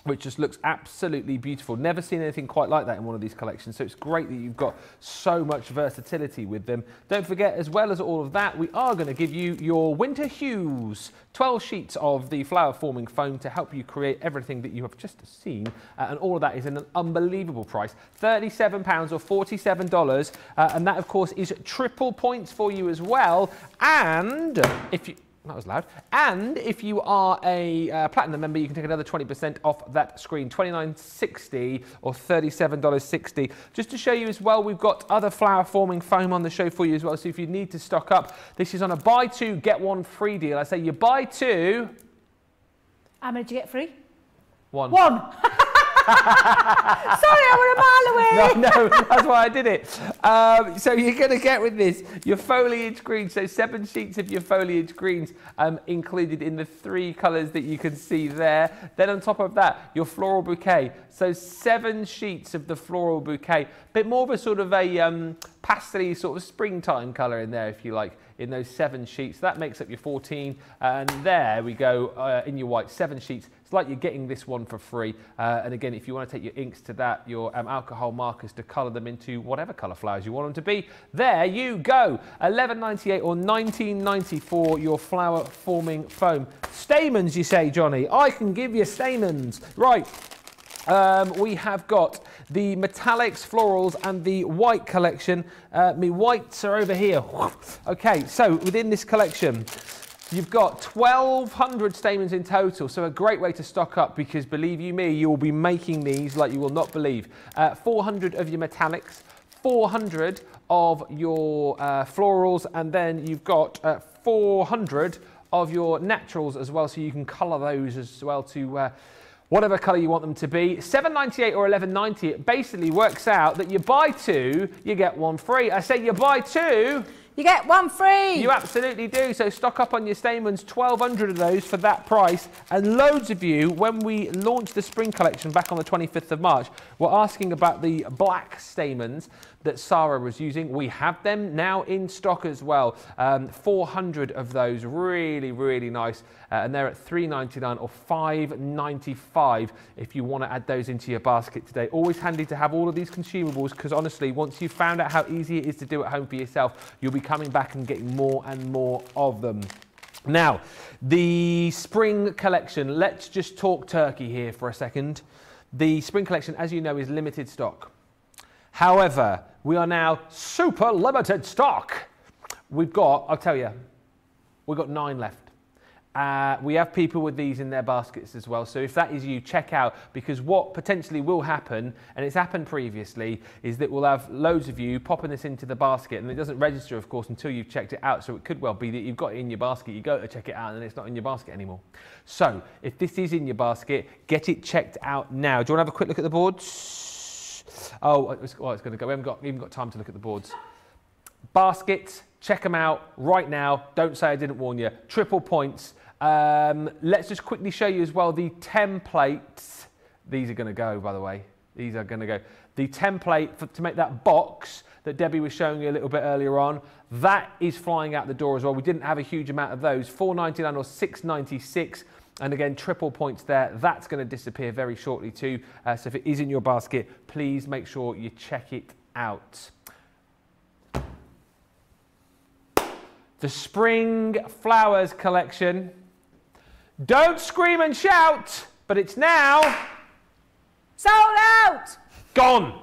S1: which just looks absolutely beautiful. Never seen anything quite like that in one of these collections, so it's great that you've got so much versatility with them. Don't forget, as well as all of that, we are going to give you your Winter Hues, 12 sheets of the flower forming foam to help you create everything that you have just seen, uh, and all of that is in an unbelievable price, £37 or $47, uh, and that, of course, is triple points for you as well, and if you that was loud. And if you are a uh, platinum member, you can take another 20% off that screen, $29.60 or $37.60. Just to show you as well, we've got other flower forming foam on the show for you as well. So if you need to stock up, this is on a buy two, get one free deal. I say you buy two.
S2: How many did you get free?
S1: One.
S2: One. Sorry, I were a mile away.
S1: No, no, that's why I did it. Um, so you're going to get with this your foliage greens. So seven sheets of your foliage greens um, included in the three colours that you can see there. Then on top of that, your floral bouquet. So seven sheets of the floral bouquet. Bit more of a sort of a um, pastel sort of springtime colour in there, if you like in those seven sheets. That makes up your 14. And there we go uh, in your white, seven sheets. It's like you're getting this one for free. Uh, and again, if you want to take your inks to that, your um, alcohol markers to colour them into whatever colour flowers you want them to be, there you go. 11.98 or 19.90 for your flower forming foam. Stamens, you say, Johnny? I can give you stamens. Right. Um, we have got the metallics, florals, and the white collection. Uh, me whites are over here. Okay, so within this collection, You've got 1,200 stamens in total, so a great way to stock up because believe you me, you will be making these like you will not believe. Uh, 400 of your metallics, 400 of your uh, florals, and then you've got uh, 400 of your naturals as well, so you can colour those as well to uh, whatever colour you want them to be. 7.98 or 11.90, it basically works out that you buy two, you get one free. I say you buy two,
S2: You get one free.
S1: you absolutely do. So stock up on your stamens, 1,200 of those for that price. And loads of you, when we launched the spring collection back on the 25th of March, were asking about the black stamens that Sara was using. We have them now in stock as well. Um, 400 of those, really, really nice. Uh, and they're at 3.99 or 5.95 if you want to add those into your basket today. Always handy to have all of these consumables because honestly, once you've found out how easy it is to do at home for yourself, you'll be coming back and getting more and more of them. Now, the spring collection, let's just talk turkey here for a second. The spring collection, as you know, is limited stock. However, we are now super limited stock. We've got, I'll tell you, we've got nine left. Uh, we have people with these in their baskets as well. So if that is you, check out because what potentially will happen, and it's happened previously, is that we'll have loads of you popping this into the basket and it doesn't register, of course, until you've checked it out. So it could well be that you've got it in your basket, you go to check it out and it's not in your basket anymore. So if this is in your basket, get it checked out now. Do you want to have a quick look at the boards? Oh, it's, well, it's going to go. We haven't got, even got time to look at the boards. baskets, check them out right now. Don't say I didn't warn you. Triple points. Um, let's just quickly show you as well the templates. These are going to go, by the way. These are going to go. The template for, to make that box that Debby was showing you a little bit earlier on, that is flying out the door as well. We didn't have a huge amount of those. 4.99 or 6.96. And again, triple points there. That's going to disappear very shortly too. Uh, so if it is in your basket, please make sure you check it out. The Spring Flowers collection. Don't scream and shout, but it's now
S2: Sold out!
S1: gone.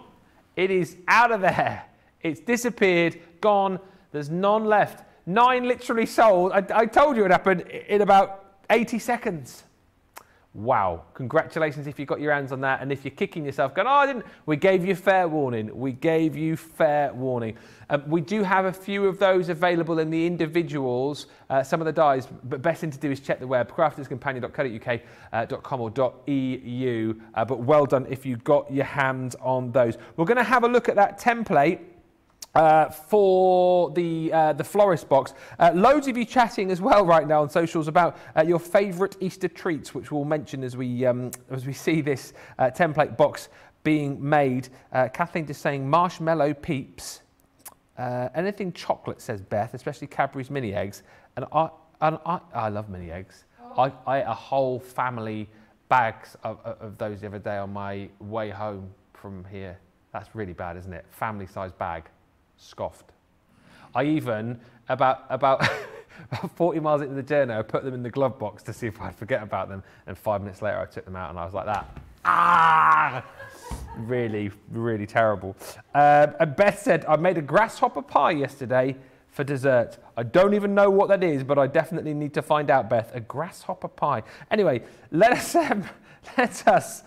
S1: It is out of there. It's disappeared, gone. There's none left. Nine literally sold. I, I told you it happened in about 80 seconds. Wow. Congratulations if you got your hands on that. And if you're kicking yourself, going, oh, I didn't, we gave you fair warning. We gave you fair warning. Um, we do have a few of those available in the individuals, uh, some of the dies, but best thing to do is check the web, crafterscompanion.co.uk, uh, or .eu. Uh, but well done if you got your hands on those. We're going to have a look at that template uh, for the uh, the florist box. Uh, loads of you chatting as well right now on socials about uh, your favourite Easter treats, which we'll mention as we um, as we see this uh, template box being made. Uh, Kathleen just saying marshmallow peeps. anything chocolate, says Beth, especially Cadbury's mini eggs. And I, and I, I love mini eggs. I, I ate a whole family bags of, of those the other day on my way home from here. That's really bad, isn't it? Family size bag scoffed. I even, about, about, about 40 miles into the journey, I put them in the glove box to see if I'd forget about them. And five minutes later, I took them out and I was like that. Ah! Really, really terrible. Um, and Beth said, I made a grasshopper pie yesterday for dessert. I don't even know what that is, but I definitely need to find out, Beth. A grasshopper pie. Anyway, let us, um, let us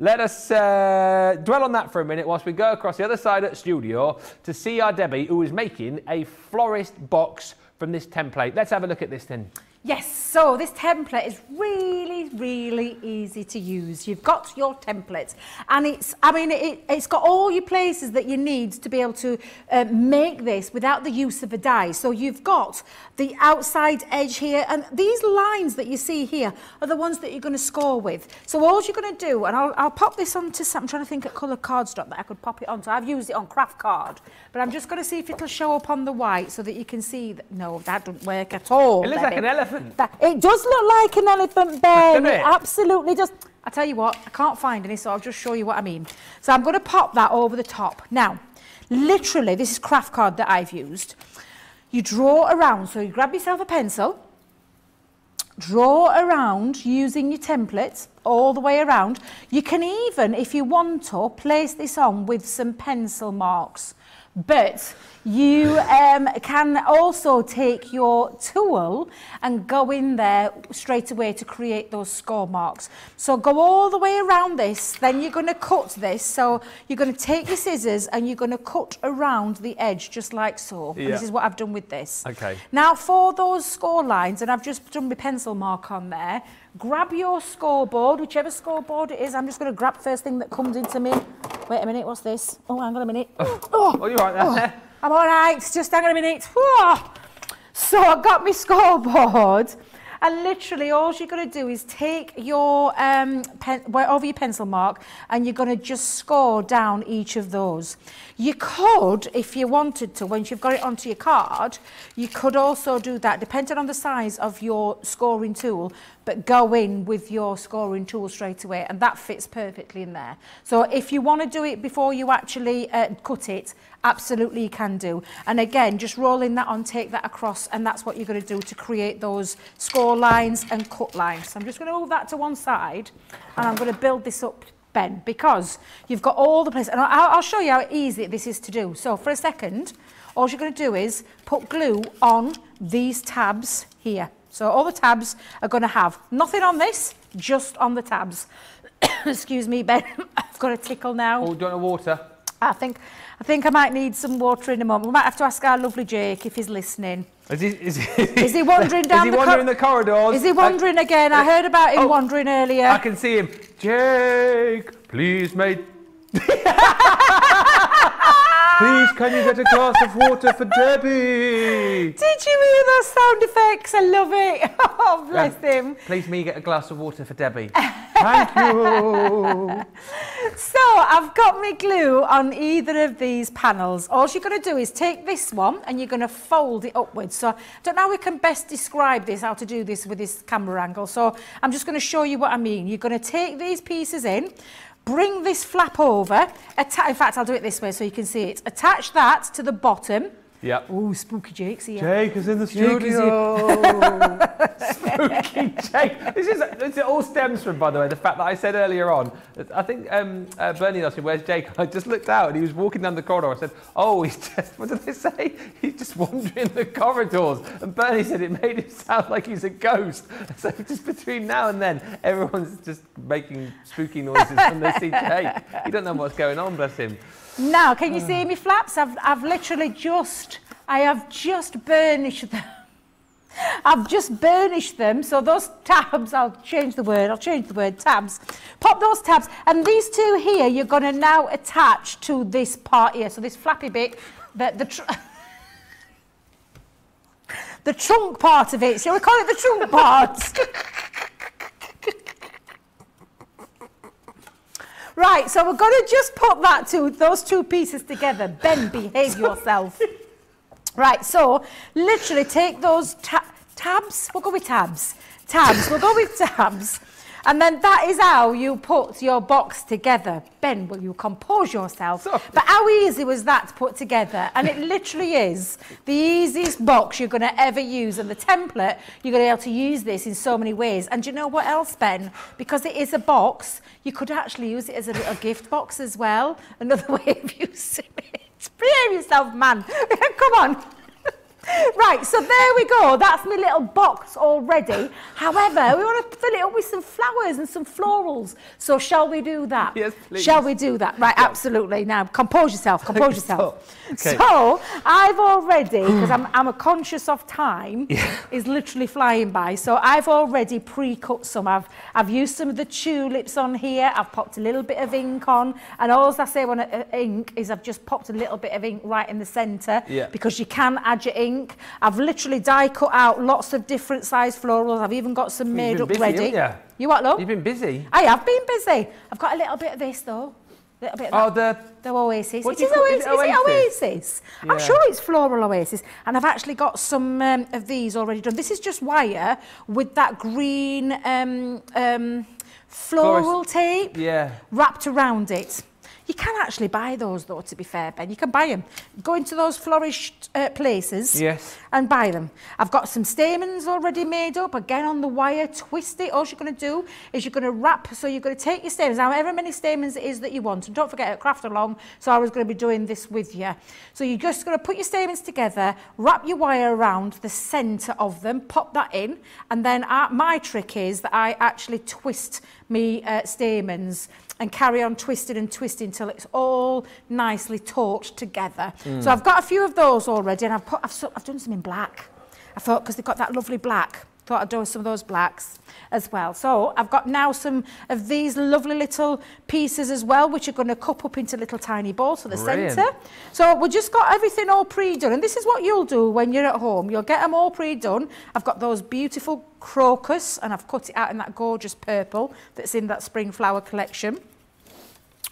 S1: let us uh, dwell on that for a minute whilst we go across the other side of the studio to see our Debby, who is making a florist box from this template. Let's have a look at this then.
S2: Yes, so this template is really, really easy to use. You've got your template and it's, I mean, it, it's got all your places that you need to be able to uh, make this without the use of a die. So you've got the outside edge here and these lines that you see here are the ones that you're going to score with. So all you're going to do, and I'll, I'll pop this onto some, I'm trying to think of colour cardstock that I could pop it onto. I've used it on craft card, but I'm just going to see if it'll show up on the white so that you can see that, no, that doesn't work at all.
S1: It looks
S2: baby.
S1: like an elephant.
S2: That, it does look like an elephant.
S1: It?
S2: it absolutely does. I tell you what, I can't find any, so I'll just show you what I mean. So I'm going to pop that over the top. Now, literally, this is craft card that I've used. You draw around, so you grab yourself a pencil, draw around using your templates all the way around. You can even, if you want to, place this on with some pencil marks. But you um, can also take your tool and go in there straight away to create those score marks. So go all the way around this, then you're going to cut this. So you're going to take your scissors and you're going to cut around the edge just like so. And this is what I've done with this.
S1: Okay.
S2: Now for those score lines, and I've just done my pencil mark on there, grab your scoreboard, whichever scoreboard it is. I'm just going to grab first thing that comes into me. Wait a minute, what's this? Oh, hang on a minute. Oh,
S1: Oh, you're right there.
S2: I'm all right, just hang on a minute. Whoa. So I got my scoreboard, and literally all you're going to do is take your um, pen, well, over your pencil mark, and you're going to just score down each of those. You could, if you wanted to, once you've got it onto your card, you could also do that, depending on the size of your scoring tool, but go in with your scoring tool straight away, and that fits perfectly in there. So if you want to do it before you actually uh, cut it, absolutely you can do. And again, just rolling that on, take that across, and that's what you're going to do to create those score lines and cut lines. So I'm just going to move that to one side, and I'm going to build this up, Ben, because you've got all the places. And I'll, I'll show you how easy this is to do. So for a second, all you're going to do is put glue on these tabs here. So all the tabs are going to have nothing on this, just on the tabs. Excuse me, Ben. I've got a tickle now.
S1: Oh, do you want water?
S2: I think I think I might need some water in a moment. We might have to ask our lovely Jake if he's listening.
S1: Is he, is he,
S2: Is he wandering down
S1: is he
S2: the
S1: wandering the corridors?
S2: Is he wandering again? I heard about him
S1: Oh.
S2: wandering earlier.
S1: I, I can see him. Jake, please, mate. Please, can you get a glass of water for Debby?
S2: Did you hear those sound effects? I love it. Oh, bless
S1: Um,
S2: him.
S1: Please, me get a glass of water for Debby. Thank you.
S2: So I've got my glue on either of these panels. All you're going to do is take this one and you're going to fold it upwards. So I don't know how we can best describe this, how to do this with this camera angle. So I'm just going to show you what I mean. You're going to take these pieces in, bring this flap over. in fact, I'll do it this way so you can see it. Attach that to the bottom.
S1: Yep.
S2: Oh, spooky Jake's here.
S1: Jake is in the studio. Spooky Jake. This is this all stems from, by the way, the fact that I said earlier on. I think um, uh, Bernie asked me, "Where's Jake?" I just looked out and he was walking down the corridor. I said, "Oh, he's just what did they say? He's just wandering the corridors." And Bernie said it made him sound like he's a ghost. So just between now and then, everyone's just making spooky noises when they see Jake. He don't know what's going on. Bless him.
S2: Now, can you see me flaps? I've, I've literally just, I have just burnished them. I've just burnished them. So those tabs, I'll change the word, I'll change the word tabs. Pop those tabs. And these two here, you're going to now attach to this part here. So this flappy bit, the, the, tr- the trunk part of it. Shall we call it the trunk part? Right, so we're going to just put that to those two pieces together. Ben, behave yourself. Right, so literally take those ta- tabs. We'll go with tabs. Tabs. We'll go with tabs. And then that is how you put your box together. Ben, will you compose yourself?
S1: Sorry.
S2: But how easy was that to put together? And it literally is the easiest box you're going to ever use. And the template, you're going to be able to use this in so many ways. And do you know what else, Ben? Because it is a box, you could actually use it as a little gift box as well. Another way of using it. Behave yourself, man. Come on. Right, so there we go. That's my little box already. However, we want to fill it up with some flowers and some florals. So shall we do that?
S1: Yes, please.
S2: Shall we do that? Right, absolutely. Now, compose yourself, compose yourself.
S1: Okay.
S2: So, I've already, because I'm, I'm a conscious of time, is literally flying by. So, I've already pre-cut some. I've, I've used some of the tulips on here. I've popped a little bit of ink on. And all I say when I uh, ink is I've just popped a little bit of ink right in the centre.
S1: Yeah.
S2: Because you can add your ink. I've literally die cut out lots of different size florals. I've even got some made
S1: been
S2: up
S1: busy,
S2: ready.
S1: you?
S2: You what, love?
S1: You've been busy.
S2: I have been busy. I've got a little bit of this though. A little bit of
S1: Oh,
S2: that.
S1: the
S2: The Oasis.
S1: What
S2: It is
S1: call-
S2: Oasis.
S1: is
S2: Is
S1: it
S2: it
S1: Oasis?
S2: Oasis?
S1: Yeah.
S2: I'm sure it's Floral Oasis. And I've actually got some um, of these already done. This is just wire with that green um, um, floral tape
S1: yeah.
S2: wrapped around it. You can actually buy those though, to be fair, Ben. You can buy them. Go into those flourished uh, places
S1: Yes.
S2: and buy them. I've got some stamens already made up, again on the wire, twist it. All you're going to do is you're going to wrap, so you're going to take your stamens, however many stamens it is that you want, and don't forget at craft along, so I was going to be doing this with you. So you're just going to put your stamens together, wrap your wire around the centre of them, pop that in, and then uh, my trick is that I actually twist me uh, stamens and carry on twisting and twisting till it's all nicely torched together. Mm. So I've got a few of those already and I've, put, I've, I've done some in black. I thought, because they've got that lovely black, thought I'd do some of those blacks as well. So I've got now some of these lovely little pieces as well, which are going to cup up into little tiny balls for the centre. So we've just got everything all pre-done. And this is what you'll do when you're at home. You'll get them all pre-done. I've got those beautiful crocus and I've cut it out in that gorgeous purple that's in that spring flower collection.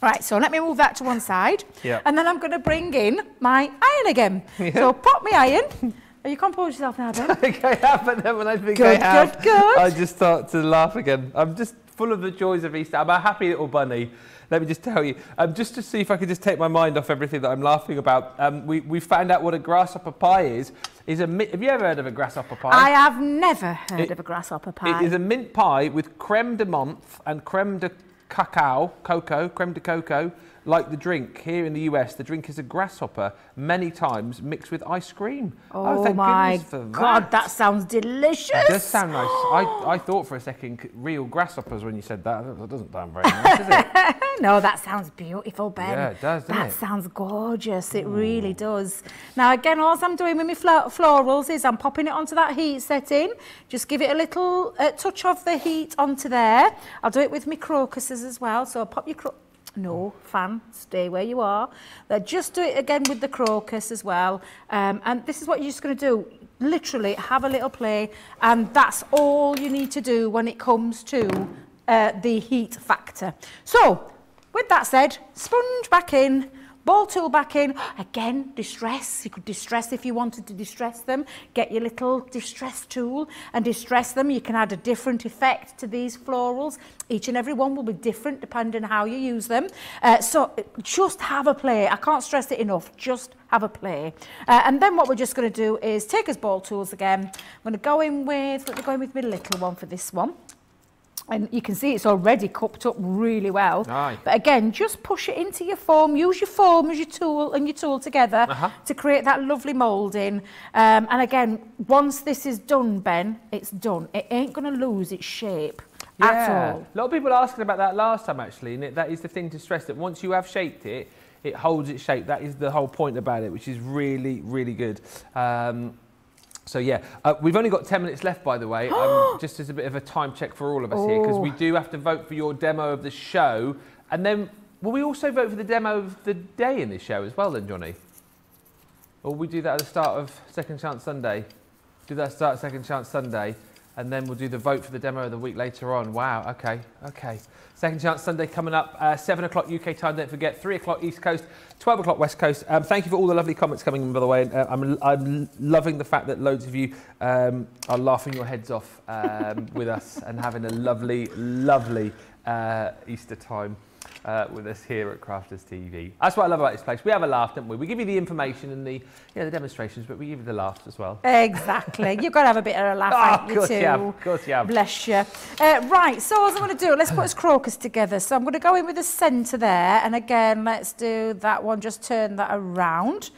S2: Right, so let me move that to one side.
S1: Yeah.
S2: And then I'm going to bring in my iron again. So pop my iron. Are you composed yourself now, Ben?
S1: I think I have, but then when I think
S2: Good,
S1: I have,
S2: good, good.
S1: I just start to laugh again. I'm just full of the joys of Easter. I'm a happy little bunny. Let me just tell you, um, just to see if I could just take my mind off everything that I'm laughing about. Um, we, we found out what a grasshopper pie is. Is a have you ever heard of a grasshopper pie?
S2: I have never heard
S1: It-
S2: of a grasshopper pie.
S1: It is a mint pie with creme de menthe and creme de cacao, cocoa, creme de cocoa, like the drink. Here in the US, the drink is a grasshopper, many times mixed with ice cream.
S2: oh,
S1: thank
S2: my God, that sounds delicious.
S1: It does sound nice. I, I thought for a second real grasshoppers when you said that. That doesn't sound very nice, does it?
S2: no, that sounds beautiful, Ben.
S1: Yeah, it does,
S2: That
S1: it?
S2: sounds gorgeous. It really does. Now, again, all I'm doing with my flo- florals is I'm popping it onto that heat setting. Just give it a little uh, touch of the heat onto there. I'll do it with my crocuses as well. So I'll pop your cro- No, fan, stay where you are. Uh, just do it again with the crocus as well. Um, and this is what you're just going to do. Literally have a little play. And that's all you need to do when it comes to uh, the heat factor. So, with that said, sponge back in, Ball tool back in. Again, distress. You could distress if you wanted to distress them. Get your little distress tool and distress them. You can add a different effect to these florals. Each and every one will be different depending on how you use them. Uh, so uh, just have a play. I can't stress it enough. Just have a play. Uh, and then what we're just going to do is take us ball tools again. I'm going to go in with, let me go in with my little one for this one. And you can see it's already cupped up really well.
S1: Aye.
S2: But again, just push it into your foam. Use your foam as your tool and your tool together
S1: Uh-huh.
S2: to create that lovely moulding. Um, and again, once this is done, Ben, it's done. It ain't going to lose its shape at all.
S1: A lot of people asking about that last time actually, and it, that is the thing to stress that once you have shaped it, it holds its shape. That is the whole point about it, which is really, really good. Um, so yeah, uh, we've only got 10 minutes left, by the way, um, just as a bit of a time check for all of us here, because
S2: Oh.
S1: we do have to vote for your demo of the show, and then will we also vote for the demo of the day in this show as well, then, Johnny? Or we do that at the start of Second Chance Sunday? Do that start of Second Chance Sunday, and then we'll do the vote for the demo of the week later on. Wow, okay, okay. Second Chance Sunday coming up, uh, 7 o'clock UK time, don't forget, 3 o'clock East Coast, 12 o'clock West Coast. Um, thank you for all the lovely comments coming in, by the way. Uh, I'm, I'm loving the fact that loads of you um, are laughing your heads off um, with us and having a lovely, lovely uh, Easter time uh, with us here at Crafters TV. That's what I love about this place. We have a laugh, don't we? We give you the information and the, you know, the demonstrations, but we give you the laughs as well.
S2: Exactly. You've got to have a bit of a laugh,
S1: Oh, of
S2: you,
S1: course
S2: too?
S1: you have, of course you have.
S2: Bless you. Uh, right, so what I'm going to do, let's put his crocus together. So I'm going to go in with the centre there. And again, let's do that one, just turn that around.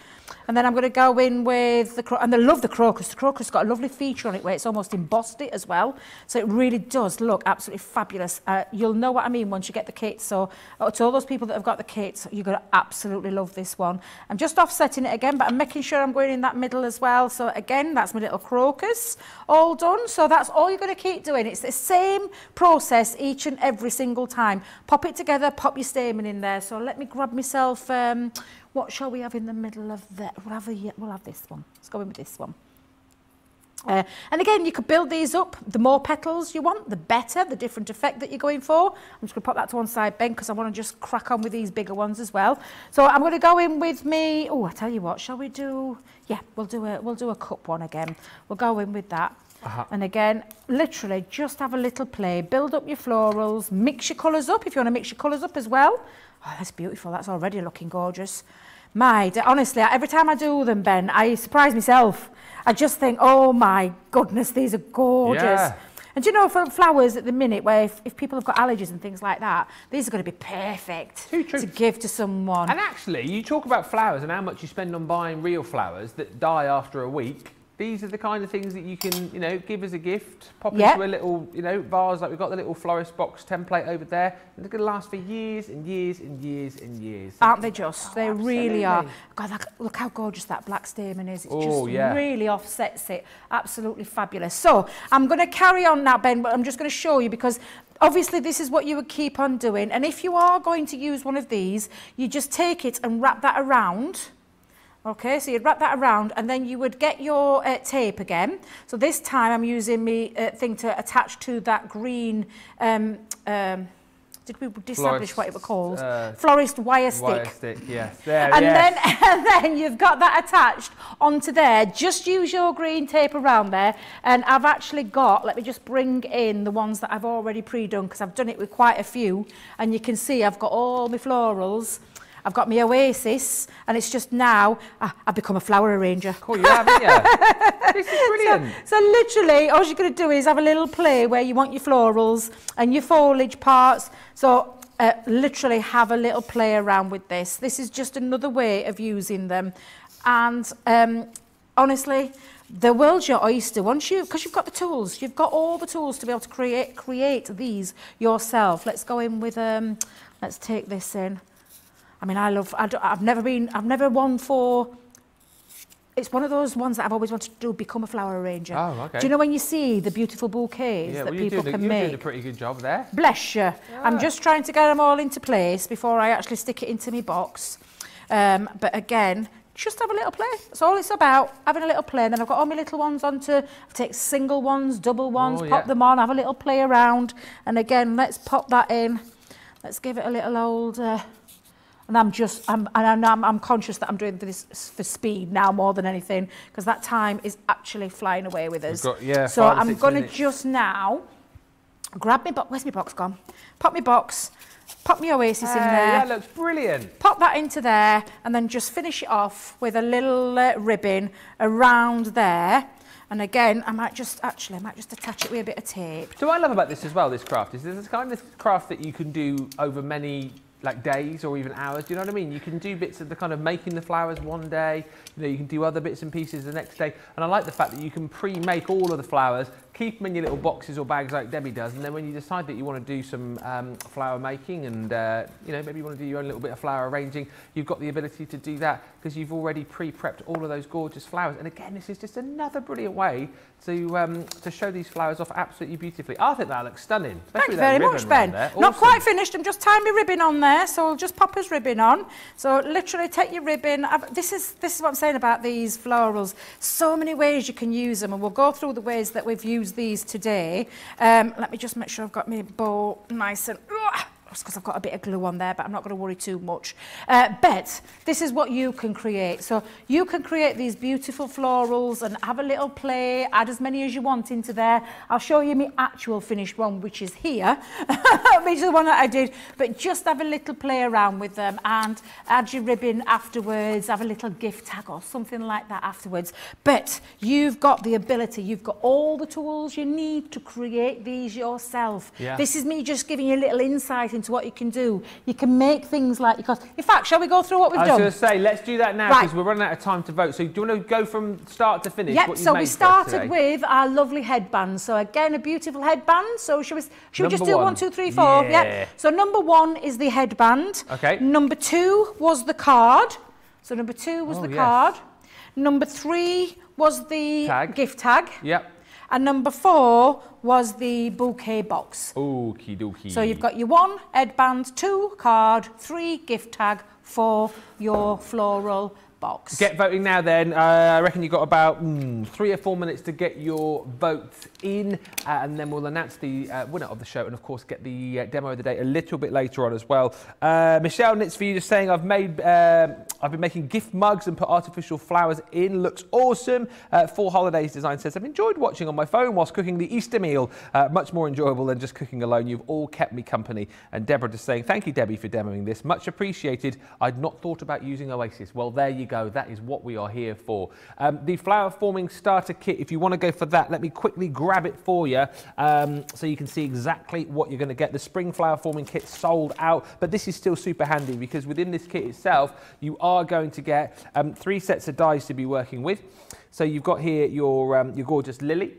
S2: And then I'm going to go in with the, cro- and I love the crocus. The crocus has got a lovely feature on it where it's almost embossed it as well. So it really does look absolutely fabulous. Uh, you'll know what I mean once you get the kit. So uh, to all those people that have got the kits, you're going to absolutely love this one. I'm just offsetting it again, but I'm making sure I'm going in that middle as well. So again, that's my little crocus all done. So that's all you're going to keep doing. It's the same process each and every single time. Pop it together, pop your stamen in there. So let me grab myself, um, what shall we have in the middle of that? We'll have, a, we'll have this one. Let's go in with this one. Uh, and again, you could build these up. The more petals you want, the better, the different effect that you're going for. I'm just going to pop that to one side, Ben, because I want to just crack on with these bigger ones as well. So I'm going to go in with me. Oh, I tell you what, shall we do? Yeah, we'll do a we'll do a cup one again. We'll go in with that.
S1: Uh-huh.
S2: And again, literally just have a little play. Build up your florals, mix your colours up if you want to mix your colours up as well. Oh, that's beautiful. That's already looking gorgeous. My, honestly, every time I do them, Ben, I surprise myself. I just think, oh my goodness, these are gorgeous.
S1: Yeah.
S2: And do you know, for flowers at the minute, where if, if people have got allergies and things like that, these are going to be perfect to give to someone.
S1: And actually, you talk about flowers and how much you spend on buying real flowers that die after a week. These are the kind of things that you can, you know, give as a gift. Pop
S2: Yeah.
S1: into a little, you know, vase like we've got the little florist box template over there. And they're going to last for years and years and years and years.
S2: Aren't they just? They oh, really are. God, look how gorgeous that black stamen is. It
S1: Oh,
S2: just
S1: yeah.
S2: really offsets it. Absolutely fabulous. So I'm going to carry on now, Ben, but I'm just going to show you because obviously this is what you would keep on doing. And if you are going to use one of these, you just take it and wrap that around. Okay, so you'd wrap that around and then you would get your uh, tape again. So this time I'm using my uh, thing to attach to that green, um, um, did we establish what it was called?
S1: uh,
S2: Florist wire stick.
S1: Wire stick, yes. There,
S2: And
S1: yes.
S2: then, and then you've got that attached onto there. Just use your green tape around there. And I've actually got, let me just bring in the ones that I've already pre-done because I've done it with quite a few. And you can see I've got all my florals. I've got my oasis. And it's just now, ah, I've become a flower arranger.
S1: Cool, you haven't you? this is brilliant.
S2: So literally, all you're going to do is have a little play where you want your florals and your foliage parts. So uh, literally have a little play around with this. This is just another way of using them. And um, honestly, the world's your oyster. Once you, because you've got the tools, you've got all the tools to be able to create create these yourself. Let's go in with, um, let's take this in. I mean, I love, I don't, I've never been, I've never won for it's one of those ones that I've always wanted to do, become a flower arranger.
S1: Oh, okay.
S2: Do you know when you see the beautiful bouquets
S1: Yeah,
S2: that
S1: well,
S2: people
S1: a,
S2: can
S1: you're
S2: make?
S1: doing a pretty good job there.
S2: Bless you. I'm just trying to get them all into place before I actually stick it into my box. Um, but again, just have a little play. That's all it's about, having a little play. And then I've got all my little ones onto, I take single ones, double ones,
S1: Oh,
S2: pop
S1: yeah.
S2: them on, have a little play around. And again, let's pop that in. Let's give it a little old... Uh, and I'm just, I'm, and I'm, I'm conscious that I'm doing this for speed now more than anything, because that time is actually flying away with us.
S1: got- yeah,
S2: so I'm going to just now grab my box. Where's my box gone? Pop my box, pop my Oasis in there,
S1: that looks brilliant.
S2: pop that into there, and then just finish it off with a little uh, ribbon around there. And again, I might just, actually, I might just attach it with a bit of tape.
S1: So what I love about this as well, this craft, is this kind of craft that you can do over many like days or even hours. Do you know what I mean? You can do bits of the kind of making the flowers one day. You know, you can do other bits and pieces the next day. And I like the fact that you can pre-make all of the flowers, keep them in your little boxes or bags like Debby does, and then when you decide that you want to do some um, flower making and uh, you know maybe you want to do your own little bit of flower arranging, you've got the ability to do that because you've already pre-prepped all of those gorgeous flowers. And again, this is just another brilliant way to um, to show these flowers off absolutely beautifully. I think that looks stunning.
S2: Thank you very much, Ben.
S1: there.
S2: Not quite finished. I'm just tying my ribbon on there, so I'll just pop his ribbon on. So literally take your ribbon. I've, this is this is what I'm saying about these florals. So many ways you can use them, and we'll go through the ways that we've used these today. Um, let me just make sure I've got my bow nice and. Because I've got a bit of glue on there, but I'm not going to worry too much. Uh, but this is what you can create. So you can create these beautiful florals and have a little play, add as many as you want into there. I'll show you my actual finished one, which is here, which is the one that I did. But just have a little play around with them and add your ribbon afterwards, have a little gift tag or something like that afterwards. But you've got the ability, you've got all the tools you need to create these yourself.
S1: Yeah.
S2: This is me just giving you a little insight into what you can do. You can make things like, because, in fact, shall we go through what we've done?
S1: I was going to say, let's do that now
S2: Right.
S1: because we're running out of time to vote. So do you want to go from start to finish?
S2: Yep, so we started with our lovely headband. So again, a beautiful headband. So should we, should we just do
S1: one.
S2: one, two, three, four?
S1: Yeah.
S2: Yep. So number one is the headband.
S1: Okay.
S2: Number two was the card. So number two was
S1: Oh,
S2: the
S1: yes.
S2: card. Number three was the
S1: Tag.
S2: gift tag.
S1: Yep.
S2: And number four was the bouquet box.
S1: Okie dokie.
S2: So you've got your one headband, two card, three gift tag, four your floral box.
S1: Get voting now then. Uh, I reckon you've got about mm, three or four minutes to get your votes in, uh, and then we'll announce the uh, winner of the show and, of course, get the uh, demo of the day a little bit later on as well. Uh, Michelle Knits for you just saying, I've made, um I've been making gift mugs and put artificial flowers in. Looks awesome. Uh, Four Holidays Design says, I've enjoyed watching on my phone whilst cooking the Easter meal. Uh, much more enjoyable than just cooking alone. You've all kept me company. And Deborah just saying, thank you, Debby, for demoing this. Much appreciated. I'd not thought about using Oasis. Well, there you go. That is what we are here for. Um, the flower forming starter kit, if you want to go for that, let me quickly grab it for you um, so you can see exactly what you're going to get. The spring flower forming kit sold out, but this is still super handy because within this kit itself, you are going to get um, three sets of dies to be working with. So you've got here your, um, your gorgeous lily.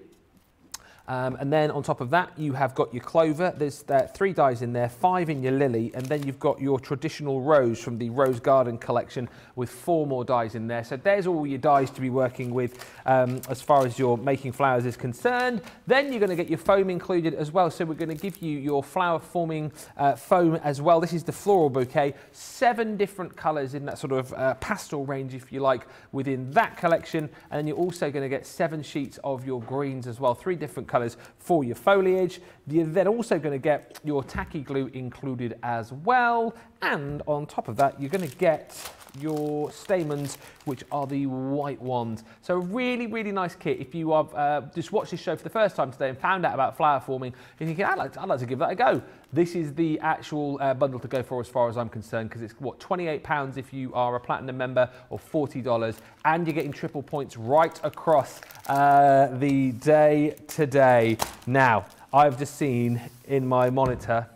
S1: Um, and then on top of that, you have got your clover. There's three dies in there, five in your lily, and then you've got your traditional rose from the Rose Garden collection with four more dies in there. So there's all your dies to be working with um, as far as your making flowers is concerned. Then you're going to get your foam included as well. So we're going to give you your flower forming uh, foam as well. This is the floral bouquet, seven different colours in that sort of uh, pastel range, if you like, within that collection. And then you're also going to get seven sheets of your greens as well, three different colours for your foliage. You're then also going to get your tacky glue included as well. And on top of that, you're going to get your stamens, which are the white ones. So really, really nice kit. If you have uh, just watched this show for the first time today and found out about flower forming, and you think, I'd like to, I'd like to give that a go. This is the actual uh, bundle to go for as far as I'm concerned, because it's what, 28 pounds if you are a platinum member or $40, and you're getting triple points right across uh, the day today. Now, I've just seen in my monitor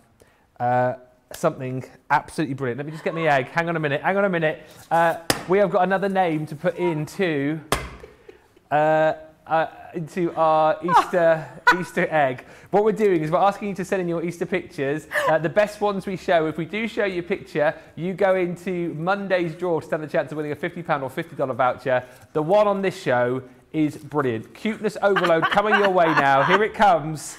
S1: uh, something absolutely brilliant. Let me just get my egg. Hang on a minute. Hang on a minute. Uh, we have got another name to put into. Uh, uh, into our Easter Easter egg. What we're doing is we're asking you to send in your Easter pictures. Uh, the best ones we show. If we do show your picture, you go into Monday's draw to stand the chance of winning a £50 or $50 voucher. The one on this show is brilliant. Cuteness overload coming your way now. Here it comes.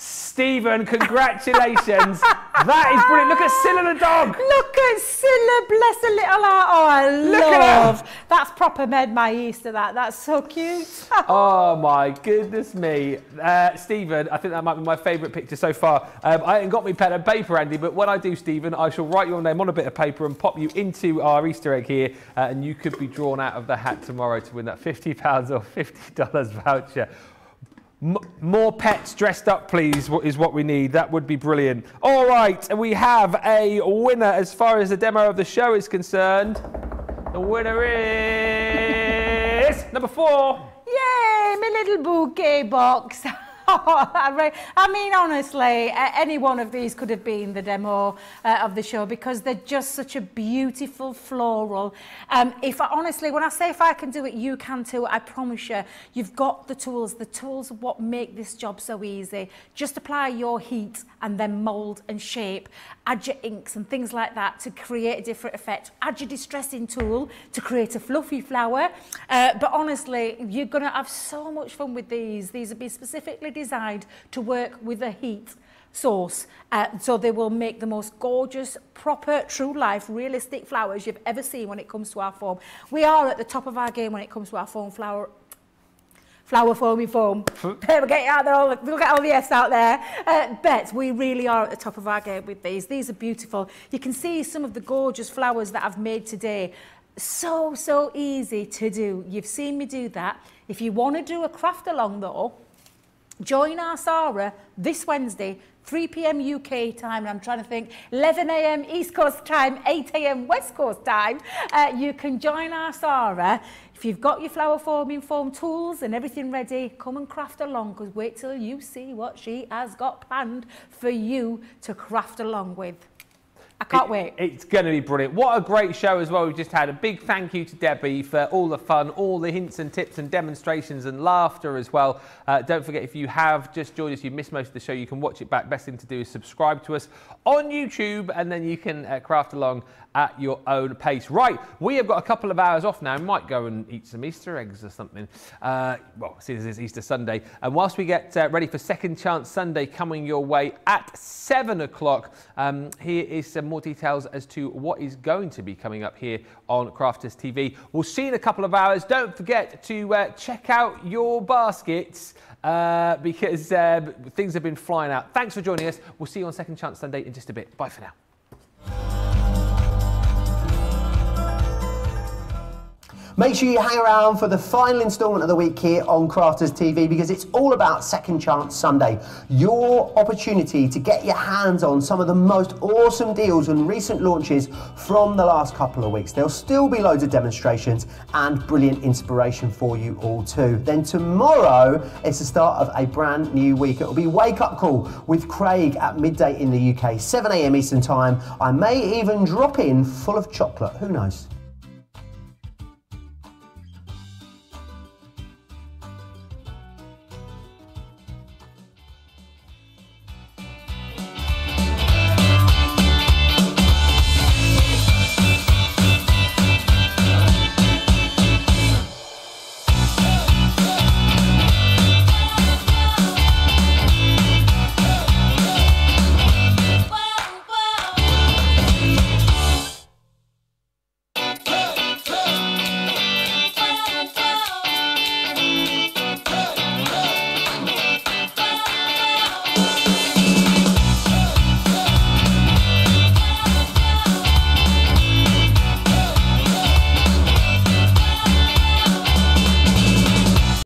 S1: Stephen, congratulations. that is brilliant. Look at Scylla the dog.
S2: Look at Scylla, bless her little heart. Oh, I
S1: Look at her.
S2: That's proper med my Easter, that. That's so cute.
S1: Oh my goodness me. Uh, Stephen, I think that might be my favourite picture so far. Um, I ain't got me pen and paper, Andy, but when I do, Stephen, I shall write your name on a bit of paper and pop you into our Easter egg here, uh, and you could be drawn out of the hat tomorrow to win that £50 or $50 voucher. M- more pets dressed up, please, is what we need. That would be brilliant. All right, and we have a winner as far as the demo of the show is concerned. The winner is number four.
S2: Yay, my little bouquet box. I mean, honestly, any one of these could have been the demo uh, of the show because they're just such a beautiful floral. Um, if I, honestly, when I say if I can do it, you can too. I promise you, you've got the tools. The tools what make this job so easy. Just apply your heat and then mould and shape. Add your inks and things like that to create a different effect. Add your distressing tool to create a fluffy flower. Uh, but honestly, you're going to have so much fun with these. These have been specifically designed to work with a heat source. Uh, so they will make the most gorgeous, proper, true life, realistic flowers you've ever seen when it comes to our form. We are at the top of our game when it comes to our foam flower flower foamy foam. we'll get out there, all, we'll get all the F's out there. Uh, bet we really are at the top of our game with these. These are beautiful. You can see some of the gorgeous flowers that I've made today. So, so easy to do. You've seen me do that. If you want to do a craft along though, Join our Sara this Wednesday, 3 p.m. UK time. And I'm trying to think, 11 a.m. East Coast time, 8 a.m. West Coast time. Uh, you can join our Sara. If you've got your flower forming foam tools and everything ready, come and craft along because wait till you see what she has got planned for you to craft along with. I can't
S1: It-
S2: wait.
S1: It's going to be brilliant. What a great show as well. We've just had a big thank you to Debby for all the fun, all the hints and tips and demonstrations and laughter as well. Uh, don't forget, if you have just joined us, you missed most of the show, you can watch it back. Best thing to do is subscribe to us on YouTube and then you can uh, craft along at your own pace. Right, we have got a couple of hours off now. Might go and eat some Easter eggs or something. Uh, well, since it's Easter Sunday. And whilst we get uh, ready for Second Chance Sunday coming your way at seven o'clock, um, here is some more details as to what is going to be coming up here on Crafters TV. We'll see in a couple of hours. Don't forget to uh, check out your baskets. Uh, because uh, things have been flying out. Thanks for joining us. We'll see you on Second Chance Sunday in just a bit. Bye for now.
S4: Make sure you hang around for the final instalment of the week here on Crafters TV because it's all about Second Chance Sunday. Your opportunity to get your hands on some of the most awesome deals and recent launches from the last couple of weeks. There'll still be loads of demonstrations and brilliant inspiration for you all too. Then tomorrow it's the start of a brand new week. It'll be Wake Up Call with Craig at midday in the UK, 7am Eastern Time. I may even drop in full of chocolate, who knows?